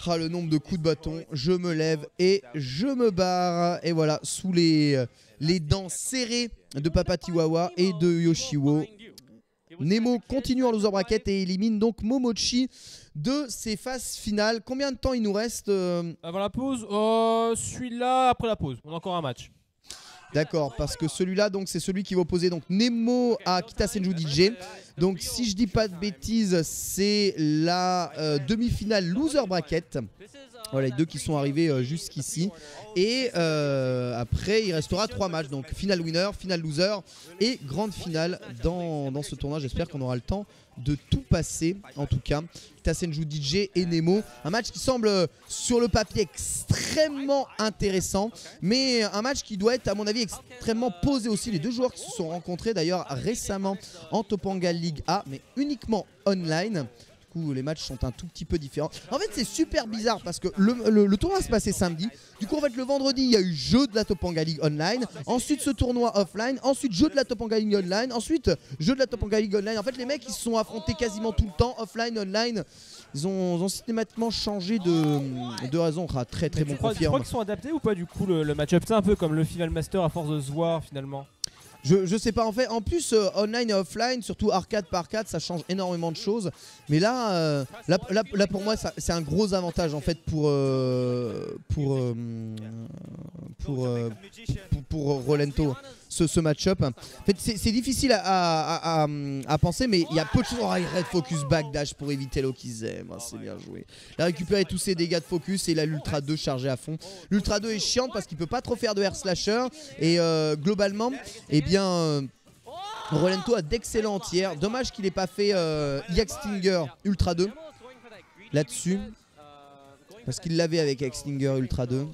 Speaker 2: Ah, le nombre de coups de bâton, je me lève et je me barre. Et voilà, sous les, les dents serrées de Papa Tiwawa et de Yoshiwo, Nemo continue en loser bracket et élimine donc Momochi de ses phases finales. Combien de temps il nous reste euh,
Speaker 3: Avant la pause, euh, celui-là après la pause. On a encore un match.
Speaker 2: D'accord, parce que celui-là, donc, c'est celui qui va opposer donc Nemo à Kita Senju DJ. Donc, si je dis pas de bêtises, c'est la euh, demi-finale loser bracket. Voilà, les deux qui sont arrivés euh, jusqu'ici. Et euh, après, il restera trois matchs. Donc, final winner, final loser et grande finale dans, dans ce tournoi. J'espère qu'on aura le temps de tout passer, en tout cas. Tassenju DJ et Nemo. Un match qui semble, euh, sur le papier, extrêmement intéressant. Mais un match qui doit être, à mon avis, extrêmement posé aussi. Les deux joueurs qui se sont rencontrés, d'ailleurs, récemment en Topanga League A, mais uniquement online les matchs sont un tout petit peu différents. En fait, c'est super bizarre parce que le, le, tournoi se passait samedi. Du coup, en fait, le vendredi, il y a eu jeu de la Topanga League online. Ensuite, ce tournoi offline. Ensuite, jeu de la Topanga League online. Ensuite, jeu de la Topanga League online. En fait, les mecs, ils se sont affrontés quasiment tout le temps, offline, online. Ils ont, systématiquement changé de, de raison. Ah, très très bon
Speaker 3: tu crois, tu crois qu'ils sont adaptés ou pas du coup le, le match-up? C'est un peu comme le Final Master à force de se voir finalement.
Speaker 2: Je, sais pas en fait. En plus, euh, online et offline, surtout arcade par arcade, ça change énormément de choses. Mais là, euh, là, pour moi, c'est un gros avantage en fait pour euh, pour, pour, pour, Rolento ce, match-up. En fait, c'est difficile à, penser, mais il y a peu de choses. Oh, red focus backdash pour éviter l'Okizem. Ah, c'est bien joué. Il a récupéré tous ses dégâts de focus et il a l'Ultra 2 chargé à fond. L'Ultra 2 est chiante parce qu'il peut pas trop faire de air slasher. Et globalement, eh bien euh, Rolento a d'excellents tiers. Dommage qu'il n'ait pas fait euh, Ultra 2 là-dessus. Parce qu'il l'avait avec Stinger Ultra 2.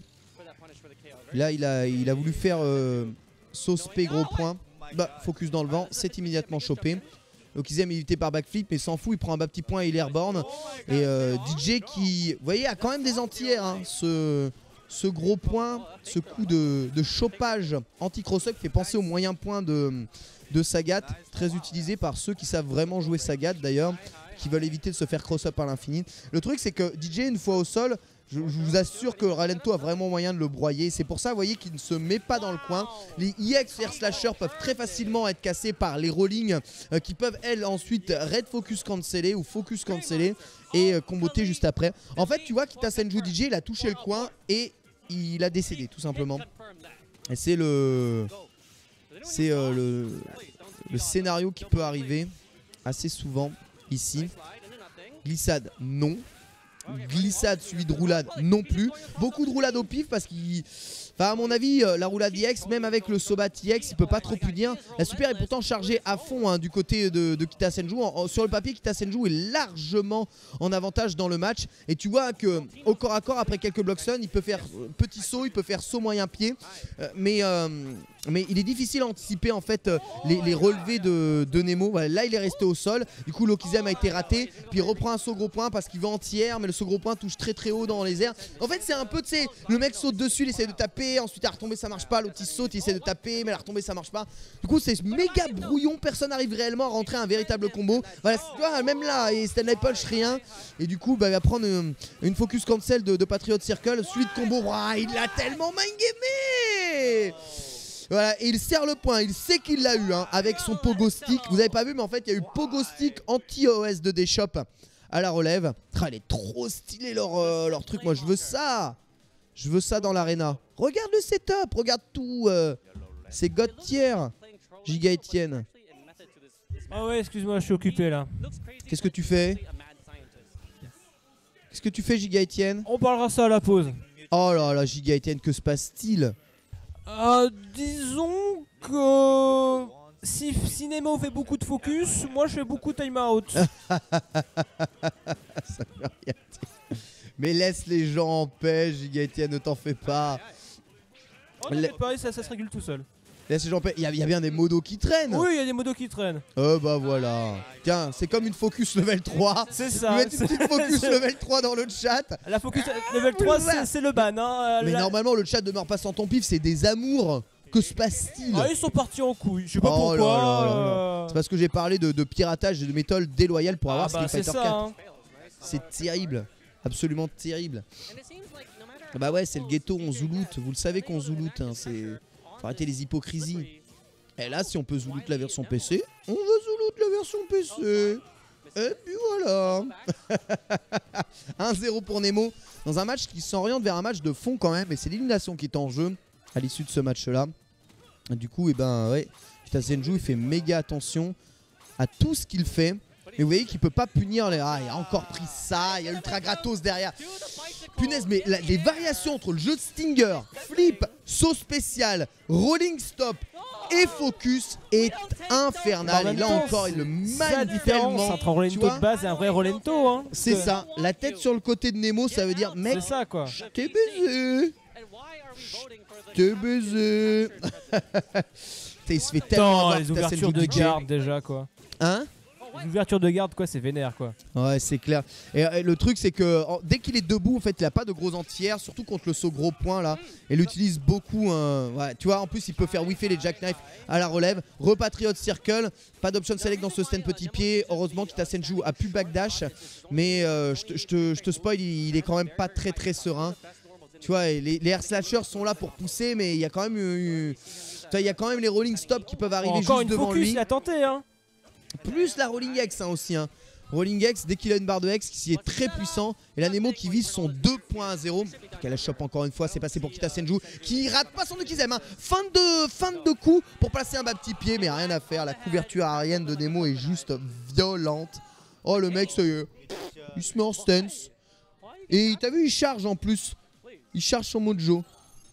Speaker 2: Là, il a, il a voulu faire euh, sauce P gros point. Bah, focus dans le vent, c'est immédiatement chopé. Donc il aime éviter par backflip, mais s'en fout, il prend un bas petit point et il airborne. Et euh, DJ qui, vous voyez, a quand même des entières. Hein, ce, ce gros point, ce coup de, chopage anti-cross-up fait penser au moyen point de, de Sagat, très utilisé par ceux qui savent vraiment jouer Sagat d'ailleurs, qui veulent éviter de se faire cross-up à l'infini. Le truc c'est que DJ une fois au sol, je, vous assure que Ralento a vraiment moyen de le broyer. C'est pour ça, vous voyez, qu'il ne se met pas dans le coin. Les EX Air Slasher peuvent très facilement être cassés par les rollings euh, qui peuvent, elles, ensuite red focus canceller ou focus canceller et euh, comboter juste après. En fait, tu vois, Kita Senju DJ, il a touché le coin et il a décédé tout simplement. Et c'est le c'est euh, le scénario qui peut arriver assez souvent ici. Glissade, non. Glissade suivi de roulade, non plus. Beaucoup de roulade au pif parce qu'il à mon avis, euh, la roulade IX, même avec le Sobat IX, il peut pas trop punir. La super est pourtant chargée à fond hein, du côté de, Kita Senju. sur le papier, Kita Senju est largement en avantage dans le match. Et tu vois que au corps à corps, après quelques blocs il peut faire euh, petit saut, il peut faire saut moyen pied. Euh, mais mais il est difficile à anticiper en fait les, relevés de, Nemo. là, il est resté au sol. Du coup, Lokizem a été raté. Puis il reprend un saut gros point parce qu'il va anti-air, mais le saut gros point touche très très haut dans les airs. En fait, c'est un peu, tu sais, le mec saute dessus, il essaie de taper ensuite à retomber ça marche pas, l'autre saute, il essaie de taper, mais à retomber ça marche pas. Du coup c'est méga brouillon, personne n'arrive réellement à rentrer un véritable combo. Voilà, vois, même là, et Stanley Punch rien. Et du coup, bah, il va prendre une, focus cancel de, Patriot Circle, suite combo, il l'a tellement mindgamé voilà, et il sert le point, il sait qu'il l'a eu hein, avec son pogo stick. Vous avez pas vu, mais en fait, il y a eu pogo stick anti-OS de D-Shop à la relève. Ah, elle est trop stylée leur, euh, leur truc, moi je veux ça. Je veux ça dans l'arena. Regarde le setup, regarde tout. Euh, c'est God tier. Giga Etienne.
Speaker 3: Ah ouais, excuse-moi, je suis occupé là.
Speaker 2: Qu'est-ce que tu fais? Qu'est-ce que tu fais, Giga Etienne?
Speaker 3: On parlera ça à la pause.
Speaker 2: Oh là là, Giga Etienne, que se passe-t-il?
Speaker 3: Euh, Disons que si Cinéma fait beaucoup de focus, moi je fais beaucoup de time out. ça
Speaker 2: veut rien mais laisse les gens en paix, Giga ne t'en fais pas.
Speaker 3: Oh, t'inquiète pas, ça, ça se régule tout seul.
Speaker 2: Laisse les gens. Il y, a bien des modos qui traînent.
Speaker 3: Oui, il y a des modos qui traînent.
Speaker 2: Oh bah voilà. Tiens, c'est comme une focus level 3.
Speaker 3: C'est ça.
Speaker 2: Mettre une petite focus level 3 dans le chat.
Speaker 3: La focus level 3, c'est le ban. Hein.
Speaker 2: Mais normalement, le chat demeure pas sans ton pif, c'est des amours. Que se passe-t-il
Speaker 3: Ah, ils sont partis en couille. Je sais pas oh pourquoi.
Speaker 2: Euh. C'est parce que j'ai parlé de, piratage et de méthodes déloyales pour avoir ah bah, Street Fighter 4. Hein. C'est terrible absolument terrible. Bah ouais, c'est le ghetto, on zouloute. Vous le savez qu'on zouloute. Hein, c'est... Faut arrêter les hypocrisies. Et là, si on peut zouloute la version PC, on veut zouloute la version PC. Et puis voilà 1-0 pour Nemo dans un match qui s'oriente vers un match de fond quand même. Et c'est l'élimination qui est en jeu à l'issue de ce match-là. Du coup, et ben ouais, Kitasenju il fait méga attention à tout ce qu'il fait. Mais vous voyez qu'il peut pas punir les. Ah, il a encore pris ça, il y a Ultra Gratos derrière. Punaise, mais la- les variations entre le jeu de Stinger, flip, saut spécial, rolling stop et focus est infernal. Et là
Speaker 3: temps,
Speaker 2: encore, il le
Speaker 3: différence
Speaker 2: tellement.
Speaker 3: entre un Rolento de base et un vrai Rolento. Hein.
Speaker 2: C'est ça, la tête sur le côté de Nemo, ça veut dire mec,
Speaker 3: C'est ça quoi.
Speaker 2: je t'ai baisé, t'ai baisé. Il se fait tellement avoir
Speaker 3: les ouvertures de garde déjà quoi.
Speaker 2: Hein?
Speaker 3: Les ouvertures de garde quoi, c'est vénère quoi.
Speaker 2: Ouais, c'est clair. Et, euh, le truc, c'est que en- dès qu'il est debout, en fait, il a pas de gros entières, surtout contre le saut gros point là. Et il utilise beaucoup. ouais, tu vois, en plus, il peut faire whiffer les jackknife à la relève. Repatriot Circle, pas d'option select dans ce stand petit pied. Heureusement, Kitasenju a pu backdash. Mais euh, je te- spoil, il, il est quand même pas très très serein. Tu vois, les, les air slashers sont là pour pousser, mais il y a quand même eu- il y a quand même les rolling stops qui peuvent arriver
Speaker 3: Encore
Speaker 2: juste
Speaker 3: une
Speaker 2: devant
Speaker 3: focus,
Speaker 2: lui.
Speaker 3: il a tenté hein.
Speaker 2: Plus la Rolling X hein, aussi. hein. Rolling X, dès qu'il a une barre de X, qui est très puissant. Et la Nemo qui vise son 2.0. Qu'elle la chope encore une fois, c'est passé pour Kitasenju. Qui rate pas son Ukizem. Hein. Fin, de, fin de coup pour placer un bas petit pied, mais rien à faire. La couverture aérienne de Nemo est juste violente. Oh, le mec, ça y. Il se met en stance. Et t'as vu, il charge en plus. Il charge son mojo.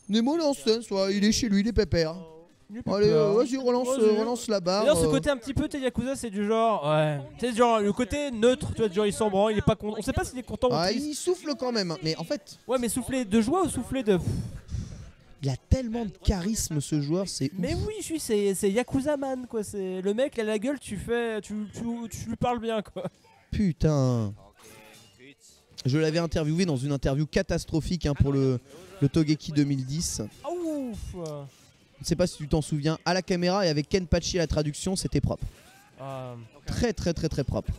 Speaker 2: Nemo, est en stance, il est chez lui, il est pépère. Allez, euh, vas-y, relance, euh, relance la barre.
Speaker 3: D'ailleurs, ce
Speaker 2: euh.
Speaker 3: côté un petit peu, t'es Yakuza, c'est du genre. Ouais. C'est genre le côté neutre, tu vois, du genre il s'en branle, il est pas content. On sait pas s'il est content ou
Speaker 2: Ah,
Speaker 3: triste.
Speaker 2: il souffle quand même, hein. mais en fait,
Speaker 3: Ouais, mais souffler de joie ou souffler de.
Speaker 2: il a tellement de charisme ce joueur, c'est
Speaker 3: Mais
Speaker 2: ouf.
Speaker 3: oui, je suis, c'est c'est Yakuza Man quoi. C'est le mec, il a la gueule, tu fais, tu, tu, tu lui parles bien quoi.
Speaker 2: Putain. Je l'avais interviewé dans une interview catastrophique hein, pour le, le Togeki 2010.
Speaker 3: Ah, ouf.
Speaker 2: Je ne sais pas si tu t'en souviens, à la caméra et avec Ken Pachi à la traduction, c'était propre.
Speaker 3: Ah,
Speaker 2: Très très très très propre.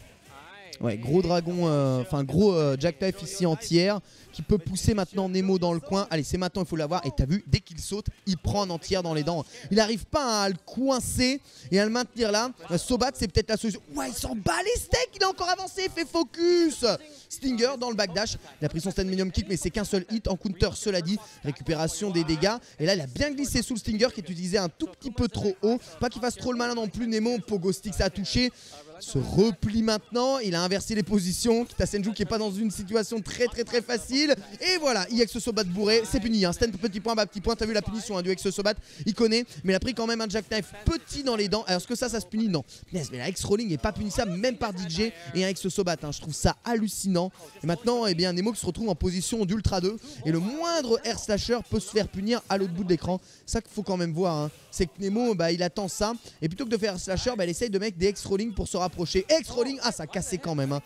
Speaker 2: Ouais, gros dragon, euh, enfin gros euh, jackknife ici entière qui peut pousser maintenant Nemo dans le coin. Allez, c'est maintenant, il faut l'avoir. Et t'as vu, dès qu'il saute, il prend en entière dans les dents. Il n'arrive pas à le coincer et à le maintenir là. Euh, Sobat, c'est peut-être la solution. Ouais, il s'en bat les steaks, il a encore avancé, il fait focus. Stinger dans le backdash. Il a pris son stand medium kick, mais c'est qu'un seul hit en counter, cela dit. Récupération des dégâts. Et là, il a bien glissé sous le Stinger qui est utilisé un tout petit peu trop haut. Pas qu'il fasse trop le malin non plus. Nemo, Pogo Stick, ça a touché se replie maintenant, il a inversé les positions, Kitasenju qui est pas dans une situation très très très facile, et voilà, IX Sobat bourré, c'est puni, hein. stand petit point, bas petit point, t'as vu la punition hein, du X Sobat, il connaît, mais il a pris quand même un jackknife petit dans les dents, alors est-ce que ça, ça se punit? Non, mais la X-Rolling est pas punissable même par DJ et un X Sobat, hein. je trouve ça hallucinant, et maintenant, eh bien, Nemo qui se retrouve en position d'Ultra 2, et le moindre air slasher peut se faire punir à l'autre bout de l'écran, ça qu'il faut quand même voir, hein. c'est que Nemo, bah, il attend ça, et plutôt que de faire air slasher, bah, il essaye de mettre des X-Rolling pour se rapprocher. X-Rolling, ah ça cassé quand même. hein.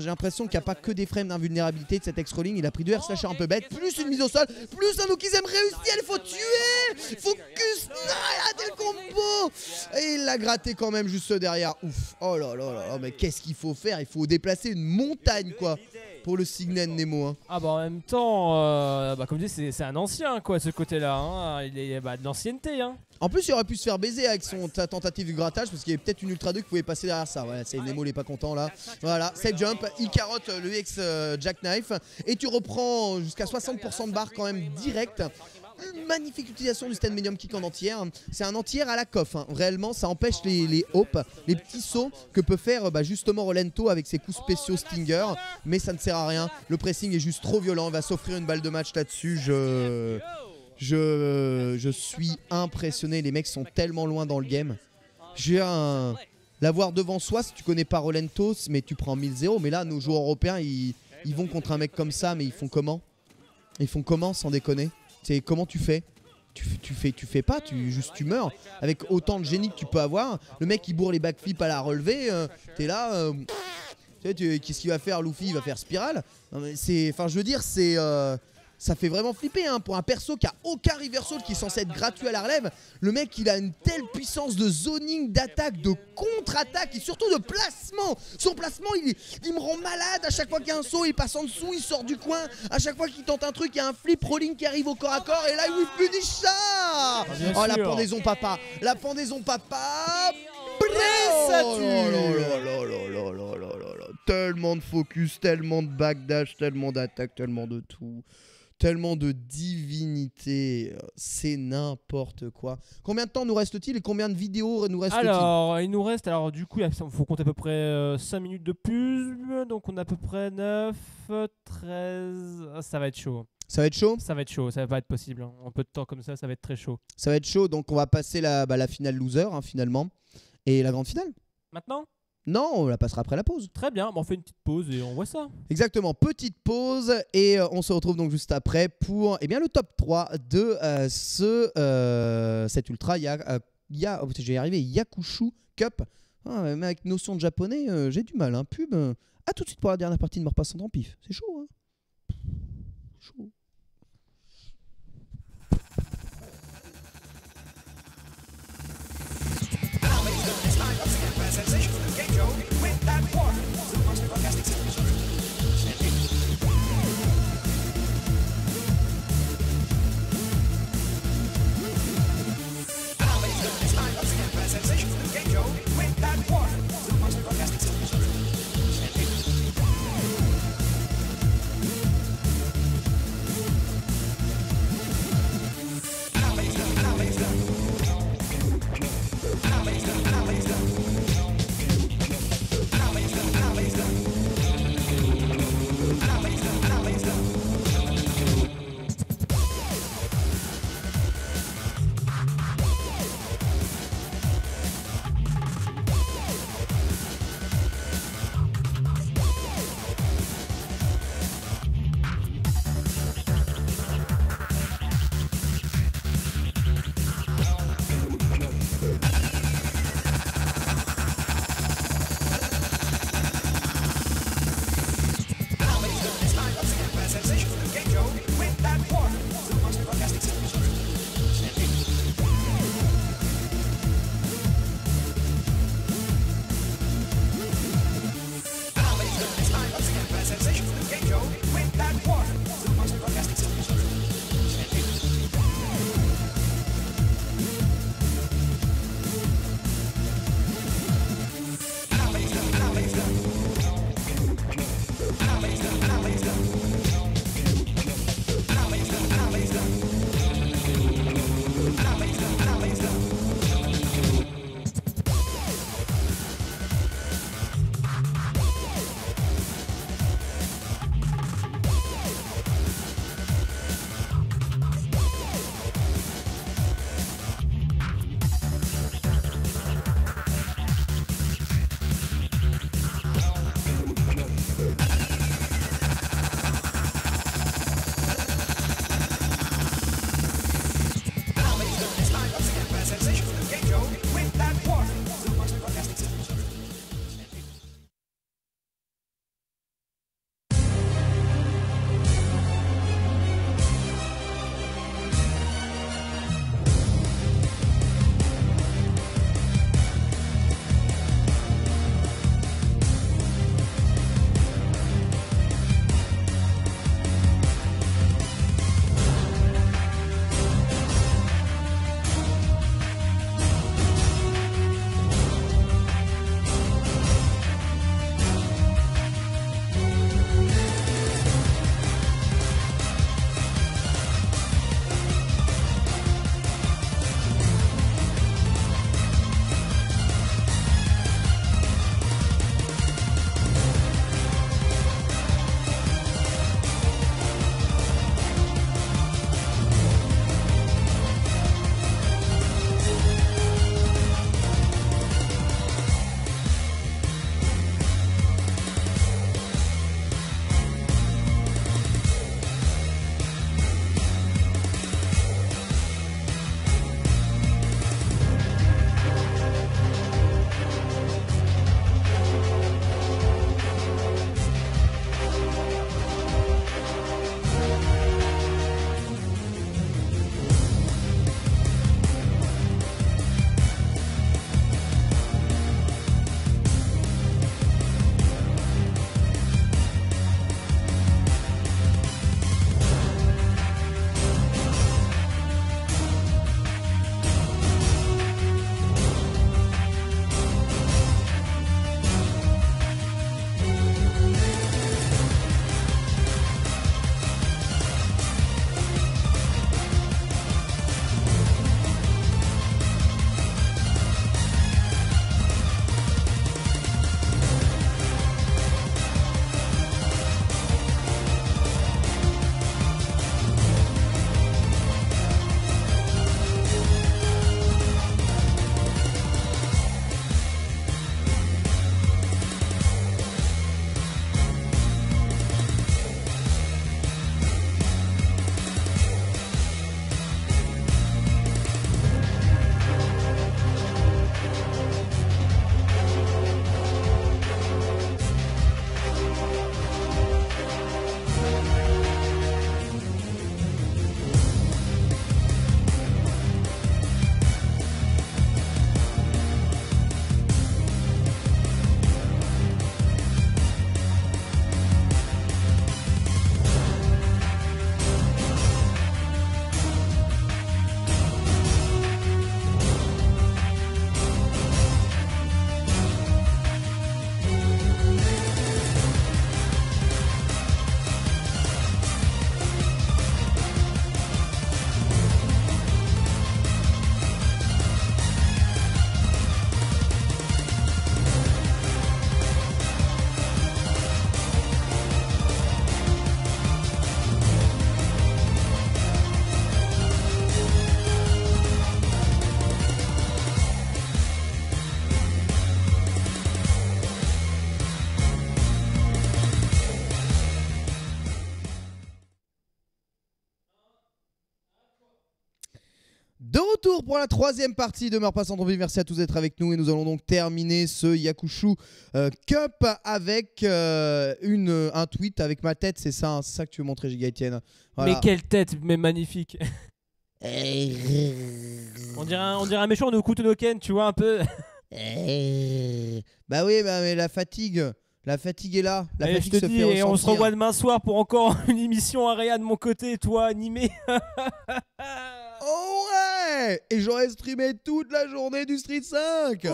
Speaker 2: J'ai l'impression qu'il n'y a pas que des frames d'invulnérabilité de cet X-Rolling. Il a pris deux air slasher un peu bêtes, plus une mise au sol, plus un Okizem réussi. Il faut tuer Focus Non, il a des combos Et il l'a gratté quand même juste derrière. Ouf Oh là là là, mais qu'est-ce qu'il faut faire? Il faut déplacer une montagne quoi pour le Signen Nemo. hein.
Speaker 3: Ah bah en même temps, euh, bah comme je dis, c'est un ancien quoi ce côté-là. Hein. Il est bah, de l'ancienneté. Hein.
Speaker 2: En plus, il aurait pu se faire baiser avec son ta tentative du grattage parce qu'il y avait peut-être une Ultra 2 qui pouvait passer derrière ça. Voilà, c'est Nemo, il est pas content là. Voilà, safe jump, il carotte le X euh, jackknife et tu reprends jusqu'à 60% de barre quand même direct. Magnifique utilisation du stand medium kick en entière. C'est un entière à la coff. hein. Réellement, ça empêche les, les hops, les petits sauts que peut faire bah, justement Rolento avec ses coups spéciaux Stinger. Mais ça ne sert à rien. Le pressing est juste trop violent. Il va s'offrir une balle de match là-dessus. Je. Suis impressionné, les mecs sont tellement loin dans le game. J'ai un. L'avoir devant soi, si tu connais pas Rolentos, mais tu prends 1000-0. Mais là, nos joueurs européens, ils, ils vont contre un mec comme ça, mais ils font comment? Ils font comment sans déconner? C'est comment tu fais? Tu, fais tu fais pas, tu juste tu meurs avec autant de génie que tu peux avoir. Le mec il bourre les backflips à la relevée, euh, t'es là. euh, tu sais, qu'est-ce qu'il va faire Luffy? Il va faire spirale. C'est, enfin je veux dire c'est euh, ça fait vraiment flipper hein, pour un perso qui a aucun reversal qui est censé être gratuit à la relève. Le mec il a une telle puissance de zoning, d'attaque, de contre-attaque et surtout de placement. Son placement il, me rend malade à chaque fois qu'il y a un saut, il passe en dessous, il sort du coin. À chaque fois qu'il tente un truc, il y a un flip rolling qui arrive au corps à corps et là il finish ça. Oh la pendaison papa, la pendaison papa. Tellement de focus, tellement de backdash, tellement d'attaque, tellement de tout tellement de divinité, euh, c'est n'importe quoi. Combien de temps nous reste-t-il et combien de vidéos nous reste-t-il
Speaker 3: Alors, il nous reste, alors du coup, il faut compter à peu près 5 minutes de pub, donc on a à peu près 9, 13, Ah, ça va être chaud.
Speaker 2: Ça va être chaud?
Speaker 3: Ça va être chaud, ça va pas être possible. hein. En peu de temps comme ça, ça va être très chaud.
Speaker 2: Ça va être chaud, donc on va passer la, bah, la finale loser hein, finalement. Et la grande finale
Speaker 3: Maintenant?
Speaker 2: Non, on la passera après la pause.
Speaker 3: Très bien, on fait une petite pause et on voit ça.
Speaker 2: Exactement, petite pause et euh, on se retrouve donc juste après pour eh bien, le top 3 de euh, ce, euh, cet Ultra ya, euh, ya, oh, j'ai arrivé, Yakushu Cup. Ah, même avec notion de japonais, j'ai du mal. Hein. Pub, à tout de suite pour la dernière partie de me repassant en pif. C'est chaud, hein Chaud. later. Retour pour la troisième partie de Meurs pas sans. Merci à tous d'être avec nous et nous allons donc terminer ce Yakushu euh, Cup avec euh, une, un tweet avec ma tête. C'est ça, hein, c'est ça que tu veux montrer, Giga Etienne. Voilà.
Speaker 3: Mais quelle tête, mais magnifique. on dirait un, on dirait un méchant de Kutonoken, tu vois, un peu.
Speaker 2: bah oui, bah, mais la fatigue, la fatigue est là. La
Speaker 3: Et je
Speaker 2: fatigue
Speaker 3: te
Speaker 2: se
Speaker 3: dis,
Speaker 2: fait
Speaker 3: et on se revoit demain soir pour encore une émission Area de mon côté, toi, animé.
Speaker 2: Oh ouais Et j'aurais streamé toute la journée du Street 5
Speaker 3: ouais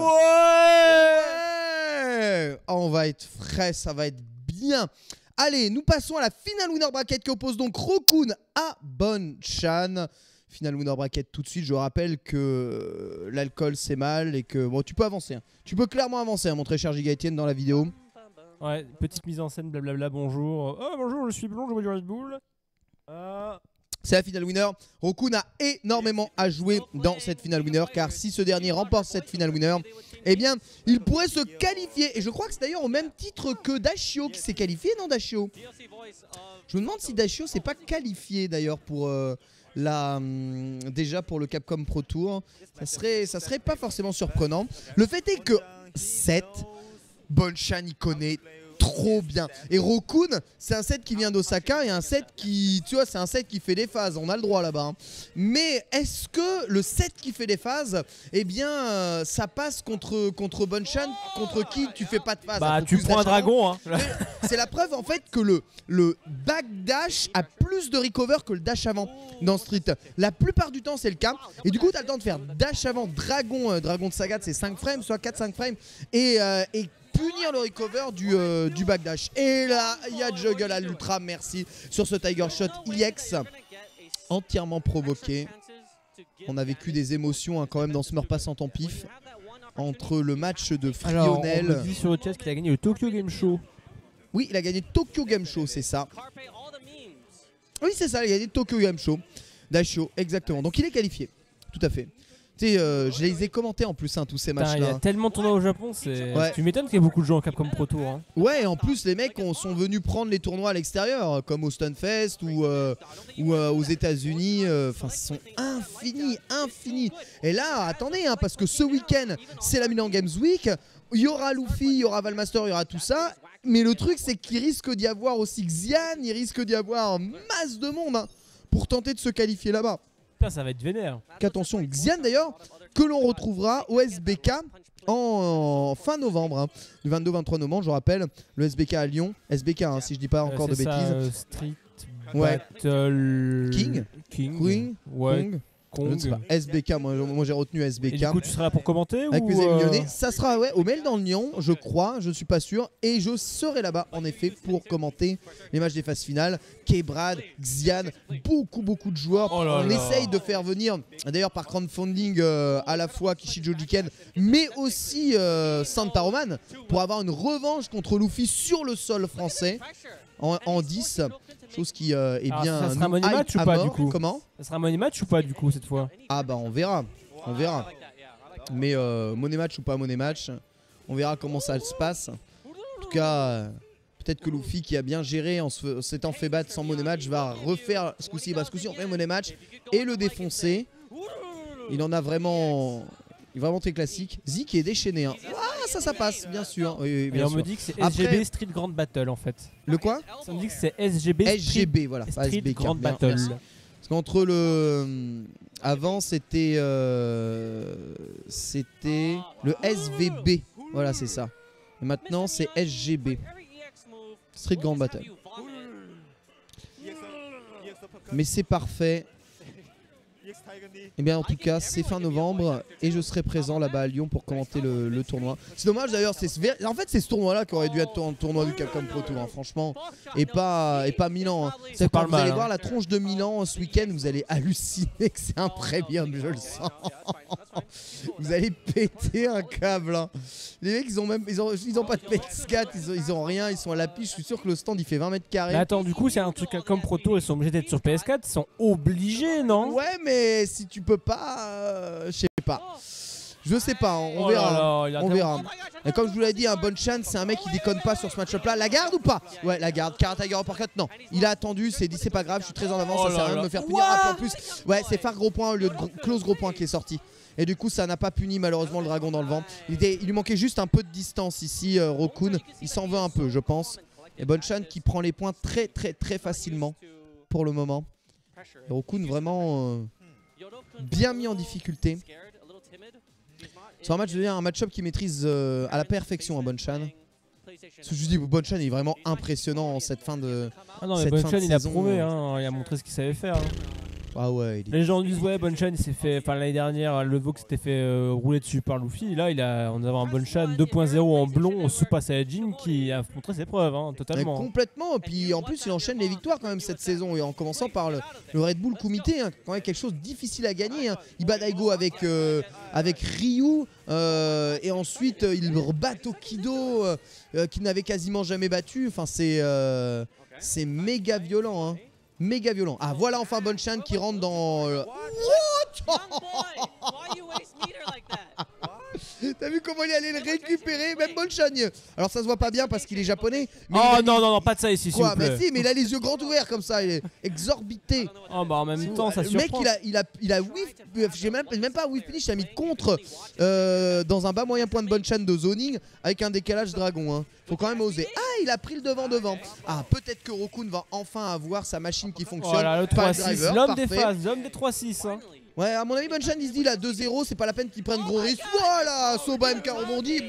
Speaker 2: Ouais Oh, On va être frais, ça va être bien. Allez, nous passons à la finale winner bracket qui oppose donc Rokun à Bonchan. Finale winner bracket tout de suite. Je rappelle que euh, l'alcool c'est mal et que bon, tu peux avancer. hein. Tu peux clairement avancer, hein, mon très cher Giga Etienne dans la vidéo.
Speaker 3: Ouais, petite mise en scène, blablabla, bonjour. Oh, bonjour, je suis blond, je bois du Red Bull. Ah.
Speaker 2: C'est la finale winner. Rokun a énormément à jouer dans cette finale winner car si ce dernier remporte cette finale winner, eh bien, il pourrait se qualifier. Et je crois que c'est d'ailleurs au même titre que Dashio qui s'est qualifié, non Dashio? Je me demande si Dashio s'est pas qualifié d'ailleurs pour euh, la hum, déjà pour le Capcom Pro Tour. Ça serait ça serait pas forcément surprenant. Le fait est que 7 Bonchan y connaît trop bien. Et Rokun, c'est un set qui vient d'Osaka et un set qui, tu vois, c'est un set qui fait des phases. On a le droit là-bas. hein. Mais est-ce que le set qui fait des phases, eh bien, euh, ça passe contre contre Bonchan, contre qui tu fais pas de phase?
Speaker 3: Bah, tu prends un dragon, hein.
Speaker 2: C'est la preuve en fait que le, le backdash a plus de recover que le dash avant dans Street. La plupart du temps c'est le cas. Et du coup tu as le temps de faire dash avant, dragon, euh, dragon de Sagat c'est 5 frames, soit 4-5 frames. Et, euh, et punir le recover du, euh, du backdash. Et là il y a Juggle à l'ultra, merci. Sur ce Tiger Shot EX entièrement provoqué. On a vécu des émotions hein, quand même dans ce meurt passant en pif. Entre le match de
Speaker 3: Alors, on
Speaker 2: Frionel.
Speaker 3: dit sur le chat qu'il a gagné le Tokyo Game Show.
Speaker 2: Oui, il a gagné Tokyo Game Show, c'est ça. Oui, c'est ça, il a gagné Tokyo Game Show. Dashio, exactement. Donc il est qualifié. Tout à fait. Tu sais, euh, je les ai commentés en plus, hein, tous ces
Speaker 3: Putain, il y a
Speaker 2: matchs-là.
Speaker 3: tellement de tournois au Japon, c'est.
Speaker 2: Ouais.
Speaker 3: Tu m'étonnes qu'il y ait beaucoup de gens en Capcom Pro Tour. Hein.
Speaker 2: Ouais, et en plus, les mecs ont- sont venus prendre les tournois à l'extérieur, comme au Stunfest ou, euh, ou euh, aux États-Unis. Enfin, ils sont infinis, infinis. Et là, attendez, hein, parce que ce week-end, c'est la Milan Games Week. Il y aura Luffy, il y aura Valmaster, il y aura tout ça. Mais le truc, c'est qu'il risque d'y avoir aussi Xian, il risque d'y avoir masse de monde hein, pour tenter de se qualifier là-bas.
Speaker 3: Putain, ça va être vénère.
Speaker 2: Qu'attention, Xian d'ailleurs, que l'on retrouvera au SBK en fin novembre, hein. du 22-23 novembre, je rappelle, le SBK à Lyon, SBK hein, si je dis pas encore
Speaker 3: Euh,
Speaker 2: de
Speaker 3: c'est ça,
Speaker 2: bêtises.
Speaker 3: euh, Street
Speaker 2: Ouais.
Speaker 3: Battle.
Speaker 2: King
Speaker 3: King.
Speaker 2: Queen,
Speaker 3: Ouais.
Speaker 2: Kong,
Speaker 3: Kong.
Speaker 2: je ne sais pas, SBK, moi, moi j'ai retenu
Speaker 3: Et
Speaker 2: SBK.
Speaker 3: du coup, tu seras là pour commenter
Speaker 2: avec
Speaker 3: ou
Speaker 2: mes amis
Speaker 3: euh,
Speaker 2: lyonnais, ça sera ouais, au mail dans le Lyon, je crois, je suis pas sûr, et je serai là-bas en effet pour commenter les matchs des phases finales. K-Brad, Xian, beaucoup beaucoup de joueurs.
Speaker 3: Oh là
Speaker 2: On
Speaker 3: là.
Speaker 2: essaye de faire venir, d'ailleurs par crowdfunding euh, à la fois Kishijo Jiken, mais aussi euh, Santa Roman pour avoir une revanche contre Luffy sur le sol français en, en 10, chose qui euh, est
Speaker 3: Alors,
Speaker 2: bien
Speaker 3: ça sera un money match ou pas,
Speaker 2: mort.
Speaker 3: du coup
Speaker 2: Comment?
Speaker 3: Ça sera un money match ou pas du coup cette fois?
Speaker 2: Ah bah on verra, on verra. Mais euh, money match ou pas money match, on verra comment ça se passe. En tout cas, euh, peut-être que Luffy qui a bien géré en s'étant fait battre sans money match va refaire ce coup-ci. Bah, ce coup-ci on fait money match et le défoncer. Il en a vraiment, il est vraiment très classique. Z qui est déchaîné. Hein. Ah ça ça passe bien sûr. Oui, oui,
Speaker 3: Et
Speaker 2: bien
Speaker 3: on
Speaker 2: sûr.
Speaker 3: me dit que c'est
Speaker 2: Après-
Speaker 3: SGB Street Grand Battle en fait.
Speaker 2: Le quoi
Speaker 3: Ça me dit que c'est SGB Street,
Speaker 2: SGB voilà. pas
Speaker 3: Street
Speaker 2: SBK,
Speaker 3: Grand
Speaker 2: bien,
Speaker 3: Battle.
Speaker 2: merci. Parce qu'entre le avant c'était euh, c'était le SVB. Voilà, c'est ça. Et maintenant c'est SGB. Street Grand Battle. Mais c'est parfait. Et bien en tout cas, c'est fin novembre et je serai présent là-bas à Lyon pour commenter le, le tournoi. C'est dommage d'ailleurs, c'est en fait c'est ce tournoi-là qui aurait dû être un tournoi du Capcom Pro Tour, hein, franchement, et pas et pas Milan. hein. C'est quand
Speaker 3: parle
Speaker 2: vous allez
Speaker 3: hein.
Speaker 2: voir la tronche de Milan ce week-end, vous allez halluciner que c'est un premium, je le sens. vous allez péter un câble. hein. Les mecs, ils ont même ils ont, ils ont pas de PS4, ils ont, ils ont rien, ils sont à la piche. Je suis sûr que le stand il fait 20 mètres carrés.
Speaker 3: Mais attends, du coup, c'est un truc comme Proto, ils sont obligés d'être sur PS4, ils sont obligés, non?
Speaker 2: Ouais, mais si tu peux pas, euh, je sais pas. Je sais pas, on
Speaker 3: Oh là
Speaker 2: verra.
Speaker 3: là,
Speaker 2: On verra. Et comme je vous l'ai dit, un bon chance, c'est un mec qui déconne pas sur ce match-up là. La garde ou pas? Ouais, la garde. Cara Tiger Uppercut, non. Il a attendu, c'est dit c'est pas grave, je suis très en avance,
Speaker 3: Oh
Speaker 2: ça sert à rien de me faire punir. Ah, en plus, ouais, c'est phare gros point au lieu de gros- close gros point qui est sorti. Et du coup, ça n'a pas puni malheureusement le dragon dans le vent. Il, était- il lui manquait juste un peu de distance ici, euh, Rokun. Il s'en veut un peu, je pense. Et Bonchan qui prend les points très très très facilement pour le moment. Et Rokun vraiment euh, bien mis en difficulté. C'est un match devient un match-up qui maîtrise euh, à la perfection à Bonchan. Parce que je dis, Bonchan est vraiment impressionnant en cette fin de.
Speaker 3: Ah non, mais Bonchan il a prouvé,
Speaker 2: euh.
Speaker 3: hein, il a montré ce qu'il savait faire. hein.
Speaker 2: Ah ouais, il est-
Speaker 3: Les gens disent ouais Bonchan il s'est fait, enfin l'année dernière le Vox s'était fait euh, rouler dessus par Luffy. Là il a, on a un Bonchan 2.0 en blond Super Saiyajin qui a montré ses preuves hein,
Speaker 2: Mais
Speaker 3: totalement.
Speaker 2: complètement. Et puis en plus, il enchaîne les victoires quand même cette saison. Et en commençant par le, le Red Bull Kumite, hein, quand même quelque chose de difficile à gagner. Hein. Il bat Daigo avec, euh, avec Ryu. euh, et ensuite, il rebat Tokido, qu'il n'avait quasiment jamais battu. Enfin, c'est c'est méga violent. Hein. Méga violent. Ah, voilà enfin Bonchan qui rentre dans. euh, T'as vu comment il est allé le récupérer Même Bonchan. Alors ça se voit pas bien parce qu'il est japonais. Mais
Speaker 3: Oh non non non pas de ça ici s'il vous plaît.
Speaker 2: Bah si, mais il a les yeux grands ouverts comme ça, il est exorbité.
Speaker 3: Oh bah en même temps ça
Speaker 2: le mec,
Speaker 3: surprend.
Speaker 2: il a, il a, il a whiff, euh, j'ai même, même pas whiff finish, il a mis contre euh, dans un bas moyen point de Bonchan de zoning avec un décalage dragon. Hein. Faut quand même oser. Ah, il a pris le devant devant. Ah, peut-être que Rokun va enfin avoir sa machine qui fonctionne.
Speaker 3: Voilà le
Speaker 2: Pas
Speaker 3: 3-6,
Speaker 2: driver,
Speaker 3: l'homme des phases, l'homme des 3-6. hein.
Speaker 2: Ouais, à mon avis, Bonchan il se dit là 2-0, c'est pas la peine qu'il prenne gros risque. Voilà, Soba MK rebondit.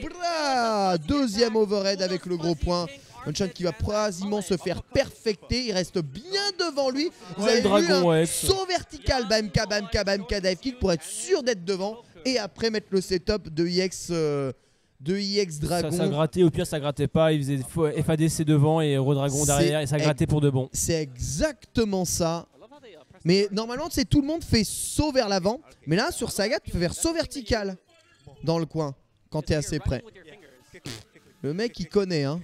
Speaker 2: Deuxième overhead avec le gros point. Bonchan qui va quasiment se faire perfecter. Il reste bien devant lui. Vous
Speaker 3: Ouais,
Speaker 2: avez
Speaker 3: le
Speaker 2: vu
Speaker 3: dragon,
Speaker 2: un
Speaker 3: ouais.
Speaker 2: saut vertical, Bamka, Bamka, Bamka, dive kick pour être sûr d'être devant. Et après mettre le setup de IX, euh, de IX
Speaker 3: Ça,
Speaker 2: Dragon.
Speaker 3: ça grattait, au pire ça grattait pas, il faisait FADC devant et Redragon derrière et ça grattait pour de bon.
Speaker 2: C'est exactement ça. Mais normalement, tout le monde fait saut vers l'avant. Mais là, sur Saga, tu peux faire saut vertical dans le coin quand t'es assez près. Le mec, il connaît, hein.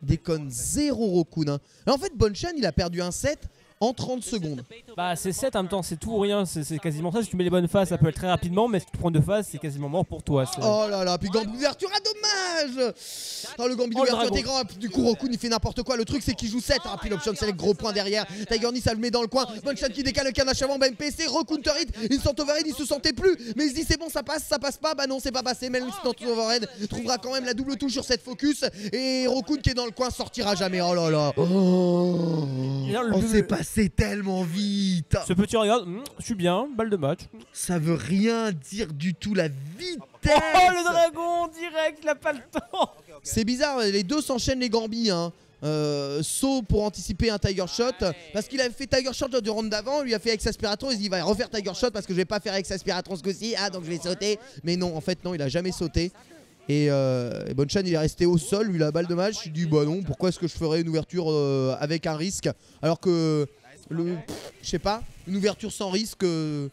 Speaker 2: Déconne zéro Rokun. Hein. En fait, Bonchan, il a perdu un set en 30 secondes.
Speaker 3: Bah c'est 7 en même temps, c'est tout ou rien, c'est c'est quasiment ça. Si tu mets les bonnes phases, ça peut être très rapidement, mais si tu prends deux phases, c'est quasiment mort pour toi. c'est-
Speaker 2: Oh là là, puis Gambi d'ouverture, ah dommage. Oh le Gambi
Speaker 3: Oh, le
Speaker 2: d'ouverture
Speaker 3: dragon.
Speaker 2: était grand, du coup Rokun il fait n'importe quoi, le truc c'est qu'il joue 7, ah, puis l'option c'est le gros point derrière, Tiger ça le met dans le coin, Bonchan qui décale le canage avant, Ben PC, recounter hit, instant overhead, il se sentait plus, mais il se dit c'est bon ça passe, ça passe pas, bah non c'est pas passé, même instant overhead trouvera quand même la double touche sur cette focus, et Rokun qui est dans le coin sortira jamais, oh là là. Oh,
Speaker 3: Et là, le
Speaker 2: Passé tellement vite
Speaker 3: Ce petit regarde, hmm, je suis bien, balle de match.
Speaker 2: Ça veut rien dire du tout, la vitesse
Speaker 3: Oh le dragon direct, il a pas le temps
Speaker 2: C'est bizarre, les deux s'enchaînent les gambis. Hein. Euh, saut pour anticiper un Tiger Shot parce qu'il avait fait Tiger Shot du round d'avant, lui a fait Ex Aspiraton, il se dit il va refaire Tiger Shot parce que je vais pas faire Ex Aspiraton ce coup-ci, ah donc je vais sauter. Mais non, en fait non, il a jamais sauté. Et, euh, et Bonchan il est resté au sol, lui la balle de match, il dit bah non, pourquoi est-ce que je ferais une ouverture euh, avec un risque? Alors que le je sais pas, une ouverture sans risque euh,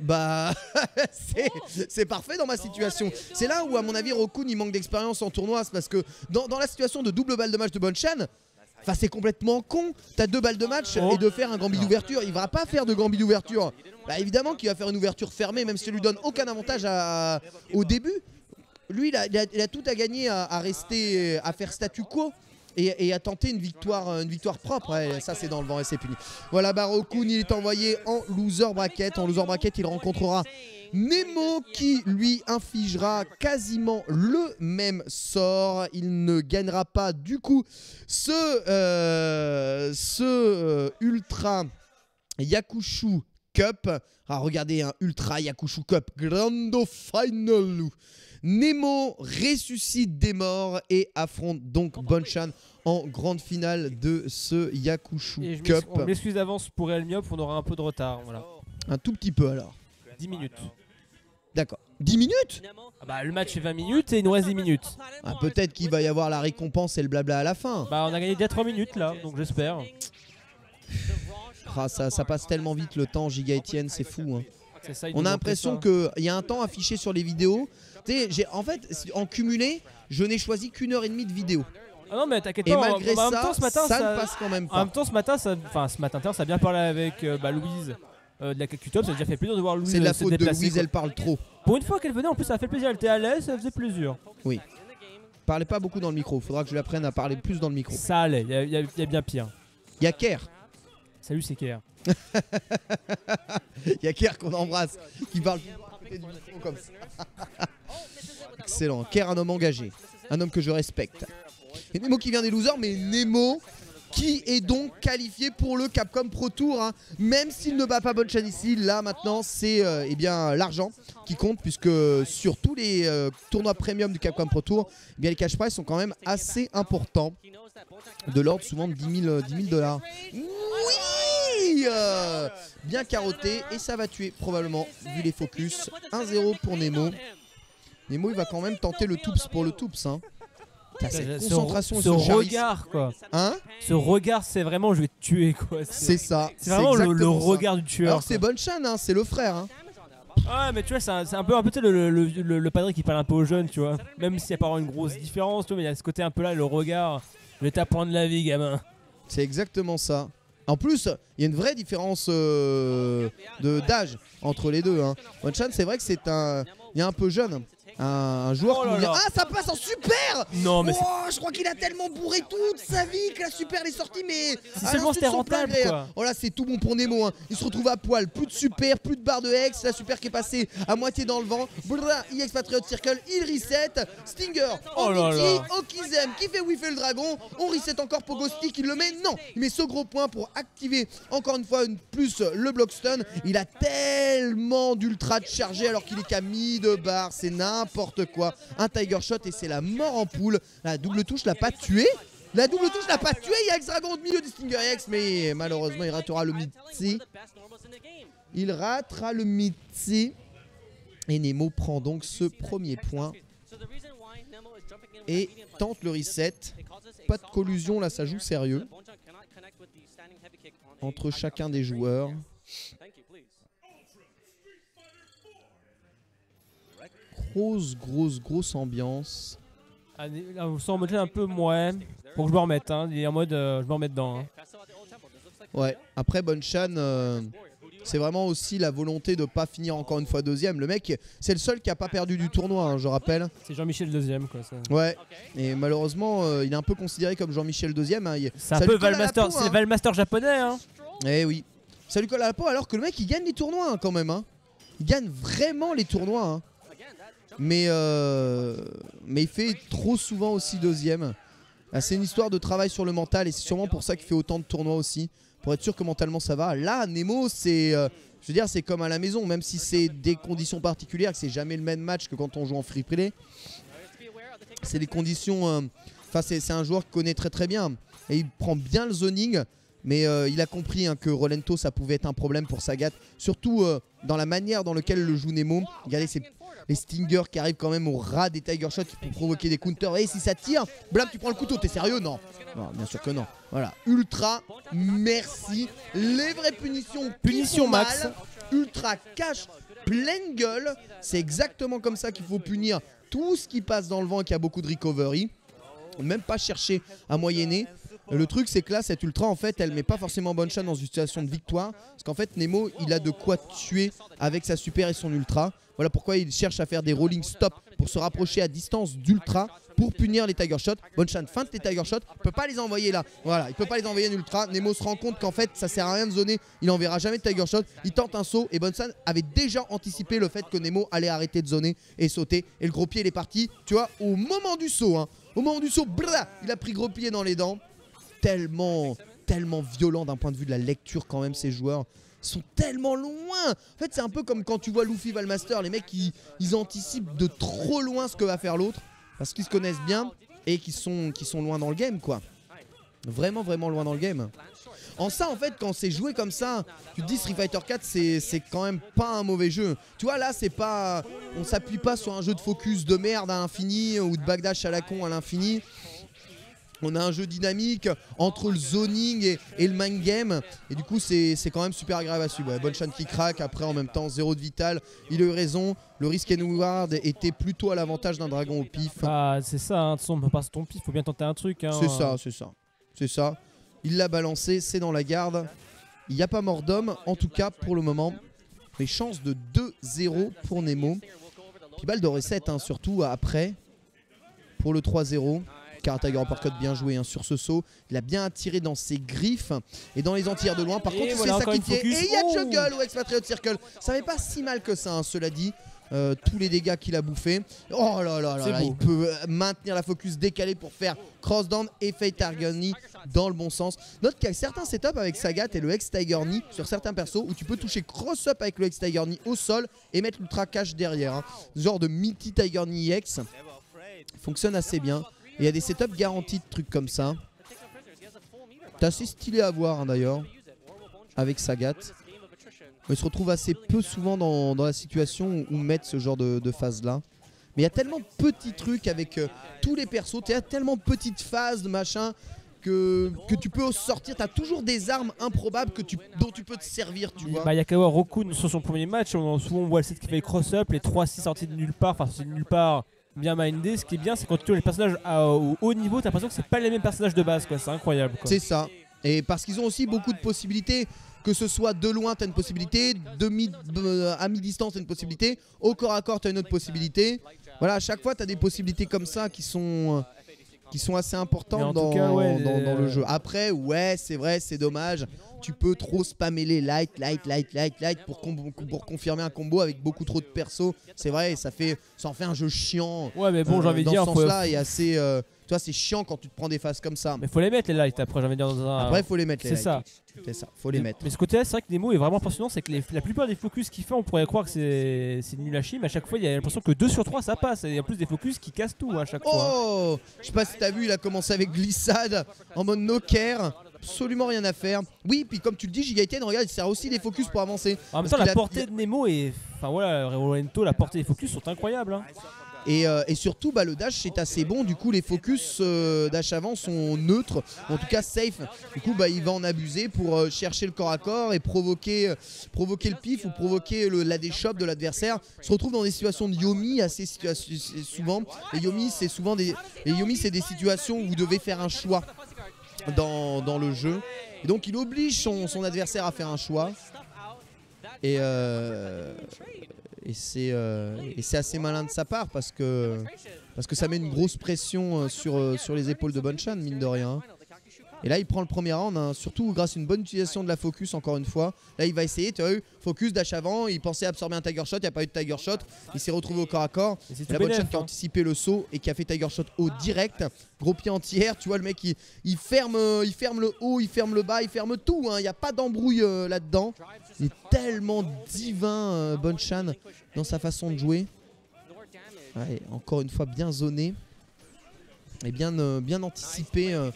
Speaker 2: bah c'est- parfait dans ma situation. C'est là où à mon avis Rokun il manque d'expérience en tournoi, c'est parce que dans, dans la situation de double balle de match de Bonchan, Enfin, c'est complètement con. T'as deux balles de match
Speaker 3: Oh.
Speaker 2: et de faire un gambi d'ouverture. Il va pas faire de gambi d'ouverture. Bah, évidemment qu'il va faire une ouverture fermée, même si ça lui donne aucun avantage à- au début. Lui, il a, il a- il a tout à gagner à, à rester, à faire statu quo. Et, et à tenter une victoire, propre. Ça, c'est dans le vent et c'est puni. Voilà, Barokun, il est envoyé en loser bracket. En loser bracket, il rencontrera Nemo qui lui infligera quasiment le même sort. Il ne gagnera pas du coup ce, euh, ce euh, Ultra Yakushu Cup. Ah, regardez, un Ultra Yakushu Cup Grando Final. Nemo ressuscite des morts et affronte donc Bonchan en grande finale de ce Yakushu
Speaker 3: Et je
Speaker 2: Cup.
Speaker 3: on m'excuse d'avance pour Real Miop, on aura un peu de retard. Voilà.
Speaker 2: Un tout petit peu alors.
Speaker 3: 10 minutes.
Speaker 2: D'accord. 10 minutes?
Speaker 3: Ah bah, le match fait 20 minutes et il nous reste 10 minutes.
Speaker 2: Ah, Peut-être qu'il va y avoir la récompense et le blabla à la fin.
Speaker 3: Bah, on a gagné déjà 3 minutes là, donc j'espère.
Speaker 2: Ah, ça, ça passe tellement vite le temps, Giga Etienne, c'est fou. hein.
Speaker 3: Ça,
Speaker 2: On a l'impression qu'il y a un temps affiché sur les vidéos. J'ai- en fait, en cumulé, je n'ai choisi qu'une heure et demie de vidéo.
Speaker 3: Ah non, mais t'inquiète
Speaker 2: Et
Speaker 3: pas, en-
Speaker 2: malgré
Speaker 3: en même
Speaker 2: ça,
Speaker 3: temps, ce matin,
Speaker 2: ça
Speaker 3: ça-
Speaker 2: ne passe quand même
Speaker 3: En
Speaker 2: pas.
Speaker 3: même temps, ce matin, ça... enfin ce matin, ça a bien parlé avec euh, bah, Louise euh, de la Kakutop. Ça a déjà fait plaisir de voir Louise
Speaker 2: C'est de la
Speaker 3: euh,
Speaker 2: faute de. Louise,
Speaker 3: quoi.
Speaker 2: elle parle trop.
Speaker 3: Pour une fois qu'elle venait, en plus, ça a fait plaisir. Elle était à l'aise, ça faisait plaisir.
Speaker 2: Parlez pas beaucoup dans le micro, faudra que je l'apprenne à parler plus dans le micro.
Speaker 3: Ça allait, il y, a- y a- y a bien pire.
Speaker 2: Il y a Kerr,
Speaker 3: Salut, c'est Kerr.
Speaker 2: il y a Kerr qu'on embrasse, qui parle comme ça. Excellent, Kerr, un homme engagé, un homme que je respecte. Nemo qui vient des losers, mais Nemo qui est donc qualifié pour le Capcom Pro Tour. hein. Même s'il ne bat pas Bonchan ici, là maintenant c'est euh, eh l'argent qui compte puisque sur tous les euh, tournois premium du Capcom Pro Tour, eh bien les cash prizes sont quand même assez importants, de l'ordre souvent de 10 000 dollars. Oui euh, Bien carotté et ça va tuer probablement vu les focus. 1-0 pour Nemo. Nemo il va quand même tenter le Toups pour le Toups. Hein. Cette
Speaker 3: Ce-
Speaker 2: concentration
Speaker 3: ce,
Speaker 2: ce
Speaker 3: regard, quoi.
Speaker 2: Hein
Speaker 3: Ce regard, c'est vraiment, je vais te tuer, quoi.
Speaker 2: C'est ça.
Speaker 3: C'est vraiment le, le
Speaker 2: exactement ça.
Speaker 3: regard du tueur.
Speaker 2: Alors c'est. Bonchan, hein, c'est le frère. Hein.
Speaker 3: Ouais, mais tu vois, c'est un, peu, un peu le, le, le, le qui parle un peu aux jeunes, tu vois. Même s'il n'y a pas vraiment une grosse différence, tu vois, mais il y a ce côté un peu là, le regard. Je vais t'apprendre la vie, gamin.
Speaker 2: C'est exactement ça. En plus, il y a une vraie différence euh, de d'âge entre les deux. Hein. Bonchan, c'est vrai que c'est un, il est un peu jeune. Un, joueur
Speaker 3: Oh
Speaker 2: qui
Speaker 3: là
Speaker 2: nous dit,
Speaker 3: là.
Speaker 2: Ah, ça passe en super
Speaker 3: Non, mais
Speaker 2: Oh, je crois qu'il a tellement bourré toute sa vie que la super est sortie, mais.
Speaker 3: Si
Speaker 2: à
Speaker 3: seulement c'était rentable, quoi.
Speaker 2: Oh là, c'est tout bon pour Nemo. hein. Il se retrouve à poil. Plus de super, plus de barre de hex. La super qui est passée à moitié dans le vent. Brrra, EX Patriot Circle, il reset. Stinger,
Speaker 3: Oh là là.
Speaker 2: Okizem qui fait whiffer le dragon. On reset encore pour Ghosty qui le met. Non, il met ce gros point pour activer encore une fois une plus le block stun. Il a tellement d'ultra de chargé alors qu'il est qu'à mi de barre. C'est n'importe quoi. Un Tiger Shot et c'est la mort en poule. La double touche l'a pas tué. La double touche l'a pas tué. Il y a X-Dragon au milieu du Stinger X, mais malheureusement il ratera le Mitzi. Il ratera le Mitzi. Et Nemo prend donc ce premier point et tente le reset. Pas de collusion là, ça joue sérieux entre chacun des joueurs. Grosse, grosse, grosse ambiance.
Speaker 3: Ah, là, on sent en mode un peu, ouais. Faut que je me remette, hein. Il est en mode, euh, je me remets dedans. Hein.
Speaker 2: Ouais, après Bonchan, euh, c'est vraiment aussi la volonté de pas finir encore une fois deuxième. Le mec, c'est le seul qui a pas perdu du tournoi, hein, je rappelle.
Speaker 3: C'est Jean-Michel deuxième, quoi. ça.
Speaker 2: Ouais, et malheureusement, euh, il est un peu considéré comme Jean-Michel deuxième. hein.
Speaker 3: C'est un peu Valmaster,
Speaker 2: peau, hein.
Speaker 3: Valmaster japonais, hein.
Speaker 2: Eh oui, ça lui colle à la peau alors que le mec il gagne les tournois quand même. hein. Il gagne vraiment les tournois. hein. Mais, euh, mais il fait trop souvent aussi deuxième. C'est une histoire de travail sur le mental et c'est sûrement pour ça qu'il fait autant de tournois aussi. Pour être sûr que mentalement ça va. Là, Nemo, c'est. euh, c'est comme à la maison, même si c'est des conditions particulières, que c'est jamais le même match que quand on joue en free play. C'est des conditions. euh, Enfin, c'est c'est un joueur qui connaît très très bien. Et il prend bien le zoning. Mais il a compris hein, que Rolento ça pouvait être un problème pour Sagat. Surtout dans la manière dans laquelle le joue Nemo. Regardez ces, les stingers qui arrivent quand même au ras des Tiger Shots qui peuvent provoquer des counters. Et si ça tire, blam, tu prends le couteau, t'es sérieux Non. Non, bien sûr que non. Voilà. Ultra, merci. Les vraies punitions.
Speaker 3: Punition max.
Speaker 2: mal. Ultra cash, pleine gueule. C'est exactement comme ça qu'il faut punir tout ce qui passe dans le vent et qui a beaucoup de recovery. Même pas chercher à moyenner. Le truc, c'est que là, cette ultra, en fait, elle met pas forcément bonne chance dans une situation de victoire. Parce qu'en fait, Nemo, il a de quoi tuer avec sa super et son ultra. Voilà pourquoi il cherche à faire des rolling stop pour se rapprocher à distance d'ultra pour punir les Tiger Shots. Bonchan feinte les Tiger Shots, il peut pas les envoyer là. Voilà, il peut pas les envoyer en ultra. Nemo se rend compte qu'en fait, ça sert à rien de zoner. Il enverra jamais de Tiger Shot. Il tente un saut et Bonchan avait déjà anticipé le fait que Nemo allait arrêter de zoner et sauter. Et le gros pied, il est parti, tu vois, au moment du saut. hein. Au moment du saut, blah, il a pris gros pied dans les dents tellement, tellement violent d'un point de vue de la lecture quand même ces joueurs. Sont tellement loin. En fait, c'est un peu comme quand tu vois Luffy Valmaster, les mecs ils, ils anticipent de trop loin ce que va faire l'autre parce qu'ils se connaissent bien et qu'ils sont, qu'ils sont loin dans le game quoi. Vraiment vraiment loin dans le game. En ça en fait quand c'est joué comme ça, tu te dis Street Fighter 4 c'est c'est quand même pas un mauvais jeu. Tu vois là c'est pas on s'appuie pas sur un jeu de focus de merde à l'infini ou de backdash à la con à l'infini. On a un jeu dynamique entre le zoning et, et le mind game. Et du coup, c'est quand même super agréable à suivre. Ouais, bonne chaîne qui craque. Après, en même temps, zéro de vital. Il a eu raison. Le risque Ward était plutôt à l'avantage d'un dragon au pif.
Speaker 3: Bah, c'est ça, hein. de toute façon, on peut pas se tromper, faut bien tenter un truc. Hein.
Speaker 2: C'est ça, c'est ça. C'est ça. Il l'a balancé, c'est dans la garde. Il n'y a pas mort d'homme, en tout cas pour le moment. Les chances de 2-0 pour Nemo. Puis balle de reset, hein, surtout après, pour le 3-0. Car Tiger Uppercut bien joué hein, sur ce saut. Il a bien attiré dans ses griffes et dans les antières de loin. Par
Speaker 3: Et
Speaker 2: contre,
Speaker 3: voilà, encore une
Speaker 2: sacrifié. Et il y a
Speaker 3: Oh
Speaker 2: Jungle au Expatriate Circle. Ça fait pas si mal que ça, hein, cela dit. Euh, tous les dégâts qu'il a bouffé. Oh là là là, là, il peut euh, maintenir la focus décalée pour faire cross down et Fate Agony dans le bon sens. Note qu'il y a certains setups avec Sagat et le ex Tiger Knee sur certains persos où tu peux toucher cross up avec le ex Tiger Knee au sol et mettre l'ultra cash derrière. hein. Ce genre de Mighty Tiger Knee X fonctionne assez bien. Il y a des setups garantis de trucs comme ça. C'est assez stylé à voir hein, d'ailleurs avec Sagat. Il se retrouve assez peu souvent dans, dans la situation où mettre ce genre de, de phase là. Mais il y a tellement de petits trucs avec euh, tous les persos, il y a tellement de petites phases de machin que, que tu peux sortir. Tu as toujours des armes improbables que tu, dont tu peux te servir, tu vois.
Speaker 3: Bah, Yakawa Rokun sur son premier match, on, souvent on voit le set qui fait les cross-up, les 3-6 sorties de nulle part, enfin sorties de nulle part, bien mindé. Ce qui est bien, c'est quand tu as les personnages à- au haut niveau, t'as l'impression que c'est pas les mêmes personnages de base, quoi. C'est incroyable. Quoi.
Speaker 2: C'est ça. Et parce qu'ils ont aussi beaucoup de possibilités. Que ce soit de loin, tu as une possibilité. De mi- de- à mi-distance, tu as une possibilité. Au corps à corps, tu as une autre possibilité. Voilà, à chaque fois, tu as des possibilités comme ça qui sont, euh, qui sont assez importantes
Speaker 3: tout
Speaker 2: dans,
Speaker 3: cas, ouais,
Speaker 2: dans- dans le
Speaker 3: euh,
Speaker 2: jeu. Après, ouais, c'est vrai, c'est dommage. Tu peux trop spammer les light, light, light, light, light pour, pour confirmer un combo avec beaucoup trop de persos. C'est vrai, ça, fait, ça en fait un jeu chiant.
Speaker 3: Ouais, mais bon,
Speaker 2: Euh,
Speaker 3: j'ai envie de
Speaker 2: dans
Speaker 3: dire,
Speaker 2: ce
Speaker 3: faut,
Speaker 2: sens-là, et assez. euh, toi, c'est chiant quand tu te prends des phases comme ça.
Speaker 3: mais faut les mettre les lights après, j'ai envie de dire dans un.
Speaker 2: Après, faut les mettre. les
Speaker 3: c'est ça.
Speaker 2: C'est ça, faut les
Speaker 3: mais,
Speaker 2: mettre.
Speaker 3: mais ce côté-là, c'est vrai que Nemo est vraiment impressionnant. C'est que les- la plupart des focus qu'il fait, on pourrait croire que c'est c'est nul à chier, mais à chaque fois, il y a l'impression que 2 sur 3 ça passe. Et en plus, des focus qui cassent tout à chaque fois.
Speaker 2: Oh Je sais pas si t'as vu, il a commencé avec glissade en mode no care. Absolument rien à faire. Oui, puis comme tu le dis, Gigaiten, regarde, il sert aussi des focus pour avancer.
Speaker 3: En même temps, la
Speaker 2: a-
Speaker 3: portée de Nemo et. Enfin voilà, Rolento, la portée des focus sont incroyables. hein.
Speaker 2: Et, euh, et surtout, bah, le dash est assez bon. Du coup, les focus euh, dash avant sont neutres, en tout cas safe. Du coup, bah, il va en abuser pour euh, chercher le corps à corps et provoquer, euh, provoquer le pif ou provoquer le, la déchoppe de l'adversaire. Se retrouve dans des situations de Yomi assez souvent. Et Yomi, c'est souvent des, et Yomi, c'est des situations où vous devez faire un choix dans, dans le jeu. Et donc, il oblige son, son adversaire à faire un choix. Et, euh, euh, et c'est assez malin de sa part parce que parce que ça met une grosse pression euh, sur, sur les épaules de Bonchan, mine de rien. Et là, il prend le premier round, hein, surtout grâce à une bonne utilisation de la focus, encore une fois. Là, il va essayer, tu as vu, focus, dash avant, il pensait absorber un Tiger Shot, il n'y a pas eu de Tiger Shot, il s'est retrouvé au corps à corps. La Bonchan
Speaker 3: bénef,
Speaker 2: qui a
Speaker 3: hein.
Speaker 2: anticipé le saut et qui a fait Tiger Shot au direct. Gros pied entière, tu vois, le mec, il, il ferme, euh, il ferme le haut, il ferme le bas, il ferme tout. hein. Il n'y a pas d'embrouille euh, là-dedans. Il est tellement divin, euh, Bonchan, dans sa façon de jouer. Ouais, encore une fois, bien zoné. Et bien, euh, bien anticipé euh,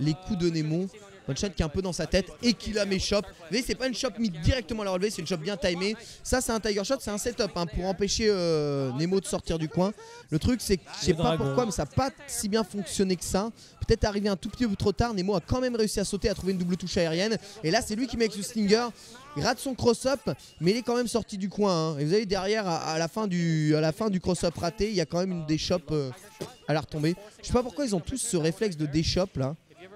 Speaker 2: les coups de Nemo. Bonchan qui est un peu dans sa tête et qui la m'échoppe. Vous voyez, c'est pas une shot mise directement à la relevée, c'est une shot bien timée. Ça, c'est un Tiger Shot, c'est un setup hein, pour empêcher euh, Nemo de sortir du coin. Le truc, c'est que je sais pas pourquoi, mais ça n'a pas si bien fonctionné que ça. Peut-être arrivé un tout petit peu trop tard. Nemo a quand même réussi à sauter, à trouver une double touche aérienne. Et là, c'est lui qui met avec ce Stinger. Il rate son cross-up, mais il est quand même sorti du coin. hein. Et vous avez derrière, à, à la fin du, à la fin du cross-up raté, il y a quand même une déchoppe euh, à la retombée. Je sais pas pourquoi ils ont tous ce réflexe de déchoppe là.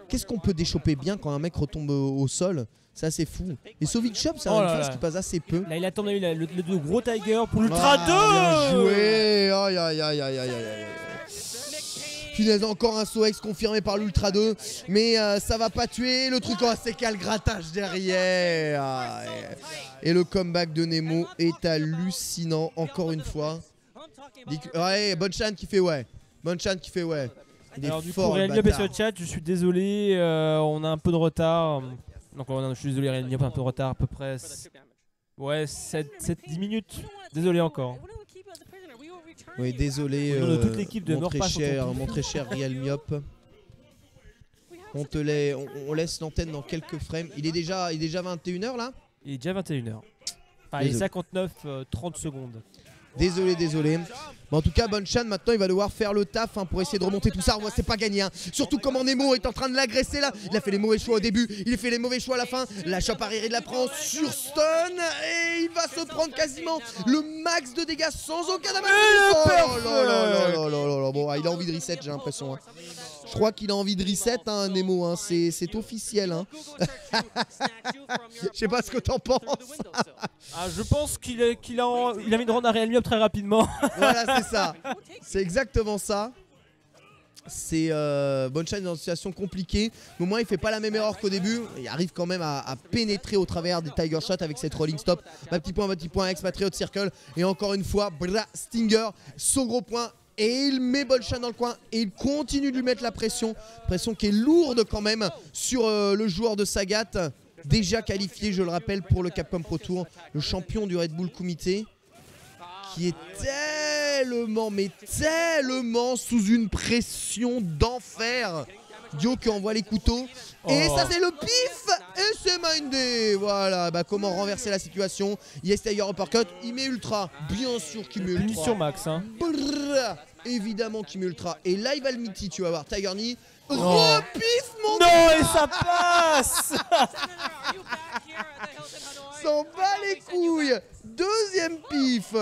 Speaker 2: Qu'est-ce qu'on peut déchopper bien quand un mec retombe au, au sol? C'est assez fou. Et Sovic Chop, c'est
Speaker 3: Oh là
Speaker 2: phase
Speaker 3: là.
Speaker 2: qui passe assez peu.
Speaker 3: Là, il attend le, le, le gros Tiger pour l'Ultra
Speaker 2: Ah,
Speaker 3: 2
Speaker 2: Bien joué Aïe aïe aïe aïe aïe aïe aïe. Punaise, encore un saut confirmé par l'Ultra 2. Mais euh, ça va pas tuer. Le truc, oh, c'est qu'à le grattage derrière. Et, le comeback de Nemo est hallucinant, encore une fois. Ouais, Bonchan qui fait ouais. Bonchan qui fait ouais. Il est
Speaker 3: Alors du
Speaker 2: fort,
Speaker 3: coup, est sur le chat, je suis désolé, euh, on a un peu de retard. Donc on a- je suis désolé, a un peu de retard, à peu près. Ouais, 7-10 minutes. Désolé encore.
Speaker 2: Oui, désolé.
Speaker 3: De
Speaker 2: euh,
Speaker 3: toute l'équipe de
Speaker 2: mon très cher,
Speaker 3: Chanton.
Speaker 2: mon très cher Real Myop. On te lait, on, on laisse l'antenne dans quelques frames. Il est déjà, il est déjà 21h là?
Speaker 3: Il est déjà 21h. Enfin, il est
Speaker 2: Désolé.
Speaker 3: 59, euh, 30 secondes.
Speaker 2: Désolé, désolé. Mais en tout cas, Bonchan, maintenant, il va devoir faire le taf hein, pour essayer de remonter tout ça. Ouais, c'est pas gagné. hein. Surtout comment Nemo est en train de l'agresser là. Il a fait les mauvais choix au début, il a fait les mauvais choix à la fin. La chope arrière, il la prend sur stun et il va se prendre quasiment le max de dégâts sans aucun damage. Oh là là là là là là là. Bon, ah, il a envie de reset, j'ai l'impression. hein. Je crois qu'il a envie de reset, hein, Nemo. hein. C'est c'est officiel. hein. Je sais pas ce que t'en penses.
Speaker 3: Ah, je pense qu'il est- qu'il a, en- il a mis une run à Real très rapidement.
Speaker 2: Voilà, c'est ça. C'est exactement ça. C'est euh, dans une situation compliquée. Au moins, il fait pas la même erreur qu'au début. Il arrive quand même à, à pénétrer au travers des Tiger Shots avec cette rolling stop. Bas petit point, bas petit point, expatriate circle. Et encore une fois, bra, Stinger, son gros point. Et il met Bonchan dans le coin et il continue de lui mettre la pression. Pression qui est lourde quand même sur euh, le joueur de Sagat. Déjà qualifié, je le rappelle, pour le Capcom Pro Tour, le champion du Red Bull Comité qui est tellement, mais tellement sous une pression d'enfer. Dio qui envoie les couteaux. Et
Speaker 3: Oh.
Speaker 2: ça, c'est le pif Et c'est mindé Voilà, bah comment renverser la situation Yes Tiger Uppercut, il met ultra. Bien sûr qu'il met ultra.
Speaker 3: Punition max. Hein.
Speaker 2: Brrr, évidemment qu'il met ultra. Et là, il va le miti, tu vas voir. Tiger Knee.
Speaker 3: Oh.
Speaker 2: Repif, mon
Speaker 3: Non, et ça passe
Speaker 2: s'en bat les couilles. Deuxième pif.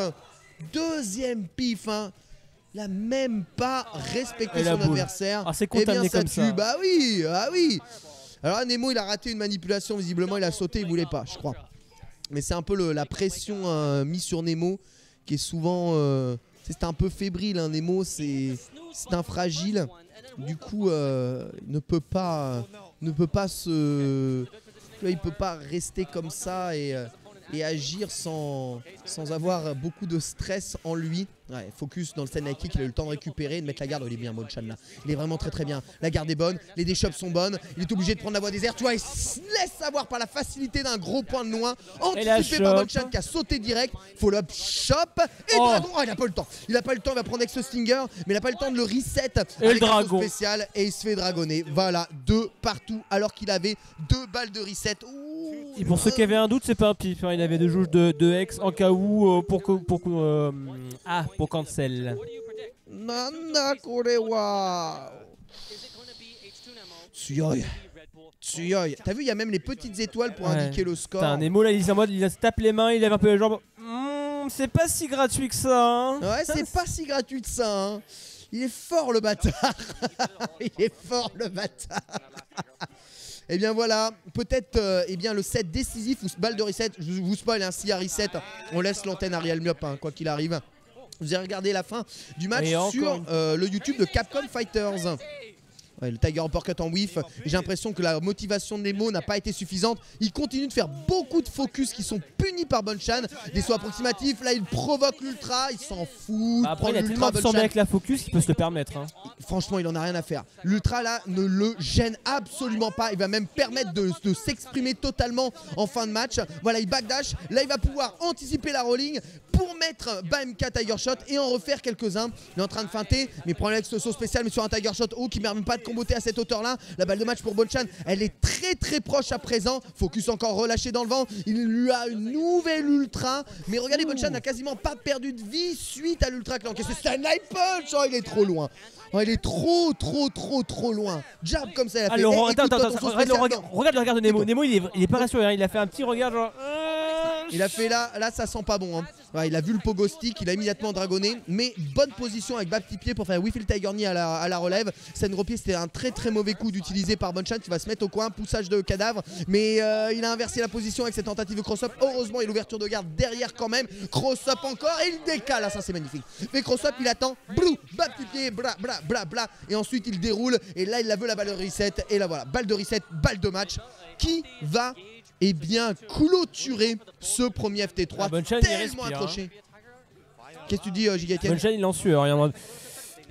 Speaker 2: Deuxième pif. Hein. Il a même pas respecté
Speaker 3: la
Speaker 2: son adversaire.
Speaker 3: Ah, c'est
Speaker 2: Eh bien,
Speaker 3: contaminé
Speaker 2: ça
Speaker 3: comme
Speaker 2: tue.
Speaker 3: ça.
Speaker 2: Bah oui, ah oui. Alors Nemo, il a raté une manipulation. Visiblement, il a sauté, il voulait pas, je crois. Mais c'est un peu le- la pression euh, mise sur Nemo qui est souvent. euh, c'est un peu fébrile. Hein. Nemo, c'est un fragile. Du coup, euh, il ne peut pas, ne peut pas se, il peut pas rester comme ça et, et agir sans, sans avoir beaucoup de stress en lui. Ouais, focus dans le kick, il a eu le temps de récupérer, et de mettre la garde. Oh, il est bien, Bonchan là. Il est vraiment très très bien. La garde est bonne, les déchops sont bonnes. Il est obligé de prendre la voie des airs. Tu vois, il se laisse avoir par la facilité d'un gros point de loin. Anticipé par
Speaker 3: chope.
Speaker 2: Bonchan qui a sauté direct. Follow up shop. Et
Speaker 3: Oh.
Speaker 2: Dragon. Oh, il a pas le temps. Il a pas le temps, il va prendre avec ce Stinger, mais il a pas le temps de le reset
Speaker 3: Et le
Speaker 2: avec
Speaker 3: dragon.
Speaker 2: spécial et il se fait dragonner. Voilà, deux partout alors qu'il avait deux balles de reset. Ouh.
Speaker 3: Et pour ceux qui avaient un doute, c'est pas un pif. hein. Il avait deux jauges de, de hex en cas où euh, pour, pour, euh, ah, pour cancel.
Speaker 2: Nanda Korewa. Tsuyoi. Tsuyoi. T'as vu, il y a même les petites étoiles pour
Speaker 3: Ouais.
Speaker 2: indiquer le score.
Speaker 3: Putain, Nemo là, il est en mode, il se tape les mains, il lève un peu les jambes. Hmm, c'est pas si gratuit que ça. hein.
Speaker 2: Ouais, c'est pas si gratuit que ça. hein. Il est fort le bâtard. il est fort le bâtard. Et bien voilà, peut-être euh, eh bien le set décisif ou ce balle de reset. Je vous spoil, hein, s'il y a reset, on laisse l'antenne à Real Myop, hein, quoi qu'il arrive. Vous avez regardé la fin du match sur euh, le YouTube de Capcom Fighters. Ouais, le Tiger Uppercut en whiff. J'ai l'impression que la motivation de Nemo n'a pas été suffisante. Il continue de faire beaucoup de focus qui sont punis par Bonchan. Des sauts approximatifs. Là, il provoque l'ultra. Il s'en fout.
Speaker 3: Bah, Après, il a tellement
Speaker 2: Bonchan.
Speaker 3: avec la focus qu'il peut se le permettre. hein.
Speaker 2: Franchement, il en a rien à faire. L'ultra là ne le gêne absolument pas. Il va même permettre de, de s'exprimer totalement en fin de match. Voilà, il backdash. Là, il va pouvoir anticiper la rolling pour mettre BMK Tiger Shot et en refaire quelques-uns. Il est en train de feinter, mais il prend l'ex saut spécial, mais sur un Tiger Shot haut qui ne permet même pas de comboter à cette hauteur-là. La balle de match pour Bonchan, elle est très très proche à présent. Focus encore relâché dans le vent. Il lui a une nouvelle ultra. Mais regardez, Bonchan n'a quasiment pas perdu de vie suite à l'ultra qu'il a encaissé. C'est un knife punch Oh, il est trop loin. Oh, il est trop, trop, trop, trop loin. Jab comme ça, il a
Speaker 3: Ah,
Speaker 2: fait. Eh,
Speaker 3: attends, attends, attends,
Speaker 2: saut
Speaker 3: regarde, regarde le regard de Nemo. Nemo, il est, il est pas rassuré. hein. Il a fait un petit regard genre.
Speaker 2: Il a fait là, là ça sent pas bon. hein. Il a vu le pogo stick, il a immédiatement dragonné, mais bonne position avec bas petit pied pour faire Wiffle Tiger Knee à la, à la relève. Senropier c'était un très très mauvais coup d'utiliser par Bonchan qui va se mettre au coin, poussage de cadavre, mais euh, il a inversé la position avec cette tentative de cross-up. Heureusement il y a l'ouverture de garde derrière quand même. Cross-up encore et il décale, ah, ça c'est magnifique. Mais cross-up il attend, blou, bas petit pied, bla bla bla bla, et ensuite il déroule et là il la veut la balle de reset et là voilà, balle de reset, balle de match qui va eh bien clôturer ce premier FT3
Speaker 3: Ah,
Speaker 2: tellement
Speaker 3: hein.
Speaker 2: accroché. Qu'est-ce que tu dis, euh, Giga Etienne
Speaker 3: Bonchan, il en sueur. il est en mode-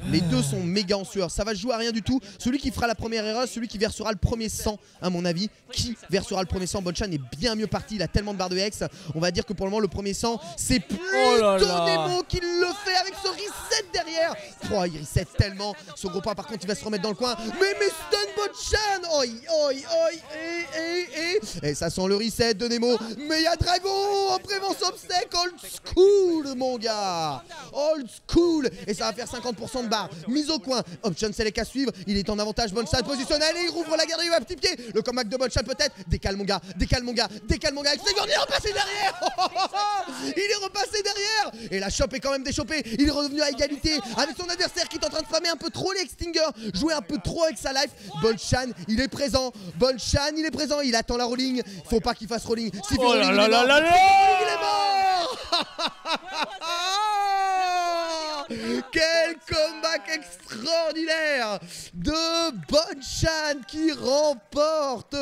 Speaker 2: Les deux sont méga en sueur. Ça va jouer à rien du tout. Celui qui fera la première erreur, celui qui versera le premier sang, à mon avis. Qui versera le premier sang Bonchan est bien mieux parti. Il a tellement de barres de hex. On va dire que pour le moment, le premier sang, c'est plutôt
Speaker 3: Oh là là.
Speaker 2: Nemo qui le fait avec ce reset derrière. Oh, il reset tellement. Son gros pas, par contre, il va se remettre dans le coin. Mais, mais stun Bonchan Oi, oi, oi. Et, et, et. Et ça sent le reset de Nemo. Mais il y a Dragon en prévention obstacle. Old school, mon gars. Old school. Et ça va faire 50% de Mise au coin. Option select à suivre. Il est en avantage. Bonchan positionnel. Et il rouvre la garde. Il va petit pied. Le comeback de Bonchan peut-être. Décale mon gars. Décale mon gars. Décale mon gars. Il est repassé derrière. il est repassé derrière. Et la chope est quand même déchopée. Il est revenu à égalité avec son adversaire qui est en train de spammer un peu trop les extingers. Jouer un peu trop avec sa life. Bonchan, il est présent. Bonchan, il est présent. Il attend la rolling. Faut pas qu'il fasse rolling. Fait
Speaker 3: Oh
Speaker 2: rolling,
Speaker 3: là
Speaker 2: il
Speaker 3: là
Speaker 2: est mort.
Speaker 3: là
Speaker 2: Il est mort Quel comeback extraordinaire de Bonchan qui remporte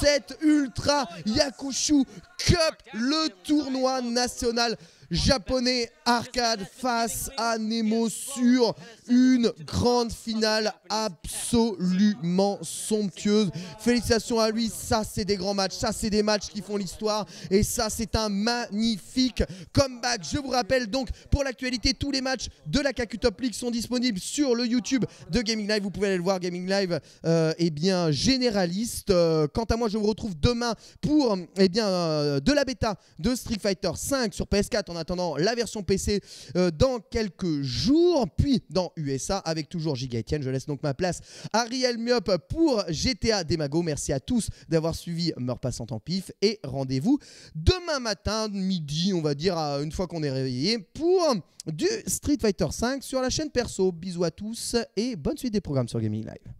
Speaker 2: cette Ultra Yakushu Cup, le tournoi national japonais arcade face à Nemo sur une grande finale absolument somptueuse. Félicitations à lui, ça c'est des grands matchs, ça c'est des matchs qui font l'histoire et ça c'est un magnifique comeback. Je vous rappelle donc pour l'actualité, tous les matchs de la KQ Top League sont disponibles sur le YouTube de Gaming Live. Vous pouvez aller le voir, Gaming Live euh, est bien généraliste. Euh, quant à moi, je vous retrouve demain pour eh bien, euh, de la bêta de Street Fighter 5 sur PS4 en attendant la version PC euh, dans quelques jours. Puis dans USA avec toujours Giga Etienne. Je laisse donc ma place à Riel Miop pour GTA Demago. Merci à tous d'avoir suivi Meurt Passant en Pif et rendez-vous demain matin, midi, on va dire, une fois qu'on est réveillé, pour du Street Fighter 5 sur la chaîne perso. Bisous à tous et bonne suite des programmes sur Gaming Live.